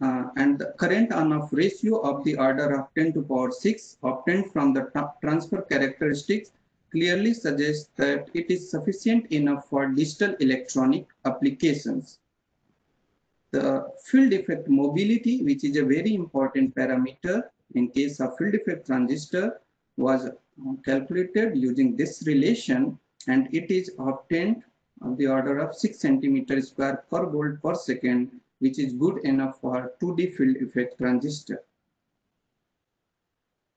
Speaker 6: uh, and the current on-off ratio of the order of 10 to power 6 obtained from the transfer characteristics clearly suggests that it is sufficient enough for digital electronic applications the field effect mobility, which is a very important parameter in case of field effect transistor was calculated using this relation and it is obtained on the order of 6 centimeter square per volt per second, which is good enough for 2D field effect transistor.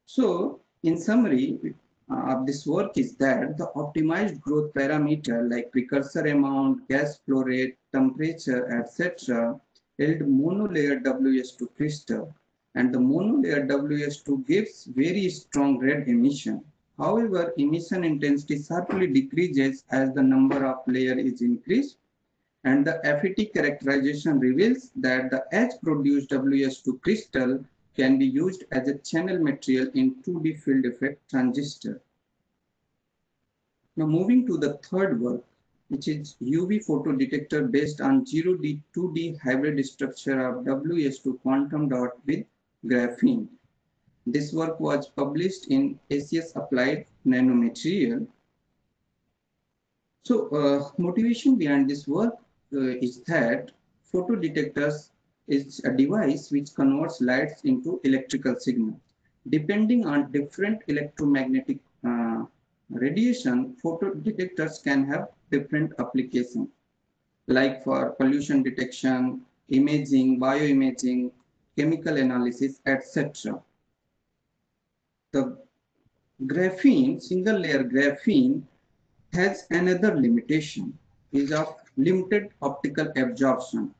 Speaker 6: So in summary Uh, of this work is that the optimized growth parameter like precursor amount, gas flow rate, temperature, etc held monolayer WS2 crystal and the monolayer WS2 gives very strong red emission. However, emission intensity sharply decreases as the number of layer is increased and the FET characterization reveals that the edge produced WS2 crystal can be used as a channel material in 2D field effect transistor. Now moving to the third work, which is UV photodetector based on 0D 2D hybrid structure of WS2 quantum dot with graphene. This work was published in ACS Applied Nanomaterial. So uh, motivation behind this work uh, is that photodetectors is a device which converts lights into electrical signals. Depending on different electromagnetic uh, radiation, photodetectors can have different applications like for pollution detection, imaging, bioimaging, chemical analysis, etc. The graphene, single layer graphene has another limitation is of limited optical absorption.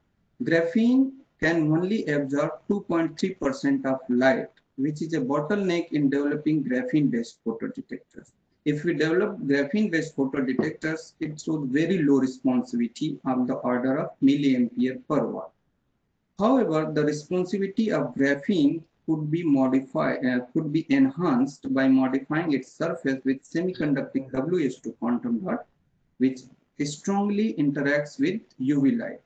Speaker 6: Graphene can only absorb 2.3% of light, which is a bottleneck in developing graphene-based photodetectors. If we develop graphene-based photodetectors, it shows very low responsivity of the order of milliampere per watt. However, the responsivity of graphene could be modified, uh, could be enhanced by modifying its surface with semiconducting WS2 quantum dot, which strongly interacts with UV light.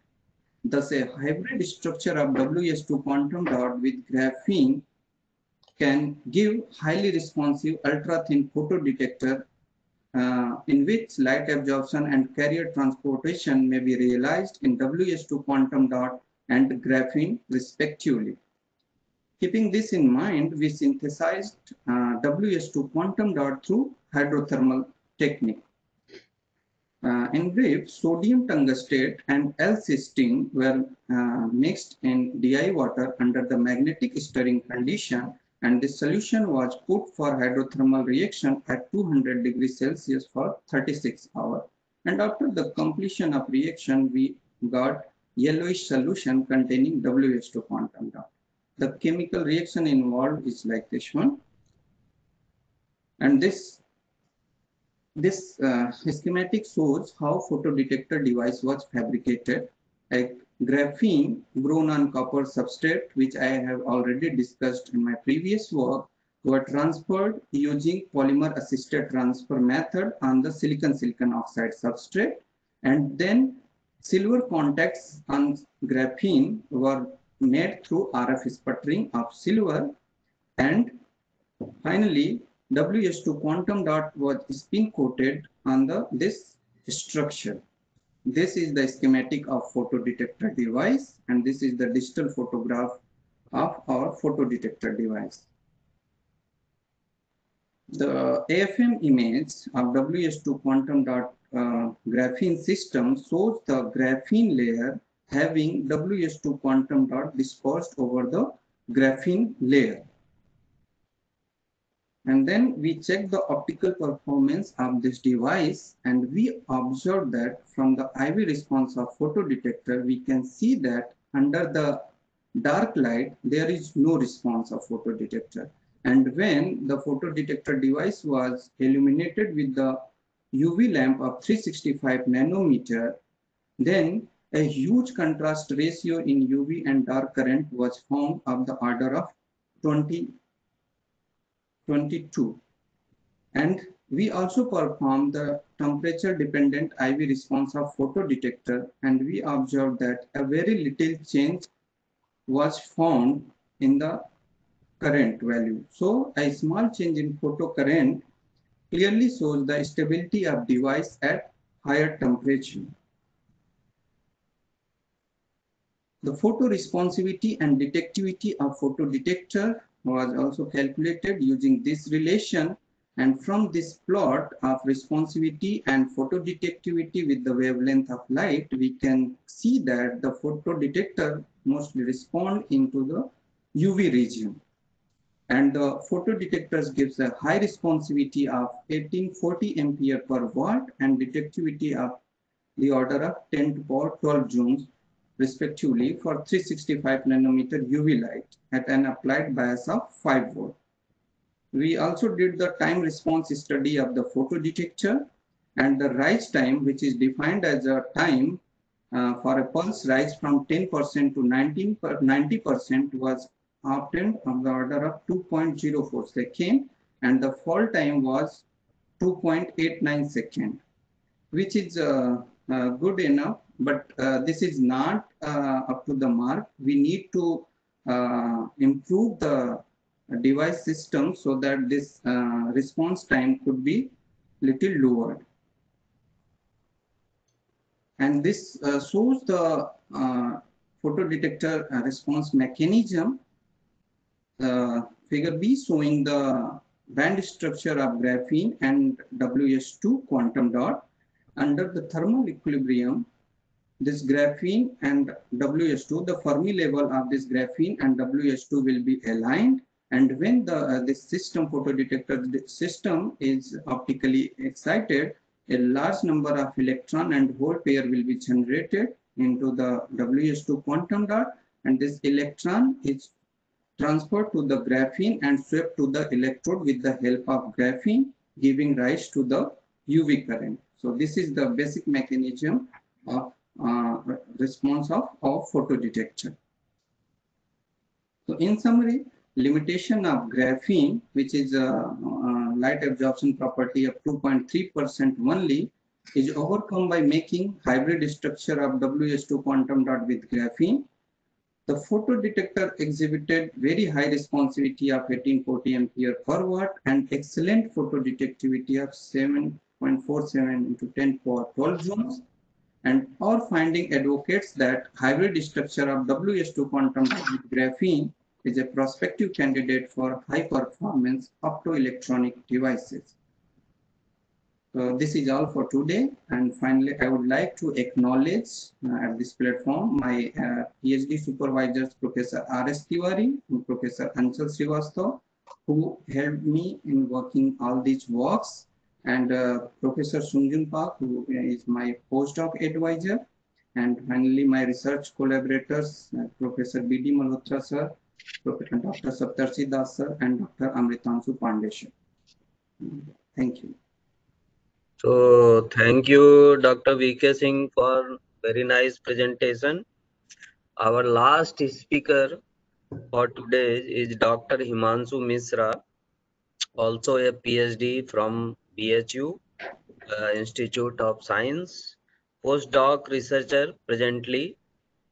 Speaker 6: Thus, a hybrid structure of WS2 quantum dot with graphene can give highly responsive ultra-thin photodetector uh, in which light absorption and carrier transportation may be realized in WS2 quantum dot and graphene respectively. Keeping this in mind, we synthesized uh, WS2 quantum dot through hydrothermal technique. Uh, in brief, sodium tungstate and L-cysteine were uh, mixed in DI water under the magnetic stirring condition and the solution was put for hydrothermal reaction at 200 degrees Celsius for 36 hours. And after the completion of reaction, we got yellowish solution containing WS2 quantum dot. The chemical reaction involved is like this one. And this, this uh, schematic shows how photodetector device was fabricated. Like graphene grown on copper substrate, which I have already discussed in my previous work, were transferred using polymer assisted transfer method on the silicon silicon oxide substrate. And then silver contacts on graphene were made through RF sputtering of silver. And finally, WS2 quantum dot was spin coated on the this structure. This is the schematic of photodetector device and this is the digital photograph of our photodetector device. The AFM image of WS2 quantum dot uh, graphene system shows the graphene layer having WS2 quantum dot dispersed over the graphene layer. And then we check the optical performance of this device and we observe that from the IV response of photodetector, we can see that under the dark light, there is no response of photodetector. And when the photodetector device was illuminated with the UV lamp of 365 nanometer, then a huge contrast ratio in UV and dark current was found of the order of 20, 22. And we also performed the temperature dependent IV response of photodetector and we observed that a very little change was found in the current value. So a small change in photocurrent clearly shows the stability of device at higher temperature. The photoresponsivity and detectivity of photodetector was also calculated using this relation and from this plot of responsivity and photodetectivity with the wavelength of light, we can see that the photodetector mostly respond into the UV region. And the photodetectors gives a high responsivity of 1840 ampere per watt and detectivity of the order of 10 to power 12 joules respectively for 365 nanometer UV light at an applied bias of 5 volt. We also did the time response study of the photodetector and the rise time, which is defined as a time uh, for a pulse rise from 10% to 19 per 90% was obtained on the order of 2.04 second and the fall time was 2.89 second, which is uh, uh, good enough, but uh, this is not uh, up to the mark. We need to uh, improve the device system so that this uh, response time could be little lower. And this uh, shows the uh, photodetector response mechanism. Figure B showing the band structure of graphene and WS2 quantum dot. Under the thermal equilibrium, this graphene and WS2, the Fermi level of this graphene and WS2 will be aligned and when the uh, this system photodetector system is optically excited, a large number of electron and hole pair will be generated into the WS2 quantum dot, and this electron is transferred to the graphene and swept to the electrode with the help of graphene, giving rise to the UV current. So this is the basic mechanism of uh, response of, of photodetector. So in summary, limitation of graphene, which is a, a light absorption property of 2.3% only, is overcome by making hybrid structure of WS2 quantum dot with graphene. The photodetector exhibited very high responsivity of 1840 ampere per watt and excellent photodetectivity of 7.47 into 10 power 12 joules. And our finding advocates that hybrid structure of WS2 quantum graphene is a prospective candidate for high performance optoelectronic devices. So this is all for today. And finally, I would like to acknowledge uh, at this platform my uh, PhD supervisors, Professor R.S. Tiwari and Professor Anchal Srivastav, who helped me in working all these works, and uh, Professor Sungjun Park, who is my postdoc advisor, and finally my research collaborators, uh, Professor B.D. Malhotra sir, Dr. Saptarshi Das sir and Dr. Amritanshu Pandey. Thank you.
Speaker 2: So thank you, Dr. VK Singh, for very nice presentation. Our last speaker for today is Dr. Himanshu Misra, also a PhD from BHU uh, Institute of Science, postdoc researcher presently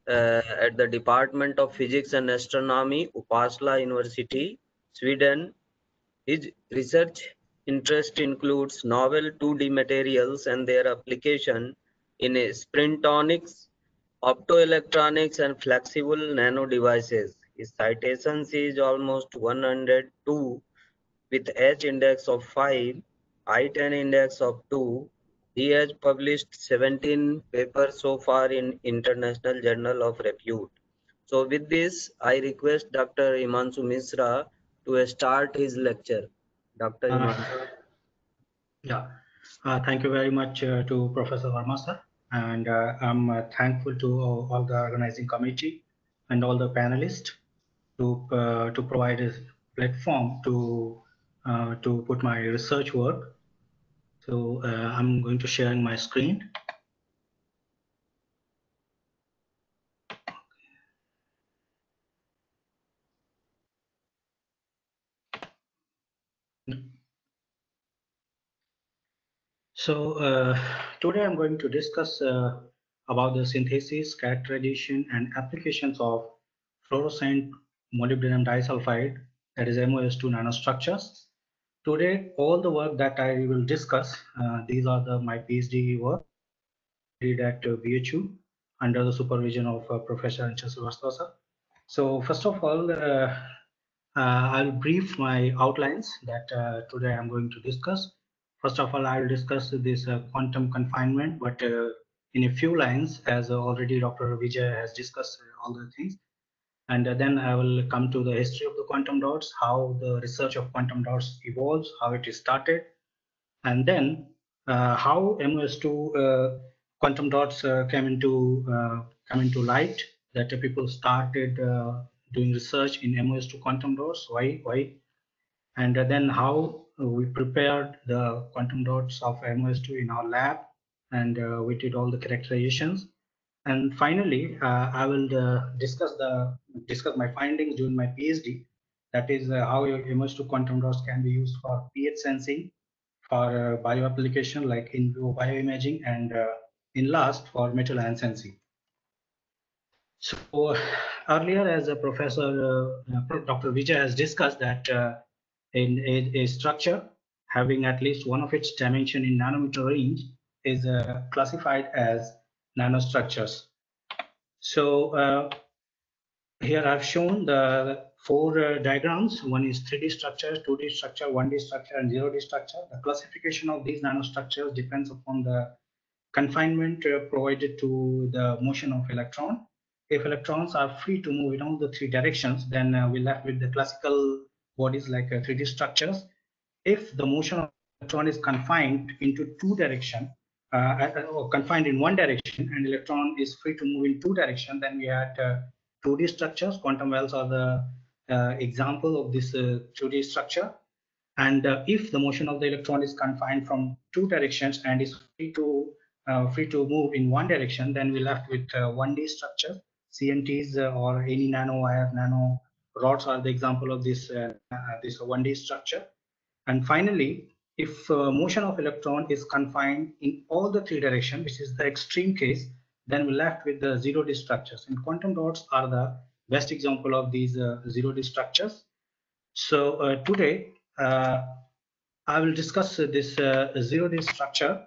Speaker 2: uh, at the Department of Physics and Astronomy, Uppsala University, Sweden. His research interest includes novel 2D materials and their application in spintronics, optoelectronics, and flexible nano devices. His citations is almost 102 with H index of 5, I10 index of 2, he has published 17 papers so far in International Journal of Repute. So with this, I request Dr. Himanshu Misra to start his lecture. Dr.
Speaker 7: Uh,
Speaker 2: Himanshu.
Speaker 7: Yeah, uh, thank you very much uh, to Professor Verma sir. And uh, I'm uh, thankful to all, all the organizing committee and all the panelists to, uh, to provide a platform to, uh, to put my research work. So uh, I'm going to share my screen. So uh, today I'm going to discuss uh, about the synthesis, characterization, and applications of fluorescent molybdenum disulfide, that is MOS2 nanostructures. Today, all the work that I will discuss, uh, these are the my PhD work did at uh, BHU under the supervision of uh, Professor Anshul. So first of all, uh, I'll brief my outlines that today I'm going to discuss. First of all, I will discuss this quantum confinement, but in a few lines, as already Dr. Vijay has discussed all the things. And then I will come to the history of the quantum dots, how the research of quantum dots evolves, how it is started, and then uh, how MOS2 uh, quantum dots uh, came into uh, come into light. That people started uh, doing research in MOS2 quantum dots. Why? Why? And then how we prepared the quantum dots of MOS2 in our lab, and we did all the characterizations and finally, uh, I will uh, discuss the discuss my findings during my PhD. That is uh, how MOS2 quantum dots can be used for pH sensing, for bio application like in bioimaging, and in last for metal ion sensing. So earlier, as a professor, uh, Dr. Vijay has discussed that uh, in a, a, structure having at least one of its dimension in nanometer range is uh, classified as nanostructures. So uh, here I've shown the four uh, diagrams. One is 3D structure, 2D structure, 1D structure, and 0D structure. The classification of these nanostructures depends upon the confinement uh, provided to the motion of electron. If electrons are free to move in all the three directions, then uh, we're left with the classical bodies like 3D uh, structures. If the motion of electron is confined into two direction, uh, uh confined in one direction and electron is free to move in two direction, then we had 2D uh, structures. Quantum wells are the uh, example of this 2D structure. And if the motion of the electron is confined from two directions and is free to free to move in one direction, then we're left with 1D structure. CNTs or any nano wire, nano rods are the example of this this 1D structure. And finally, if uh, motion of electron is confined in all the three directions, which is the extreme case, then we're left with the zero D structures. And quantum dots are the best example of these uh, zero D structures. So uh, today, uh, I will discuss this uh, zero D structure.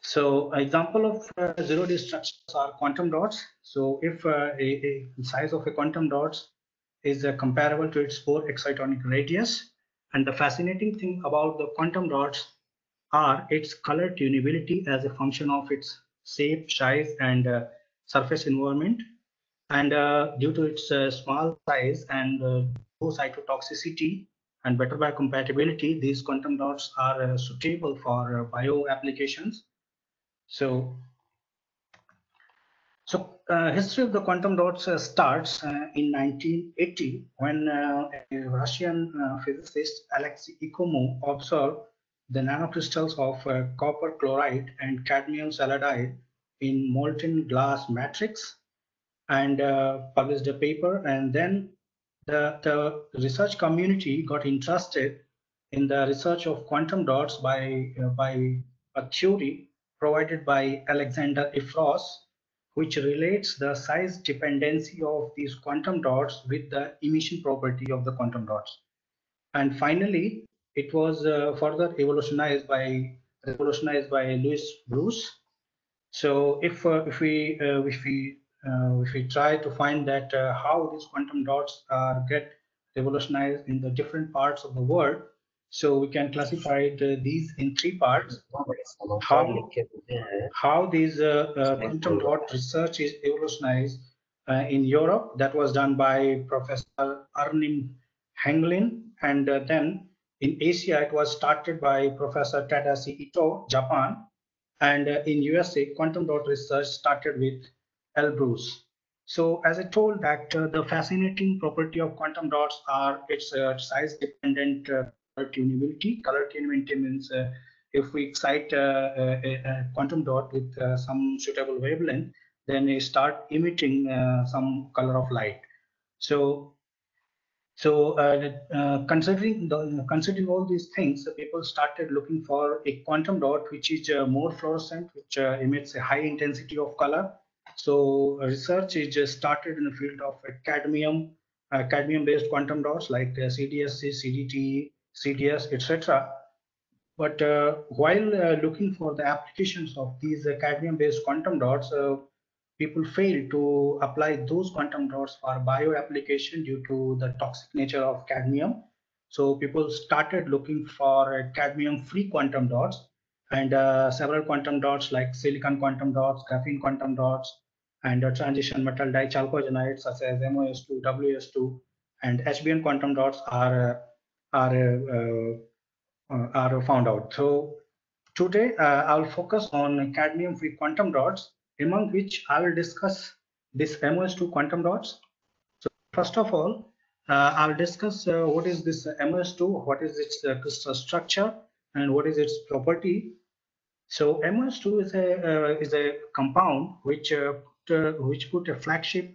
Speaker 7: So example of uh, zero D structures are quantum dots. So if a, a, size of a quantum dots is comparable to its Bohr excitonic radius, and the fascinating thing about the quantum dots are its color tunability as a function of its shape, size, and uh, surface environment. And uh, due to its uh, small size and uh, low cytotoxicity and better biocompatibility, these quantum dots are uh, suitable for uh, bio applications. So so uh, history of the quantum dots uh, starts uh, in 1980 when uh, a Russian uh, physicist Alexei Ekimov observed the nanocrystals of uh, copper chloride and cadmium selenide in molten glass matrix and published a paper. And then the, the research community got interested in the research of quantum dots by, by a theory provided by Alexander Efros which relates the size dependency of these quantum dots with the emission property of the quantum dots. And finally, it was uh, further evolutionized by revolutionized by Louis Brus. So if uh, if we uh, if we uh, if we try to find that uh, how these quantum dots are get revolutionized in the different parts of the world, so we can classify the, these in three parts. How, how these uh, uh, quantum dot research is evolutionized uh, in Europe. That was done by Professor Arnim Henglein. And uh, then in Asia, it was started by Professor Tadashi Ito, Japan. And uh, in USA, quantum dot research started with L. Brus. So as I told that uh, the fascinating property of quantum dots are its size dependent tunability. Color tunability means uh, if we excite uh, a, a, quantum dot with uh, some suitable wavelength, then we start emitting some color of light. So, So uh, uh, considering the, considering all these things, people started looking for a quantum dot which is uh, more fluorescent, which uh, emits a high intensity of color. So research is just started in the field of cadmium, uh, cadmium-based quantum dots like uh, CdSe, CDT, CDS, etc. But uh, while uh, looking for the applications of these uh, cadmium-based quantum dots, uh, people fail to apply those quantum dots for bio application due to the toxic nature of cadmium. So people started looking for cadmium-free quantum dots and several quantum dots like silicon quantum dots, graphene quantum dots, and uh, transition metal dichalcogenides such as MOS2, WS2, and HBN quantum dots are are uh, uh, are found out. So today uh, I'll focus on cadmium-free quantum dots, among which I will discuss this MOS2 quantum dots. So first of all, uh, I'll discuss uh, what is this MOS2, what is its uh, crystal structure, and what is its property. So MOS2 is a is a compound which which put a flagship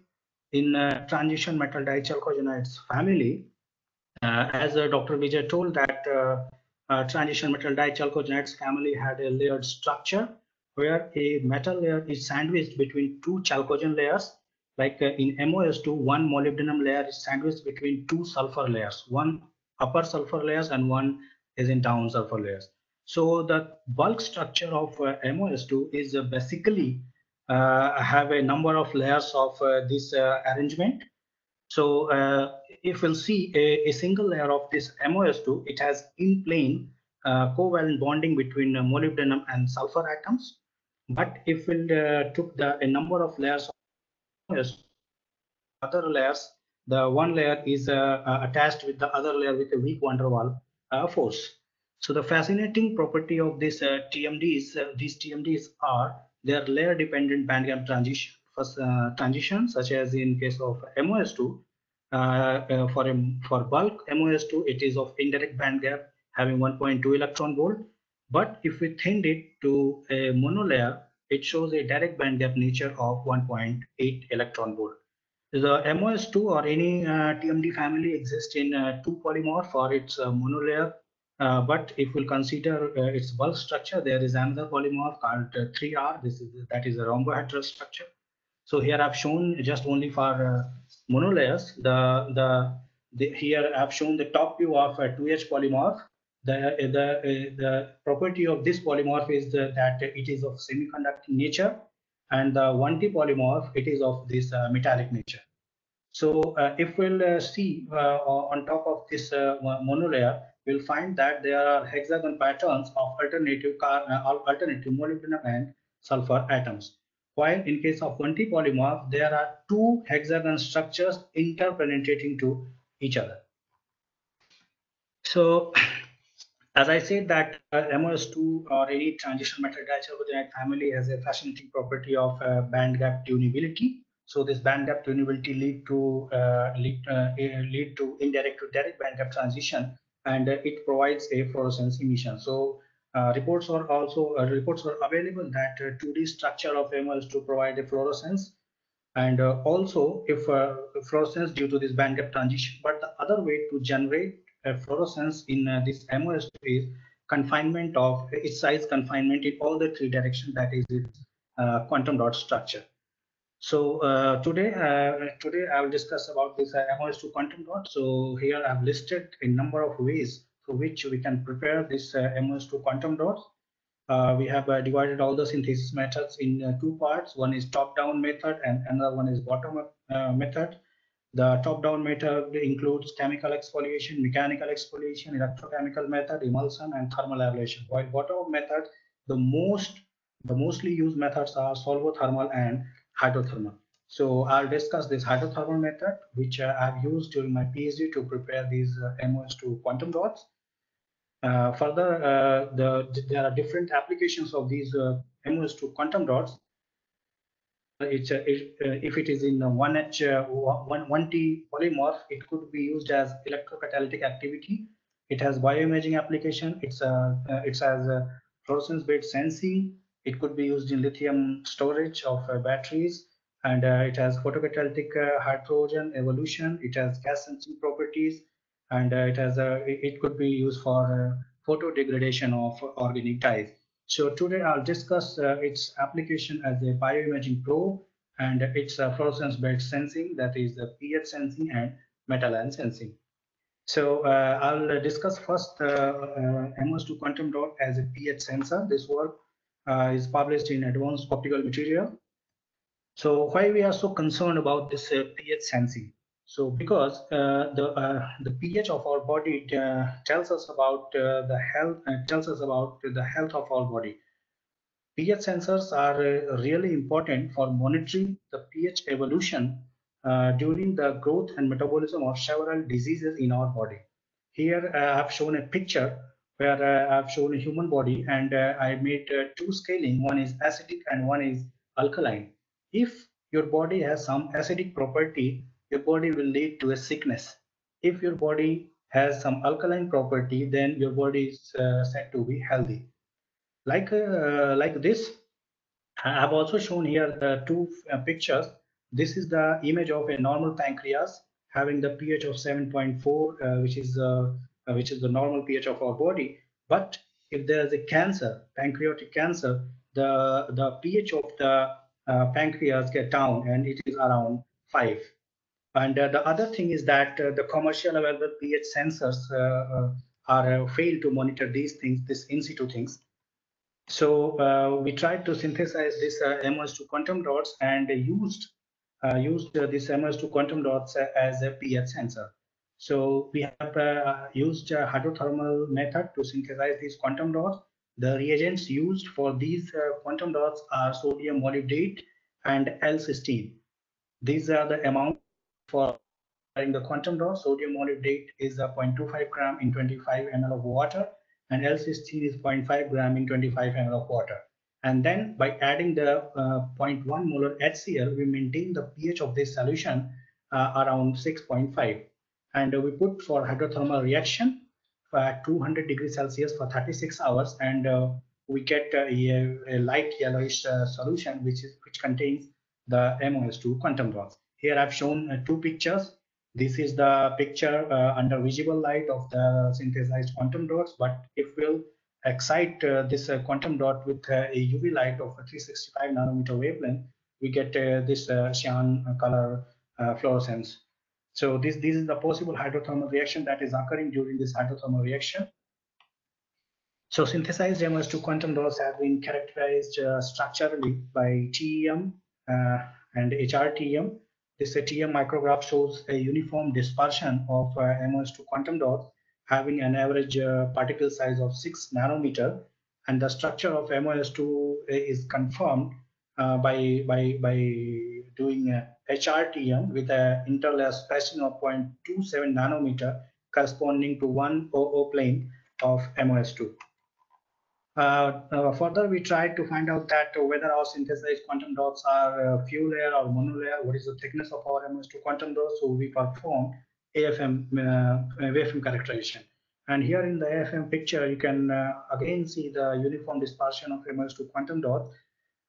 Speaker 7: in transition metal dichalcogenides family. Uh, as uh, Dr. Vijay told that uh, transition metal dichalcogenides family had a layered structure where a metal layer is sandwiched between two chalcogen layers. Like in MOS2, one molybdenum layer is sandwiched between two sulfur layers, one upper sulfur layers and one is in down sulfur layers. So the bulk structure of uh, MOS2 is uh, basically uh, have a number of layers of this arrangement. So if we'll see a, a, single layer of this MOS2, it has in plane uh, covalent bonding between uh, molybdenum and sulfur atoms. But if we uh, took the a number of layers of other layers, the one layer is uh, uh, attached with the other layer with a weak van der Waals uh, force. So the fascinating property of this TMDs, these TMDs are their layer dependent bandgap transition, first, transition, such as in case of MOS2, uh, uh, for a, for bulk MOS2, it is of indirect band gap having 1.2 electron volt. But if we thinned it to a monolayer, it shows a direct band gap nature of 1.8 electron volt. The MOS2 or any uh, TMD family exists in uh, two polymorph for its uh, monolayer. Uh, but if we'll consider its bulk structure, there is another polymorph called 3R. This is that is a rhombohedral structure. So here I've shown just only for monolayers. The, the, the here I've shown the top view of a 2H polymorph. The, the, the property of this polymorph is that it is of semiconducting nature and the 1T polymorph, it is of this uh, metallic nature. So uh, if we'll uh, see uh, on top of this uh, monolayer, we'll find that there are hexagon patterns of alternative, car, uh, alternative molybdenum and sulfur atoms. While in case of 1T polymorph, there are two hexagon structures interpenetrating to each other. So as I said that uh, MOS2 or any transition metal dichalcogenide family has a fascinating property of uh, band gap tunability. So this band gap tunability lead to uh, lead, uh, lead to indirect to direct band gap transition and uh, it provides a fluorescence emission. So reports are also uh, reports were available that 2D uh, structure of MOS2 provide a fluorescence. And uh, also if uh, fluorescence due to this band gap transition but the other way to generate a fluorescence in uh, this MOS is confinement of its size confinement in all the three directions that is its quantum dot structure. So today today I will discuss about this MOS2 quantum dot. So here I've listed a number of ways through which we can prepare this uh, MOS2 quantum dots. Uh, we have uh, divided all the synthesis methods in two parts. One is top-down method and another one is bottom-up method. The top-down method includes chemical exfoliation, mechanical exfoliation, electrochemical method, emulsion, and thermal ablation. While bottom-up method, the most the mostly used methods are solvothermal and hydrothermal. So I'll discuss this hydrothermal method, which uh, I've used during my PhD to prepare these uh, MOS2 quantum dots. Uh, further, uh, the, there are different applications of these uh, MOS2 quantum dots. It, if it is in 1H, 1, 1T polymorph, it could be used as electrocatalytic activity. It has bioimaging application. It's a, it has fluorescence-based sensing. It could be used in lithium storage of batteries and uh, it has photocatalytic uh, hydrogen evolution. It has gas sensing properties, and uh, it has a it could be used for uh, photo degradation of organic dyes. So today I'll discuss uh, its application as a bioimaging probe and its fluorescence bed sensing, that is the pH sensing and metal ion sensing. So uh, I'll discuss first uh, uh, MOS2 quantum dot as a pH sensor. This work is published in Advanced Optical Material. So why we are so concerned about this pH sensing? So because uh, the uh, the pH of our body uh, tells us about uh, the health uh, tells us about the health of our body. pH sensors are uh, really important for monitoring the pH evolution during the growth and metabolism of several diseases in our body. Here I've shown a picture where I've shown a human body and I made two scaling. One is acidic and one is alkaline. If your body has some acidic property, your body will lead to a sickness. If your body has some alkaline property, then your body is uh, said to be healthy. Like uh, like this, I have also shown here the two uh, pictures. This is the image of a normal pancreas having the pH of 7.4, uh, which is uh, uh, which is the normal pH of our body. But if there is a cancer, pancreatic cancer, the the pH of the pancreas get down and it is around five. And uh, the other thing is that uh, the commercial available pH sensors uh, are failed to monitor these things, this in situ things. So we tried to synthesize this uh, MOS2 quantum dots and used used this MOS2 quantum dots as a pH sensor. So we have uh, used a hydrothermal method to synthesize these quantum dots. The reagents used for these uh, quantum dots are sodium molybdate and L-cysteine. These are the amount for in the quantum dot. Sodium molybdate is a 0.25 gram in 25 ml of water and L-cysteine is 0.5 gram in 25 ml of water. And then by adding the uh, 0.1 molar HCl, we maintain the pH of this solution uh, around 6.5. And uh, we put for hydrothermal reaction at 200 degrees Celsius for 36 hours, and uh, we get uh, a, a light yellowish uh, solution, which is which contains the MOS2 quantum dots. Here I've shown uh, two pictures. This is the picture uh, under visible light of the synthesized quantum dots, but if we'll excite uh, this quantum dot with a UV light of a 365 nanometer wavelength, we get this cyan color fluorescence. So this, this is the possible hydrothermal reaction that is occurring during this hydrothermal reaction. So synthesized MOS2 quantum dots have been characterized uh, structurally by TEM uh, and HRTEM. This TEM micrograph shows a uniform dispersion of uh, MOS2 quantum dots having an average uh, particle size of 6 nanometer and the structure of MOS2 is confirmed uh, by, by, by doing uh, HRTEM with an interlayer spacing of 0.27 nanometer corresponding to one OO plane of MOS2. Uh, uh, further, we tried to find out that whether our synthesized quantum dots are uh, few layer or monolayer, what is the thickness of our MOS2 quantum dots. So we performed AFM uh, waveform characterization. And here in the AFM picture, you can again see the uniform dispersion of MOS2 quantum dots.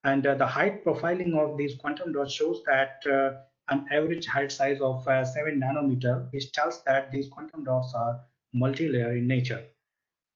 Speaker 7: And uh, the height profiling of these quantum dots shows that uh, an average height size of uh, 7 nanometer, which tells that these quantum dots are multi-layer in nature.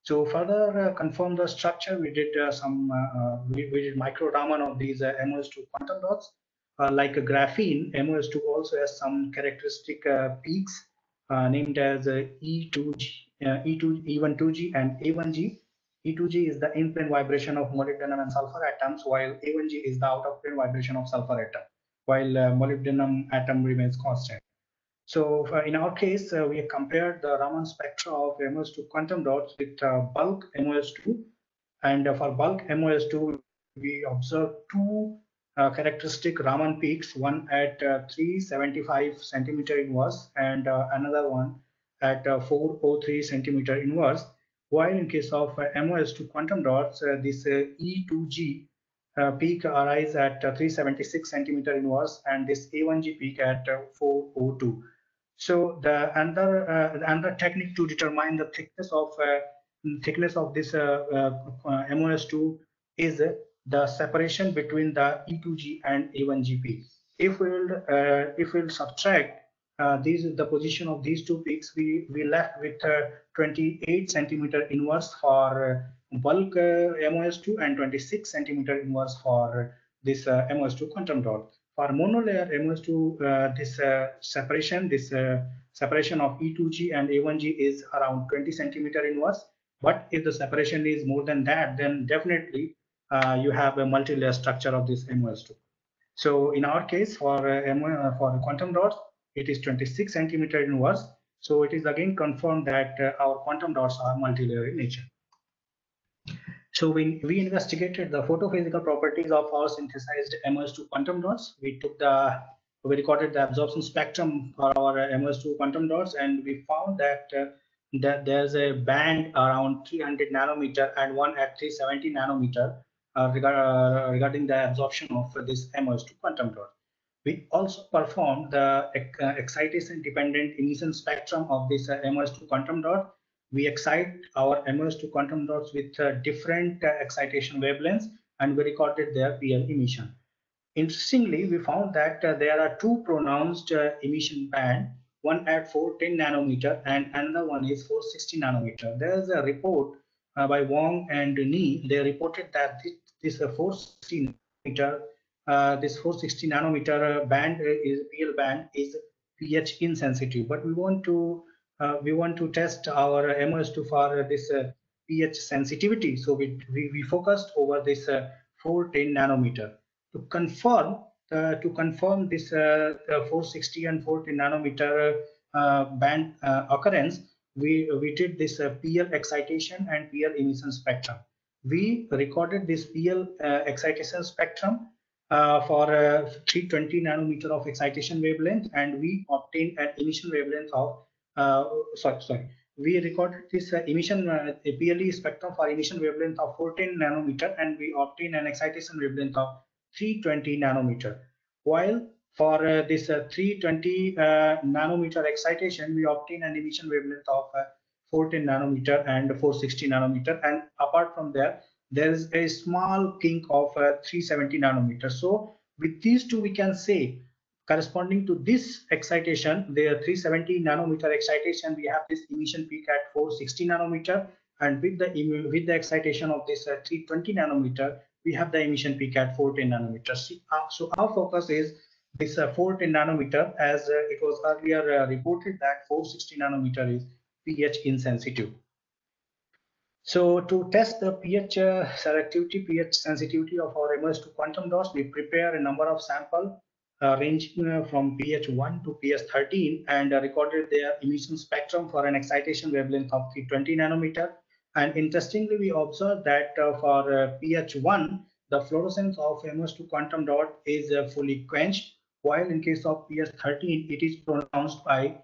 Speaker 7: So further uh, confirm the structure, we did uh, some, uh, we, we did micro Raman of these uh, MOS2 quantum dots. Like a graphene, MOS2 also has some characteristic peaks named as uh, E2G, uh, E2, E12G and A1G. E2G is the in-plane vibration of molybdenum and sulfur atoms, while A1G is the out-of-plane vibration of sulfur atom, while uh, molybdenum atom remains constant. So uh, in our case, uh, we compared the Raman spectra of MOS2 quantum dots with uh, bulk MOS2. And for bulk MOS2, we observed two uh, characteristic Raman peaks, one at uh, 375 centimeter inverse and uh, another one at uh, 403 centimeter inverse. While in case of uh, MOS2 quantum dots, this uh, E2G uh, peak arise at uh, 376 centimeter inverse and this A1G peak at uh, 402. So the another uh, another technique to determine the thickness of uh, thickness of this uh, uh, uh, MOS2 is the separation between the E2G and A1GP. if we'll if we'll subtract uh, these the position of these two peaks, we we left with uh, 28 centimeter inverse for uh, bulk uh, MOS2 and 26 centimeter inverse for this uh, MOS2 quantum dot. For monolayer MOS2, uh, this uh, separation, this uh, separation of E2G and A1G is around 20 centimeter inverse. But if the separation is more than that, then definitely you have a multi-layer structure of this MOS2. So in our case, for uh, for quantum dots, it is 26 centimeter inverse. So it is again confirmed that uh, our quantum dots are multi-layer in nature. So we, we investigated the photophysical properties of our synthesized MOS2 quantum dots. We took the we recorded the absorption spectrum for our uh, MOS2 quantum dots, and we found that uh, that there's a band around 300 nanometer and one at 370 nanometer uh, regard, uh, regarding the absorption of this MOS2 quantum dot. We also performed the uh, excitation dependent emission spectrum of this uh, MOS2 quantum dot we excite our MOS2 quantum dots with uh, different uh, excitation wavelengths and we recorded their PL emission. Interestingly, we found that uh, there are two pronounced uh, emission band, one at 410 nanometer and another one is 460 nanometer. There is a report uh, by Wong and Ni. They reported that this, this uh, 460 nanometer, this 460 nanometer band is PL band is pH insensitive, but we want to we want to test our MOS2 for this uh, pH sensitivity. So we, we, we focused over this uh, 410 nanometer to confirm to confirm this 460 and 410 nanometer band occurrence. We we did this PL excitation and PL emission spectrum. We recorded this PL excitation spectrum uh, for uh, 320 nanometer of excitation wavelength and we obtained an emission wavelength of uh, sorry, sorry. We recorded this uh, emission uh, PLE spectrum for emission wavelength of 14 nanometer, and we obtained an excitation wavelength of 320 nanometer. While for uh, this uh, 320 uh, nanometer excitation, we obtain an emission wavelength of 14 nanometer and 460 nanometer. And apart from there, there is a small kink of 370 nanometer. So with these two, we can say corresponding to this excitation, the 370 nanometer excitation, we have this emission peak at 460 nanometer. And with the with the excitation of this uh, 320 nanometer, we have the emission peak at 410 nanometer. Uh, so our focus is this uh, 410 nanometer, as uh, it was earlier uh, reported that 460 nanometer is pH insensitive. So to test the pH uh, selectivity, pH sensitivity of our MOS2 quantum dots, we prepare a number of sample uh, ranging uh, from pH 1 to pH 13 and uh, recorded their emission spectrum for an excitation wavelength of 320 nanometer. And interestingly, we observed that uh, for uh, pH 1, the fluorescence of MOS2 quantum dot is uh, fully quenched, while in case of pH 13, it is pronounced by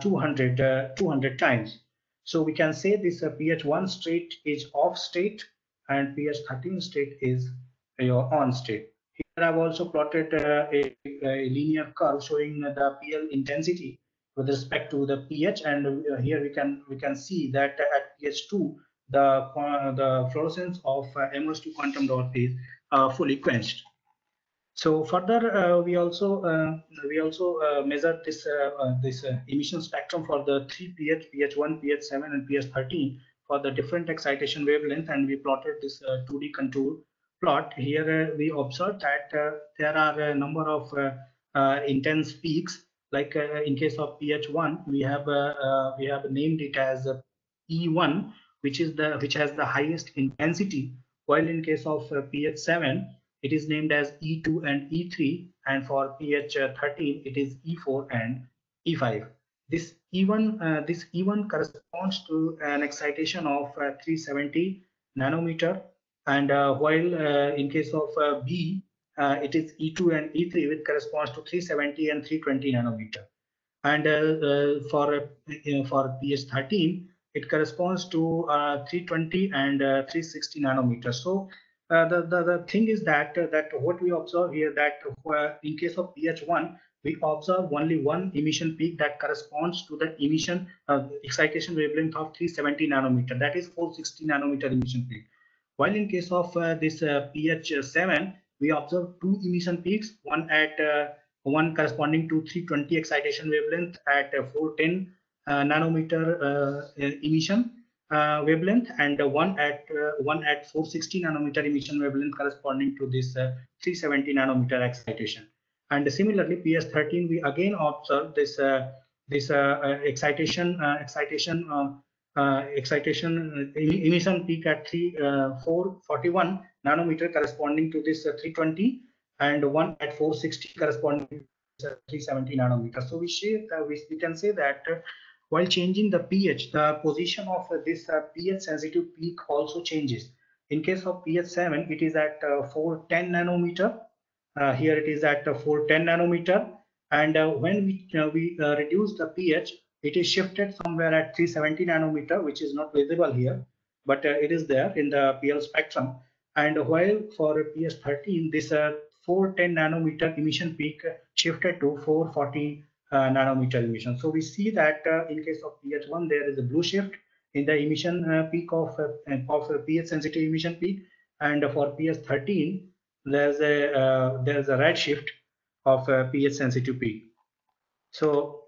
Speaker 7: 200, 200 times. So we can say this pH 1 state is off state and pH 13 state is your on state. I've also plotted uh, a, a, linear curve showing the PL intensity with respect to the pH, and uh, here we can we can see that at pH 2 the uh, the fluorescence of uh, MOS2 quantum dot is uh, fully quenched. So further, uh, we also uh, we also measured this this emission spectrum for the three pH, pH 1, pH 7, and pH 13 for the different excitation wavelength, and we plotted this 2D contour plot, here uh, we observe that uh, there are a number of uh, intense peaks. Like in case of pH1, we have we have named it as E1, which is the which has the highest intensity. While in case of pH7, it is named as E2 and E3, and for pH 13, it is E4 and E5. This E1 uh, this E1 corresponds to an excitation of uh, 370 nanometer and uh, while uh, in case of uh, B, it is E2 and E3, which corresponds to 370 and 320 nanometer. And for for pH13, it corresponds to 320 and 360 nanometer. So uh, the, the, the thing is that uh, that what we observe here that uh, in case of pH1 we observe only one emission peak that corresponds to the emission excitation wavelength of 370 nanometer that is 460 nanometer emission peak while in case of uh, this uh, pH 7, we observe two emission peaks, one at uh, one corresponding to 320 excitation wavelength at uh, 410 uh, nanometer uh, emission uh, wavelength and uh, one at uh, one at 460 nanometer emission wavelength corresponding to this uh, 370 nanometer excitation. And similarly, PS13 we again observe this uh, this uh, uh, excitation uh, excitation uh, uh, excitation uh, em- emission peak at 3 uh, 441 nanometer corresponding to this uh, 320 and one at 460 corresponding to this, uh, 370 nanometer. So we uh, we, we can say that uh, while changing the pH, the position of uh, this uh, pH sensitive peak also changes. In case of pH7, it is at uh, 410 nanometer. Uh, here it is at uh, 410 nanometer. And uh, when we, uh, we uh, reduce the pH, it is shifted somewhere at 370 nanometer, which is not visible here, but uh, it is there in the PL spectrum. And while for PS13, this uh, 410 nanometer emission peak shifted to 440 uh, nanometer emission. So we see that uh, in case of PH1, there is a blue shift in the emission uh, peak of uh, of pH sensitive emission peak, and for PS13, there's a there's a red shift of pH sensitive peak. So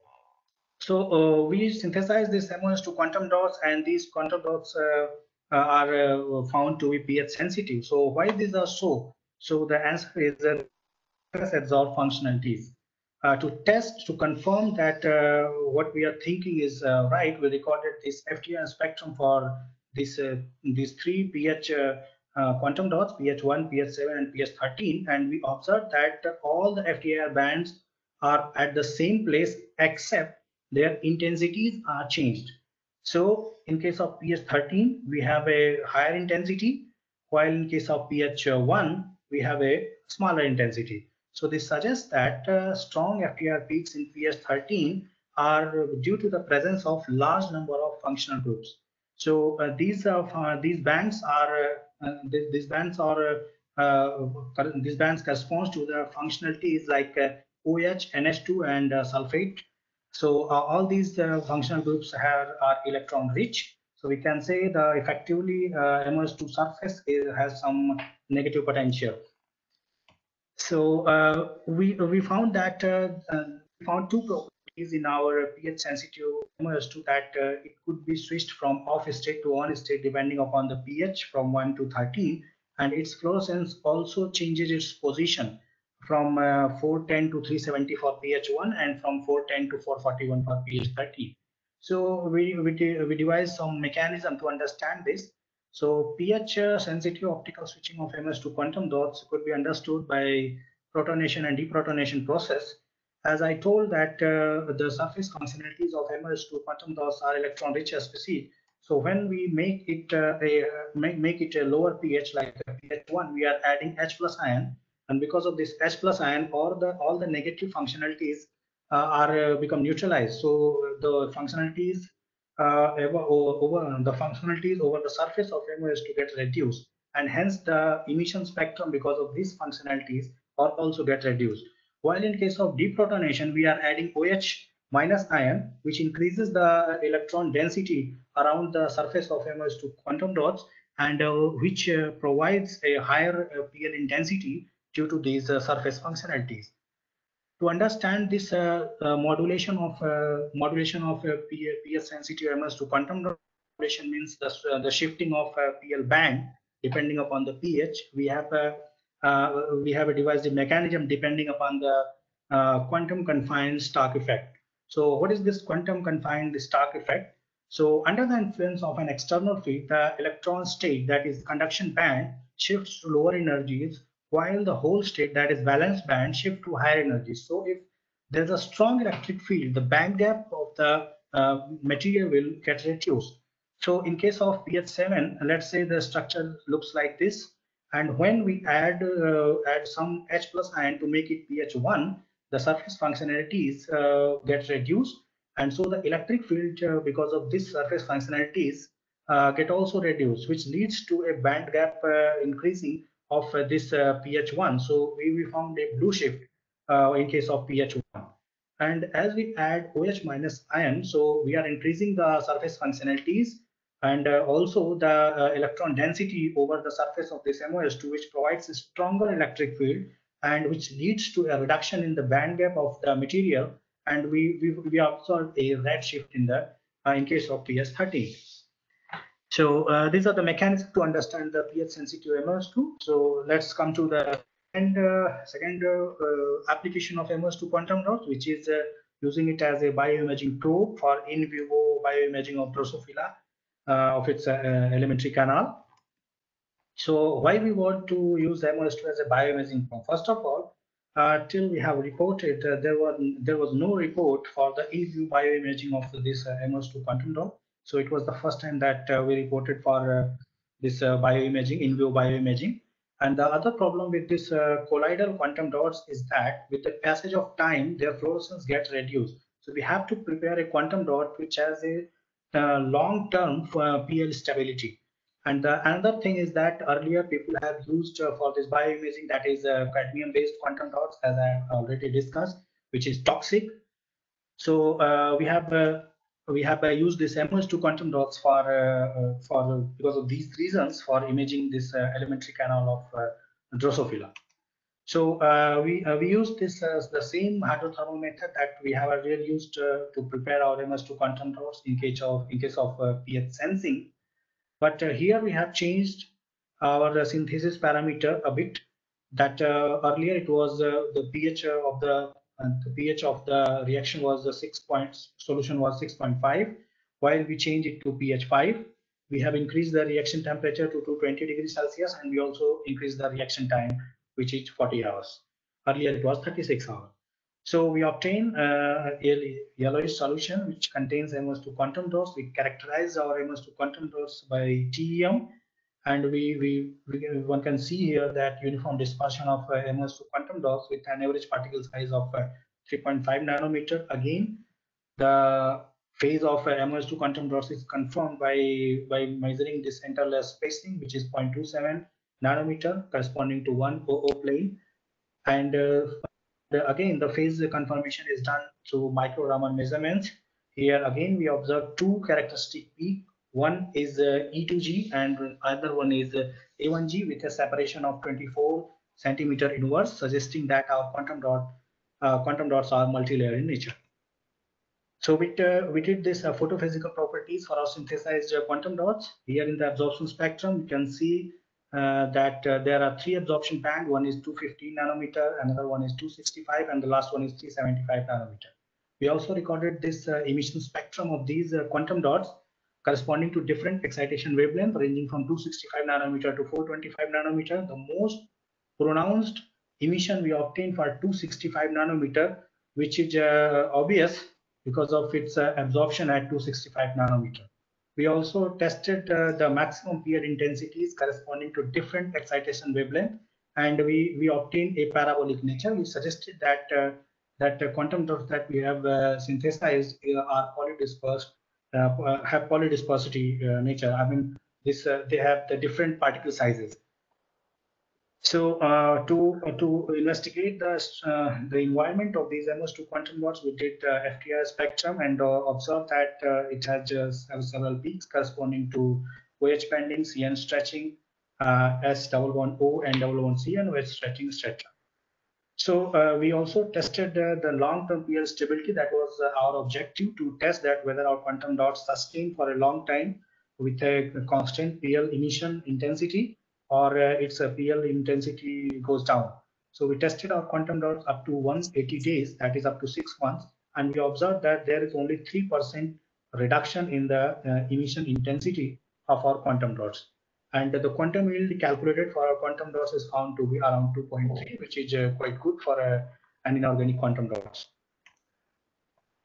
Speaker 7: so uh, we synthesize this MOS2 quantum dots, and these quantum dots uh, uh, are found to be pH sensitive. So why these are so? So the answer is that adsorb functionalities. Uh, to test to confirm that uh, what we are thinking is uh, right, we recorded this FTIR spectrum for this these three pH quantum dots, pH1, pH7, and pH13, and we observed that all the FTIR bands are at the same place except their intensities are changed. So in case of pH13, we have a higher intensity, while in case of pH1, we have a smaller intensity. So this suggests that uh, strong FTIR peaks in PS13 are due to the presence of large number of functional groups. So uh, these are uh, these bands are uh, th- these bands are uh, these bands corresponds to the functionalities like uh, OH, NH2, and uh, sulfate. So uh, all these uh, functional groups have are electron rich. So we can say the effectively uh, MOS2 surface is, has some negative potential. So uh, we we found that uh, uh, we found two properties in our pH sensitive MOS2 that it could be switched from off state to on state depending upon the pH from 1 to 13 and its fluorescence also changes its position from uh, 410 to 370 for pH1 and from 410 to 441 for PH30. So we, we, we devised some mechanism to understand this. So pH uh, sensitive optical switching of MOS2 quantum dots could be understood by protonation and deprotonation process. As I told that uh, the surface functionalities of MOS2 quantum dots are electron rich species. So when we make it uh, a make, make it a lower pH like pH1, we are adding H plus ion, and because of this H plus ion, or the all the negative functionalities uh, are uh, become neutralized. So the functionalities uh, over, over the functionalities over the surface of MOS2 get reduced, and hence the emission spectrum because of these functionalities are also get reduced. While in case of deprotonation, we are adding OH minus ion, which increases the electron density around the surface of MOS2 quantum dots, and uh, which uh, provides a higher uh, PL intensity due to these uh, surface functionalities to understand this uh, uh, modulation of uh, modulation of uh, PS sensitive MOS2 quantum modulation means the, uh, the shifting of PL band depending upon the pH. We have a we have a devised a mechanism depending upon the quantum confined Stark effect. So what is this quantum confined Stark effect? So under the influence of an external field, the electron state that is conduction band shifts to lower energies while the whole state that is valence band shift to higher energies. So if there's a strong electric field, the band gap of the uh, material will get reduced. So in case of pH7, let's say the structure looks like this. And when we add uh, add some H plus ion to make it pH1, the surface functionalities uh, get reduced. And so the electric field, uh, because of this surface functionalities, uh, get also reduced, which leads to a band gap uh, increasing of uh, this uh, pH1. So we, we found a blue shift uh, in case of pH1. And as we add OH minus ion, so we are increasing the surface functionalities And uh, also the uh, electron density over the surface of this MOS2, which provides a stronger electric field and which leads to a reduction in the band gap of the material. And we, we, we observe a red shift in the uh, in case of PS13. So uh, these are the mechanisms to understand the pH sensitive MOS2. So let's come to the second, uh, second uh, application of MOS2 quantum dots, which is uh, using it as a bioimaging probe for in vivo bioimaging of Drosophila uh, of its uh, alimentary canal. So why we want to use MOS2 as a bioimaging probe? First of all, uh, till we have reported, uh, there was there was no report for the in vivo bioimaging of this uh, MOS2 quantum dot. So it was the first time that uh, we reported for uh, this uh, bioimaging, in vivo bioimaging. And the other problem with this uh, colloidal quantum dots is that with the passage of time, their fluorescence gets reduced. So we have to prepare a quantum dot which has a long-term PL stability. And the, another thing is that earlier people have used uh, for this bioimaging that is uh, cadmium-based quantum dots, as I already discussed, which is toxic. So uh, we have we have uh, used this MOS2 quantum dots for uh, uh, for because of these reasons for imaging this uh, alimentary canal of uh, Drosophila. So we we use this as the same hydrothermal method that we have earlier used to prepare our MOS2 quantum dots in case of in case of pH sensing. But here we have changed our synthesis parameter a bit. That earlier it was the pH of the uh, the pH of the reaction was the six points solution was 6.5. While we change it to pH 5, we have increased the reaction temperature to 220 degrees Celsius, and we also increased the reaction time, which is 40 hours. Earlier it was 36 hours. So we obtain uh, a yellowish solution which contains MOS2 quantum dots. We characterize our MOS2 quantum dots by TEM, and we, we, we one can see here that uniform dispersion of uh, MOS2 quantum dots with an average particle size of uh, 3.5 nanometer. Again, the phase of uh, MOS2 quantum dots is confirmed by by measuring this interlayer spacing, which is 0.27 nanometer, corresponding to one OO plane, and uh, the, again, the phase confirmation is done through micro Raman measurements. Here again, we observe two characteristic peak. One is uh, E2G and other one is uh, A1G with a separation of 24 centimeter inverse, suggesting that our quantum dot uh, quantum dots are multi-layer in nature. So we, uh, we did this uh, photophysical properties for our synthesized uh, quantum dots. Here in the absorption spectrum, you can see that there are three absorption band. One is 215 nanometer, another one is 265, and the last one is 375 nanometer. We also recorded this emission spectrum of these quantum dots corresponding to different excitation wavelength ranging from 265 nanometer to 425 nanometer. The most pronounced emission we obtained for 265 nanometer, which is uh, obvious because of its uh, absorption at 265 nanometer. We also tested uh, the maximum PL intensities corresponding to different excitation wavelength, and we, we obtained a parabolic nature. We suggested that uh, that quantum dots that we have uh, synthesized uh, are polydispersed, have polydispersity uh, nature. I mean, this uh, they have the different particle sizes. So uh, to uh, to investigate the uh, the environment of these MOS2 quantum dots, we did uh, FTIR spectrum and uh, observed that uh, it has just several peaks corresponding to OH bending, CN stretching, uh, S double one O and double one C and OH stretching stretcher. So uh, we also tested uh, the long-term PL stability. That was uh, our objective to test that whether our quantum dots sustain for a long time with a constant PL emission intensity or uh, its uh, PL intensity goes down. So we tested our quantum dots up to 180 days, that is up to six months, and we observed that there is only 3% reduction in the uh, emission intensity of our quantum dots. And the quantum yield calculated for our quantum dots is found to be around 2.3, which is uh, quite good for uh, an inorganic quantum dots.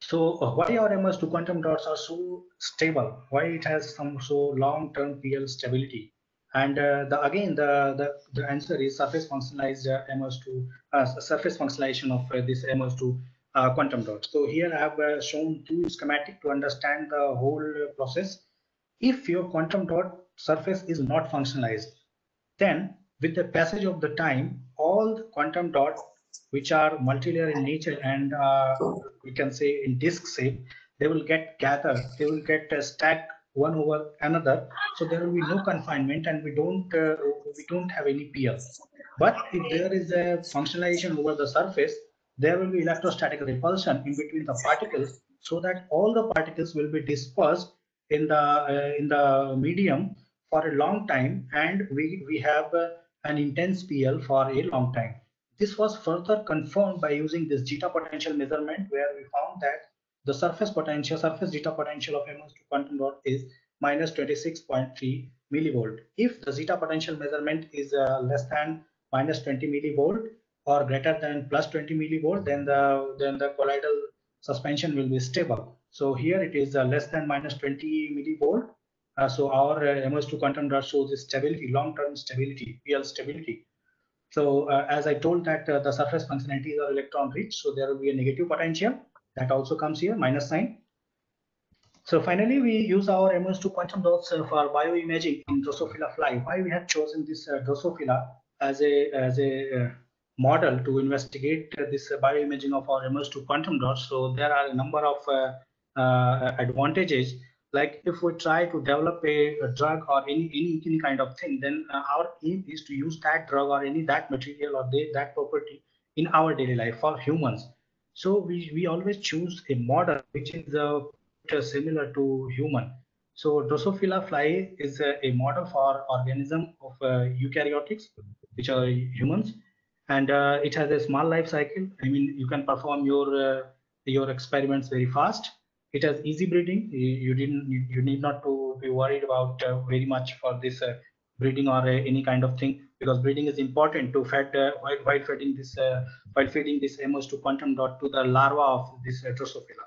Speaker 7: So uh, why our MOS2 quantum dots are so stable? Why it has some so long-term PL stability? And uh, the again the, the the answer is surface functionalized uh, MOS2 uh, surface functionalization of uh, this MOS2 uh, quantum dot. So here I have shown two schematic to understand the whole process. If your quantum dot surface is not functionalized, then with the passage of the time, all the quantum dots which are multilayer in nature and uh, we can say in disk shape, they will get gathered, they will get uh, stacked one over another. So there will be no confinement and we don't uh, we don't have any PL. But if there is a functionalization over the surface, there will be electrostatic repulsion in between the particles so that all the particles will be dispersed in the uh, in the medium for a long time and we we have uh, an intense PL for a long time. This was further confirmed by using this zeta potential measurement where we found that the surface potential, surface zeta potential of MOS2 quantum dot is minus 26.3 millivolt. If the zeta potential measurement is uh, less than minus 20 millivolt or greater than plus 20 millivolt, then the then the colloidal suspension will be stable. So here it is uh, less than minus 20 millivolt. Uh, so our uh, MOS2 quantum dot shows stability, long-term stability, PL stability. So uh, as I told that uh, the surface functionalities are electron rich, so there will be a negative potential that also comes here, minus sign. So finally, we use our MOS2 quantum dots uh, for bioimaging in Drosophila fly. Why we have chosen this uh, Drosophila as a as a uh, model to investigate this uh, bioimaging of our MOS2 quantum dots. So there are a number of advantages. Like if we try to develop a, a drug or any, any any kind of thing, then uh, our aim is to use that drug or any that material or that property in our daily life for humans. So we, we always choose a model which is uh, similar to human. So Drosophila fly is a, a model for organism of uh, eukaryotics, which are humans, and uh, it has a small life cycle. I mean, you can perform your uh, your experiments very fast. It has easy breeding. You, you didn't you, you need not to be worried about uh, very much for this uh, breeding or uh, any kind of thing because breeding is important to fed while, while feeding this while feeding this MOS2 quantum dot to the larva of this uh, Drosophila.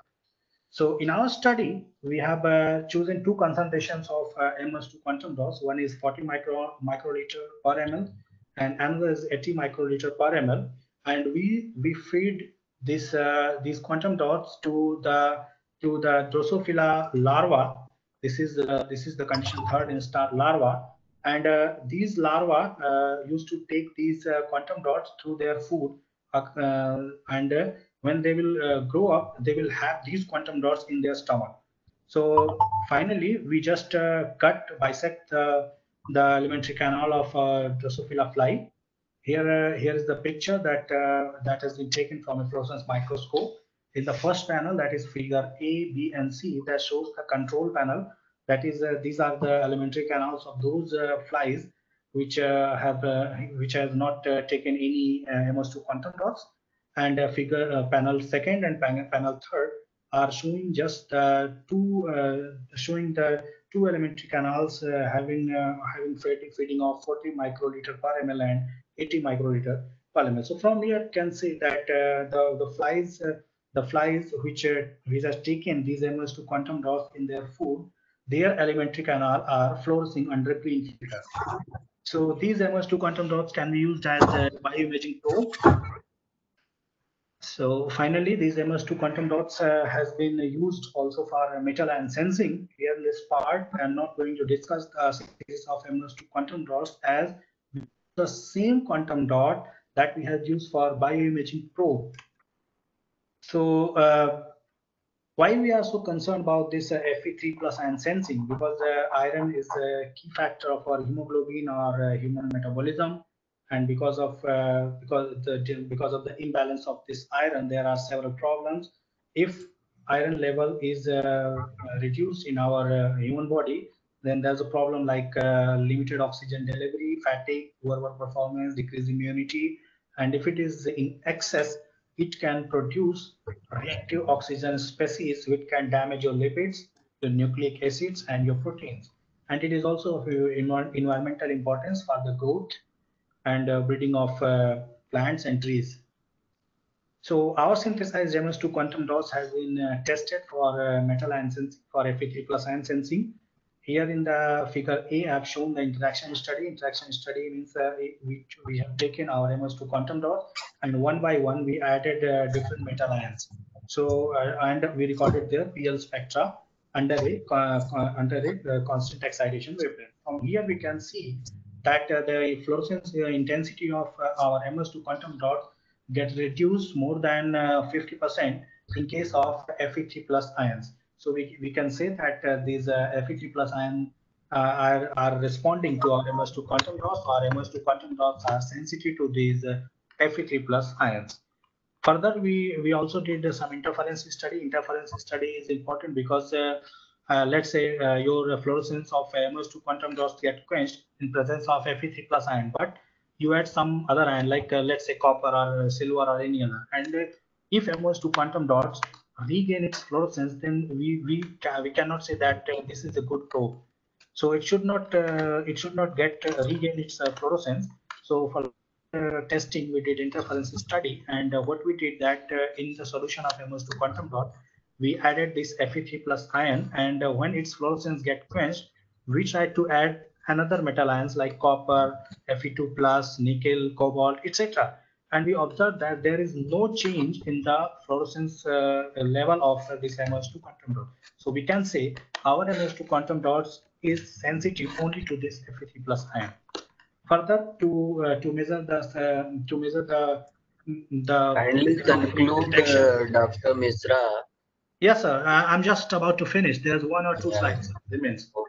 Speaker 7: So in our study, we have uh, chosen two concentrations of uh, MOS2 quantum dots. One is 40 micro microliter per ml, and another is 80 microliter per ml. And we we feed this these quantum dots to the to the Drosophila larva. This is uh, this is the condition third instar larva, and uh, these larvae uh, used to take these uh, quantum dots through their food, uh, and uh, when they will grow up, they will have these quantum dots in their stomach. So finally, we just cut, bisect the, the alimentary canal of Drosophila fly. Here, here is the picture that that has been taken from a fluorescence microscope. In the first panel, that is figure A, B, and C, that shows the control panel. That is, uh, these are the alimentary canals of those uh, flies which uh, have uh, which have not uh, taken any uh, MOS2 quantum dots and figure panel second and pan panel third are showing just two showing the two alimentary canals having having feeding, feeding of 40 microliter per ml and 80 microliter per ml. So from here can see that the the flies the flies which uh, which has taken these MOS2 quantum dots in their food, their alimentary canal are flourishing under green filter. So these MOS2 quantum dots can be used as a bioimaging probe so finally, these MOS2 quantum dots uh, has been used also for metal ion sensing. Here in this part, I'm not going to discuss the series of MOS2 quantum dots as the same quantum dot that we have used for bioimaging probe. So uh, why we are so concerned about this uh, Fe3 plus ion sensing? Because uh, iron is a key factor of our hemoglobin or uh, human metabolism. And because of uh, because the because of the imbalance of this iron there are several problems. If iron level is uh, reduced in our human body then there's a problem like limited oxygen delivery fatigue poor performance decreased immunity. And if it is in excess it can produce reactive oxygen species which can damage your lipids your nucleic acids and your proteins and it is also of environmental importance for the growth and uh, breeding of uh, plants and trees. So our synthesized MOS2 quantum dots has been uh, tested for uh, metal ion sensing for Fe3 plus ion sensing. Here in the figure A, I've shown the interaction study. Interaction study means uh, we, we have taken our MOS2 quantum dot and one by one we added uh, different metal ions. So and we recorded their PL spectra under a under a constant excitation wavelength. From here we can see that uh, the fluorescence uh, intensity of uh, our MOS2 quantum dot gets reduced more than 50% in case of Fe3 plus ions. So we, we can say that uh, these uh, Fe3 plus ion uh, are, are responding to our MOS2 quantum dots. Our MOS2 quantum dots are sensitive to these uh, Fe3 plus ions. Further, we, we also did some interference study. Interference study is important because uh, let's say uh, your fluorescence of MOS2 quantum dots get quenched in presence of Fe3 plus ion, but you add some other ion like uh, let's say copper or silver or any other. And if MOS2 quantum dots regain its fluorescence, then we we we cannot say that uh, this is a good probe. So it should not uh, it should not get uh, regain its uh, fluorescence. So for uh, testing, we did interference study, and uh, what we did that in the solution of MOS2 quantum dot, we added this Fe3 plus ion, and when its fluorescence get quenched, we tried to add another metal ions like copper, Fe2 plus, nickel, cobalt, etc. And we observed that there is no change in the fluorescence uh, level of this MOS2 quantum dot. So we can say our MOS2 quantum dots is sensitive only to this Fe3 plus ion. Further, to uh, to measure the uh, to measure the the
Speaker 2: Kindly conclude, uh, Dr. Misra.
Speaker 7: Yes, sir. I- I'm just about to finish. There's one or two
Speaker 2: Yeah.
Speaker 7: slides remains.
Speaker 2: Okay.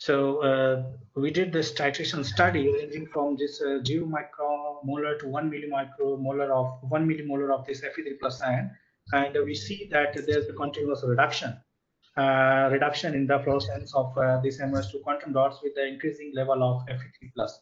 Speaker 7: So uh, we did this titration study ranging from this uh, 0 micromolar to 1 millimicromolar of 1 millimolar of this Fe3 plus ion, and we see that there's a continuous reduction, uh, reduction in the fluorescence of uh, this MOS2 quantum dots with the increasing level of Fe3 plus.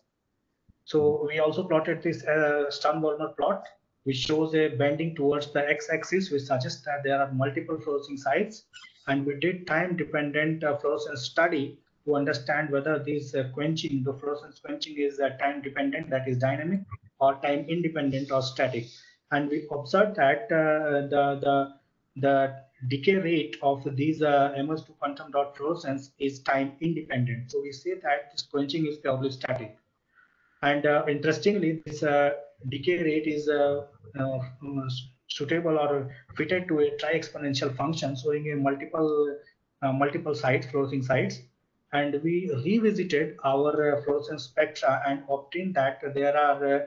Speaker 7: So we also plotted this uh, Stern-Volmer plot, which shows a bending towards the x-axis, which suggests that there are multiple fluorescing sites. And we did time-dependent uh, fluorescence study to understand whether this uh, quenching, the fluorescence quenching is uh, time-dependent, that is dynamic, or time-independent or static. And we observed that uh, the, the, the decay rate of these uh, MOS2 quantum dot fluorescence is time-independent. So we say that this quenching is purely static. And uh, interestingly, this uh, decay rate is suitable or fitted to a tri-exponential function showing a multiple multiple sites, fluorescing sites. And we revisited our uh, fluorescence spectra and obtained that there are uh,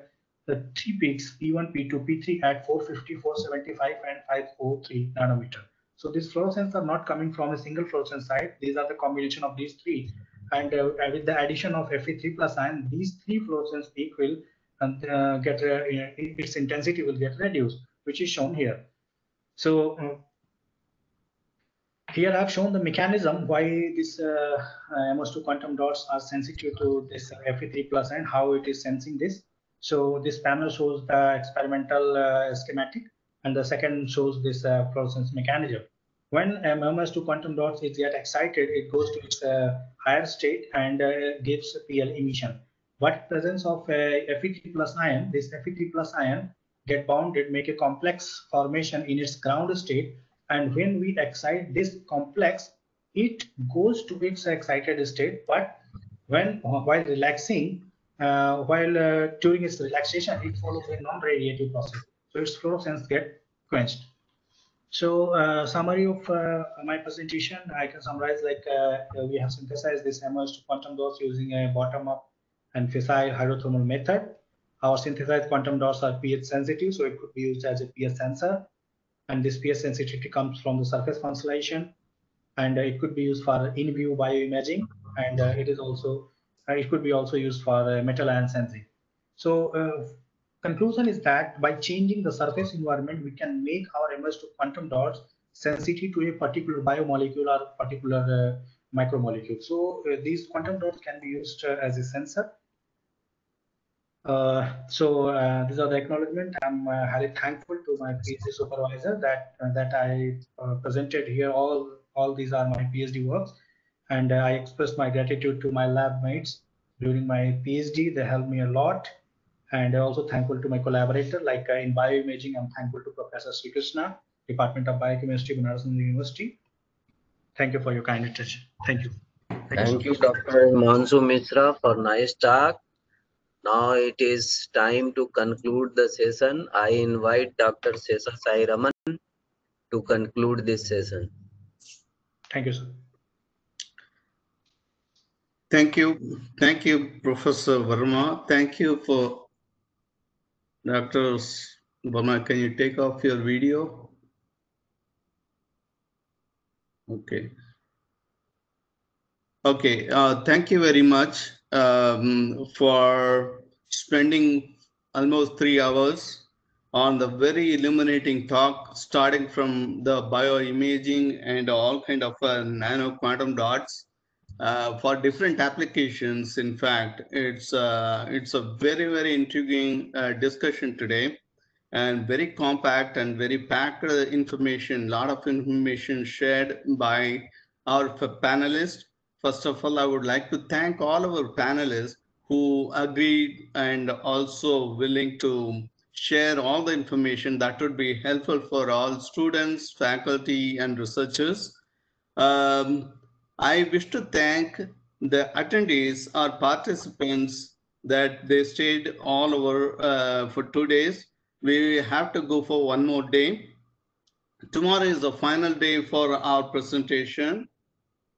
Speaker 7: the three peaks P1, P2, P3 at 450, 475, and 503 nanometer. So these fluorescence are not coming from a single fluorescence site. These are the combination of these three. And uh, with the addition of Fe3 plus ion, these three fluorescence peak will uh, get uh, its intensity will get reduced, which is shown here. So uh, here I've shown the mechanism why this uh, MOS2 quantum dots are sensitive to this Fe3 plus and how it is sensing this. So this panel shows the experimental uh, schematic, and the second shows this uh, fluorescence mechanism. When MOS2 quantum dots is yet excited, it goes to its uh, higher state and uh, gives PL emission. But presence of a Fe3 plus ion, this Fe3 plus ion get bounded, make a complex formation in its ground state. And when we excite this complex, it goes to its excited state. But when while relaxing, uh, while uh, during its relaxation, it follows a non-radiative process. So its fluorescence get quenched. So uh, summary of uh, my presentation, I can summarize like uh, we have synthesized this MOS2 quantum dots using a bottom-up and fissile hydrothermal method. Our synthesized quantum dots are pH sensitive, so it could be used as a pH sensor. And this pH sensitivity comes from the surface constellation, and uh, it could be used for in vivo bioimaging, and uh, it is also uh, it could be also used for metal ion sensing. So conclusion is that by changing the surface environment, we can make our MOS2 quantum dots sensitive to a particular biomolecule or particular uh, micromolecule. So uh, these quantum dots can be used uh, as a sensor. Uh, so uh, these are the acknowledgement. I'm uh, highly thankful to my PhD supervisor that that I presented here. All all these are my PhD works, and I express my gratitude to my lab mates during my PhD. They helped me a lot and I'm also thankful to my collaborator. Like uh, in bioimaging, I'm thankful to Professor Sri Krishna, Department of Biochemistry, Banaras University. Thank you for your kind attention. Thank you.
Speaker 2: Thank, Thank you, Dr. Mansu Misra, for nice talk. Now it is time to conclude the session. I invite Dr. Sesa Sai Raman to conclude this session.
Speaker 7: Thank you, sir.
Speaker 1: Thank you. Thank you, Professor Verma. Thank you for Dr. Verma. Can you take off your video? Okay. Okay, uh, thank you very much um, for spending almost three hours on the very illuminating talk, starting from the bioimaging and all kind of uh, nano quantum dots uh, for different applications. In fact, it's uh, it's a very very intriguing uh, discussion today, and very compact and very packed information. lot of information shared by our panelists. First of all, I would like to thank all our panelists who agreed and also willing to share all the information that would be helpful for all students, faculty, and researchers. Um, I wish to thank the attendees or participants that they stayed all over uh, for two days. We have to go for one more day. Tomorrow is the final day for our presentation.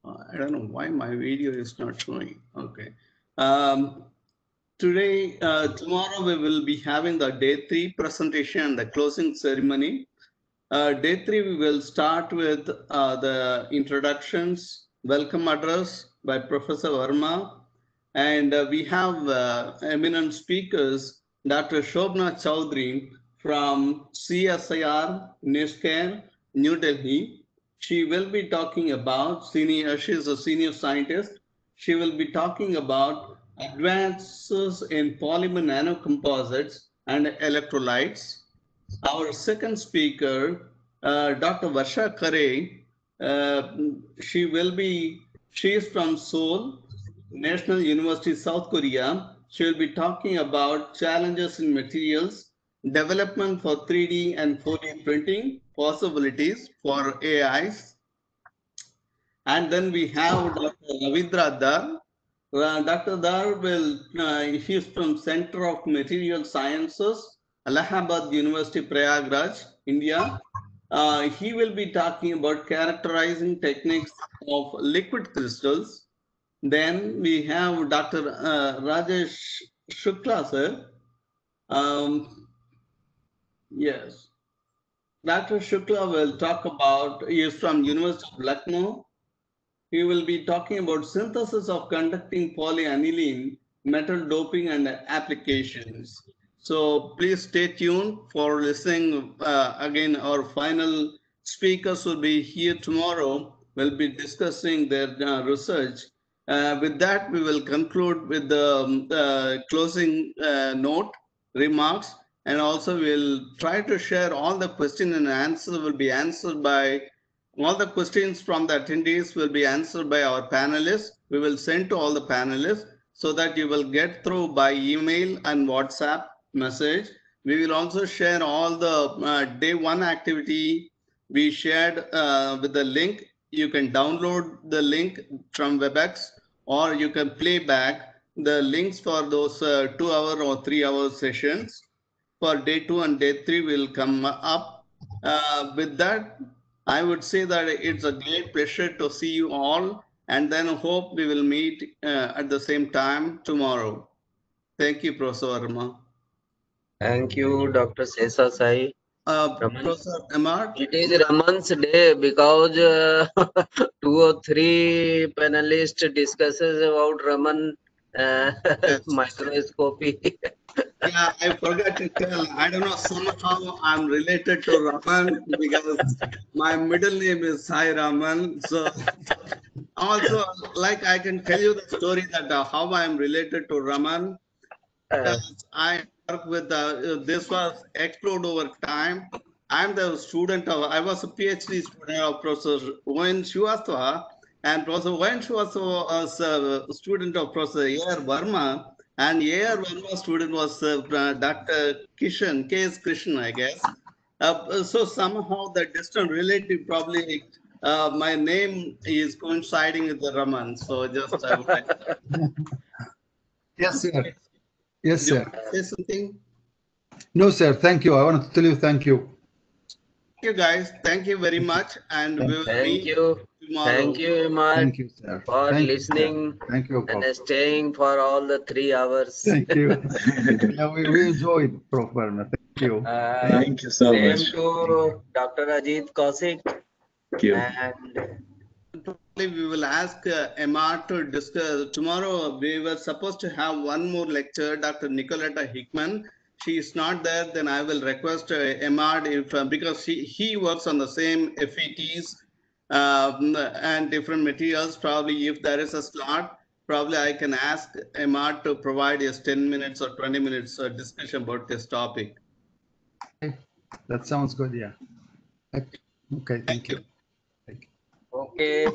Speaker 1: I don't know why my video is not showing. Okay. Um, today, uh, tomorrow we will be having the day three presentation and the closing ceremony. Uh, day three, we will start with uh, the introductions, welcome address by Professor Verma. And uh, we have uh, eminent speakers, Dr. Shobna Chowdhury from CSIR, NISCAIR, New Delhi. She will be talking about, senior, she is a senior scientist. She will be talking about advances in polymer nanocomposites and electrolytes. Our second speaker, uh, Dr. Varsha Kare, uh, she will be, she is from Seoul, National University, South Korea. She will be talking about challenges in materials, development for 3D and 4D printing, possibilities for AIs. And then we have Dr. Ravindra Dhar. Uh, Dr. Dhar will, uh, he is from Center of Material Sciences, Allahabad University, Prayagraj, India. Uh, he will be talking about characterizing techniques of liquid crystals. Then we have Dr. Uh, Rajesh Shukla, sir. Um, yes. Dr. Shukla will talk about, he is from University of Lucknow. He will be talking about synthesis of conducting polyaniline, metal doping and applications. So please stay tuned for listening. Uh, again, our final speakers will be here tomorrow. We'll be discussing their uh, research. Uh, with that, we will conclude with the um, uh, closing uh, note, remarks, and also we'll try to share all the question and answers will be answered by all the questions from the attendees will be answered by our panelists. We will send to all the panelists so that you will get through by email and WhatsApp message. We will also share all the uh, day one activity we shared uh, with the link. You can download the link from WebEx or you can play back the links for those uh, two hour or three hour sessions. For day two and day three will come up. Uh, with that, I would say that it's a great pleasure to see you all and then hope we will meet uh, at the same time tomorrow. Thank you, Professor Verma.
Speaker 2: Thank you, Dr. Sesa Sai.
Speaker 1: Uh,
Speaker 2: Raman.
Speaker 1: Professor Amar,
Speaker 2: It is Raman's day because uh, two or three panelists discusses about Raman uh, microscopy.
Speaker 1: yeah, I forgot to tell. I don't know, somehow I'm related to Raman because my middle name is Sai Raman. So also, like I can tell you the story that uh, how I'm related to Raman.
Speaker 2: Uh,
Speaker 1: I work with the, this was explored over time. I'm the student of, I was a PhD student of Professor O.N. Srivastava and Professor O.N. Srivastava was a student of Professor A.R. Verma and here one more student was uh, Dr. Kishan, K.S. Krishnan, I guess. Uh, so somehow the distant relative probably, uh, my name is coinciding with the Raman. So just, I would like
Speaker 8: Yes, sir. Yes, sir.
Speaker 1: say something.
Speaker 8: No, sir. Thank you. I want to tell you thank you.
Speaker 1: Thank you, guys. Thank you very much. And we will
Speaker 2: Thank
Speaker 1: meet
Speaker 2: you.
Speaker 1: Tomorrow.
Speaker 2: Thank you, Imad,
Speaker 8: Thank you, sir.
Speaker 2: for
Speaker 8: Thank you, sir.
Speaker 2: listening
Speaker 8: Thank you,
Speaker 2: and staying for all the three hours.
Speaker 8: Thank you. Yeah, we, we enjoyed, Prof. Verma. Thank you.
Speaker 2: Uh,
Speaker 3: Thank you so
Speaker 2: same
Speaker 3: much.
Speaker 2: to Dr. Ajeet Kaushik
Speaker 3: Thank you.
Speaker 2: and
Speaker 1: we will ask uh, Emma to discuss. Tomorrow, we were supposed to have one more lecture, Dr. Nicoletta Hickman. She is not there, then I will request uh, Emma if, uh, because she, he works on the same FETs um, and different materials. Probably if there is a slot, probably I can ask Emma to provide us 10 minutes or 20 minutes uh, discussion about this topic.
Speaker 8: That sounds good, yeah. Okay, thank
Speaker 1: Thank
Speaker 8: you.
Speaker 1: Thank you.
Speaker 2: Okay,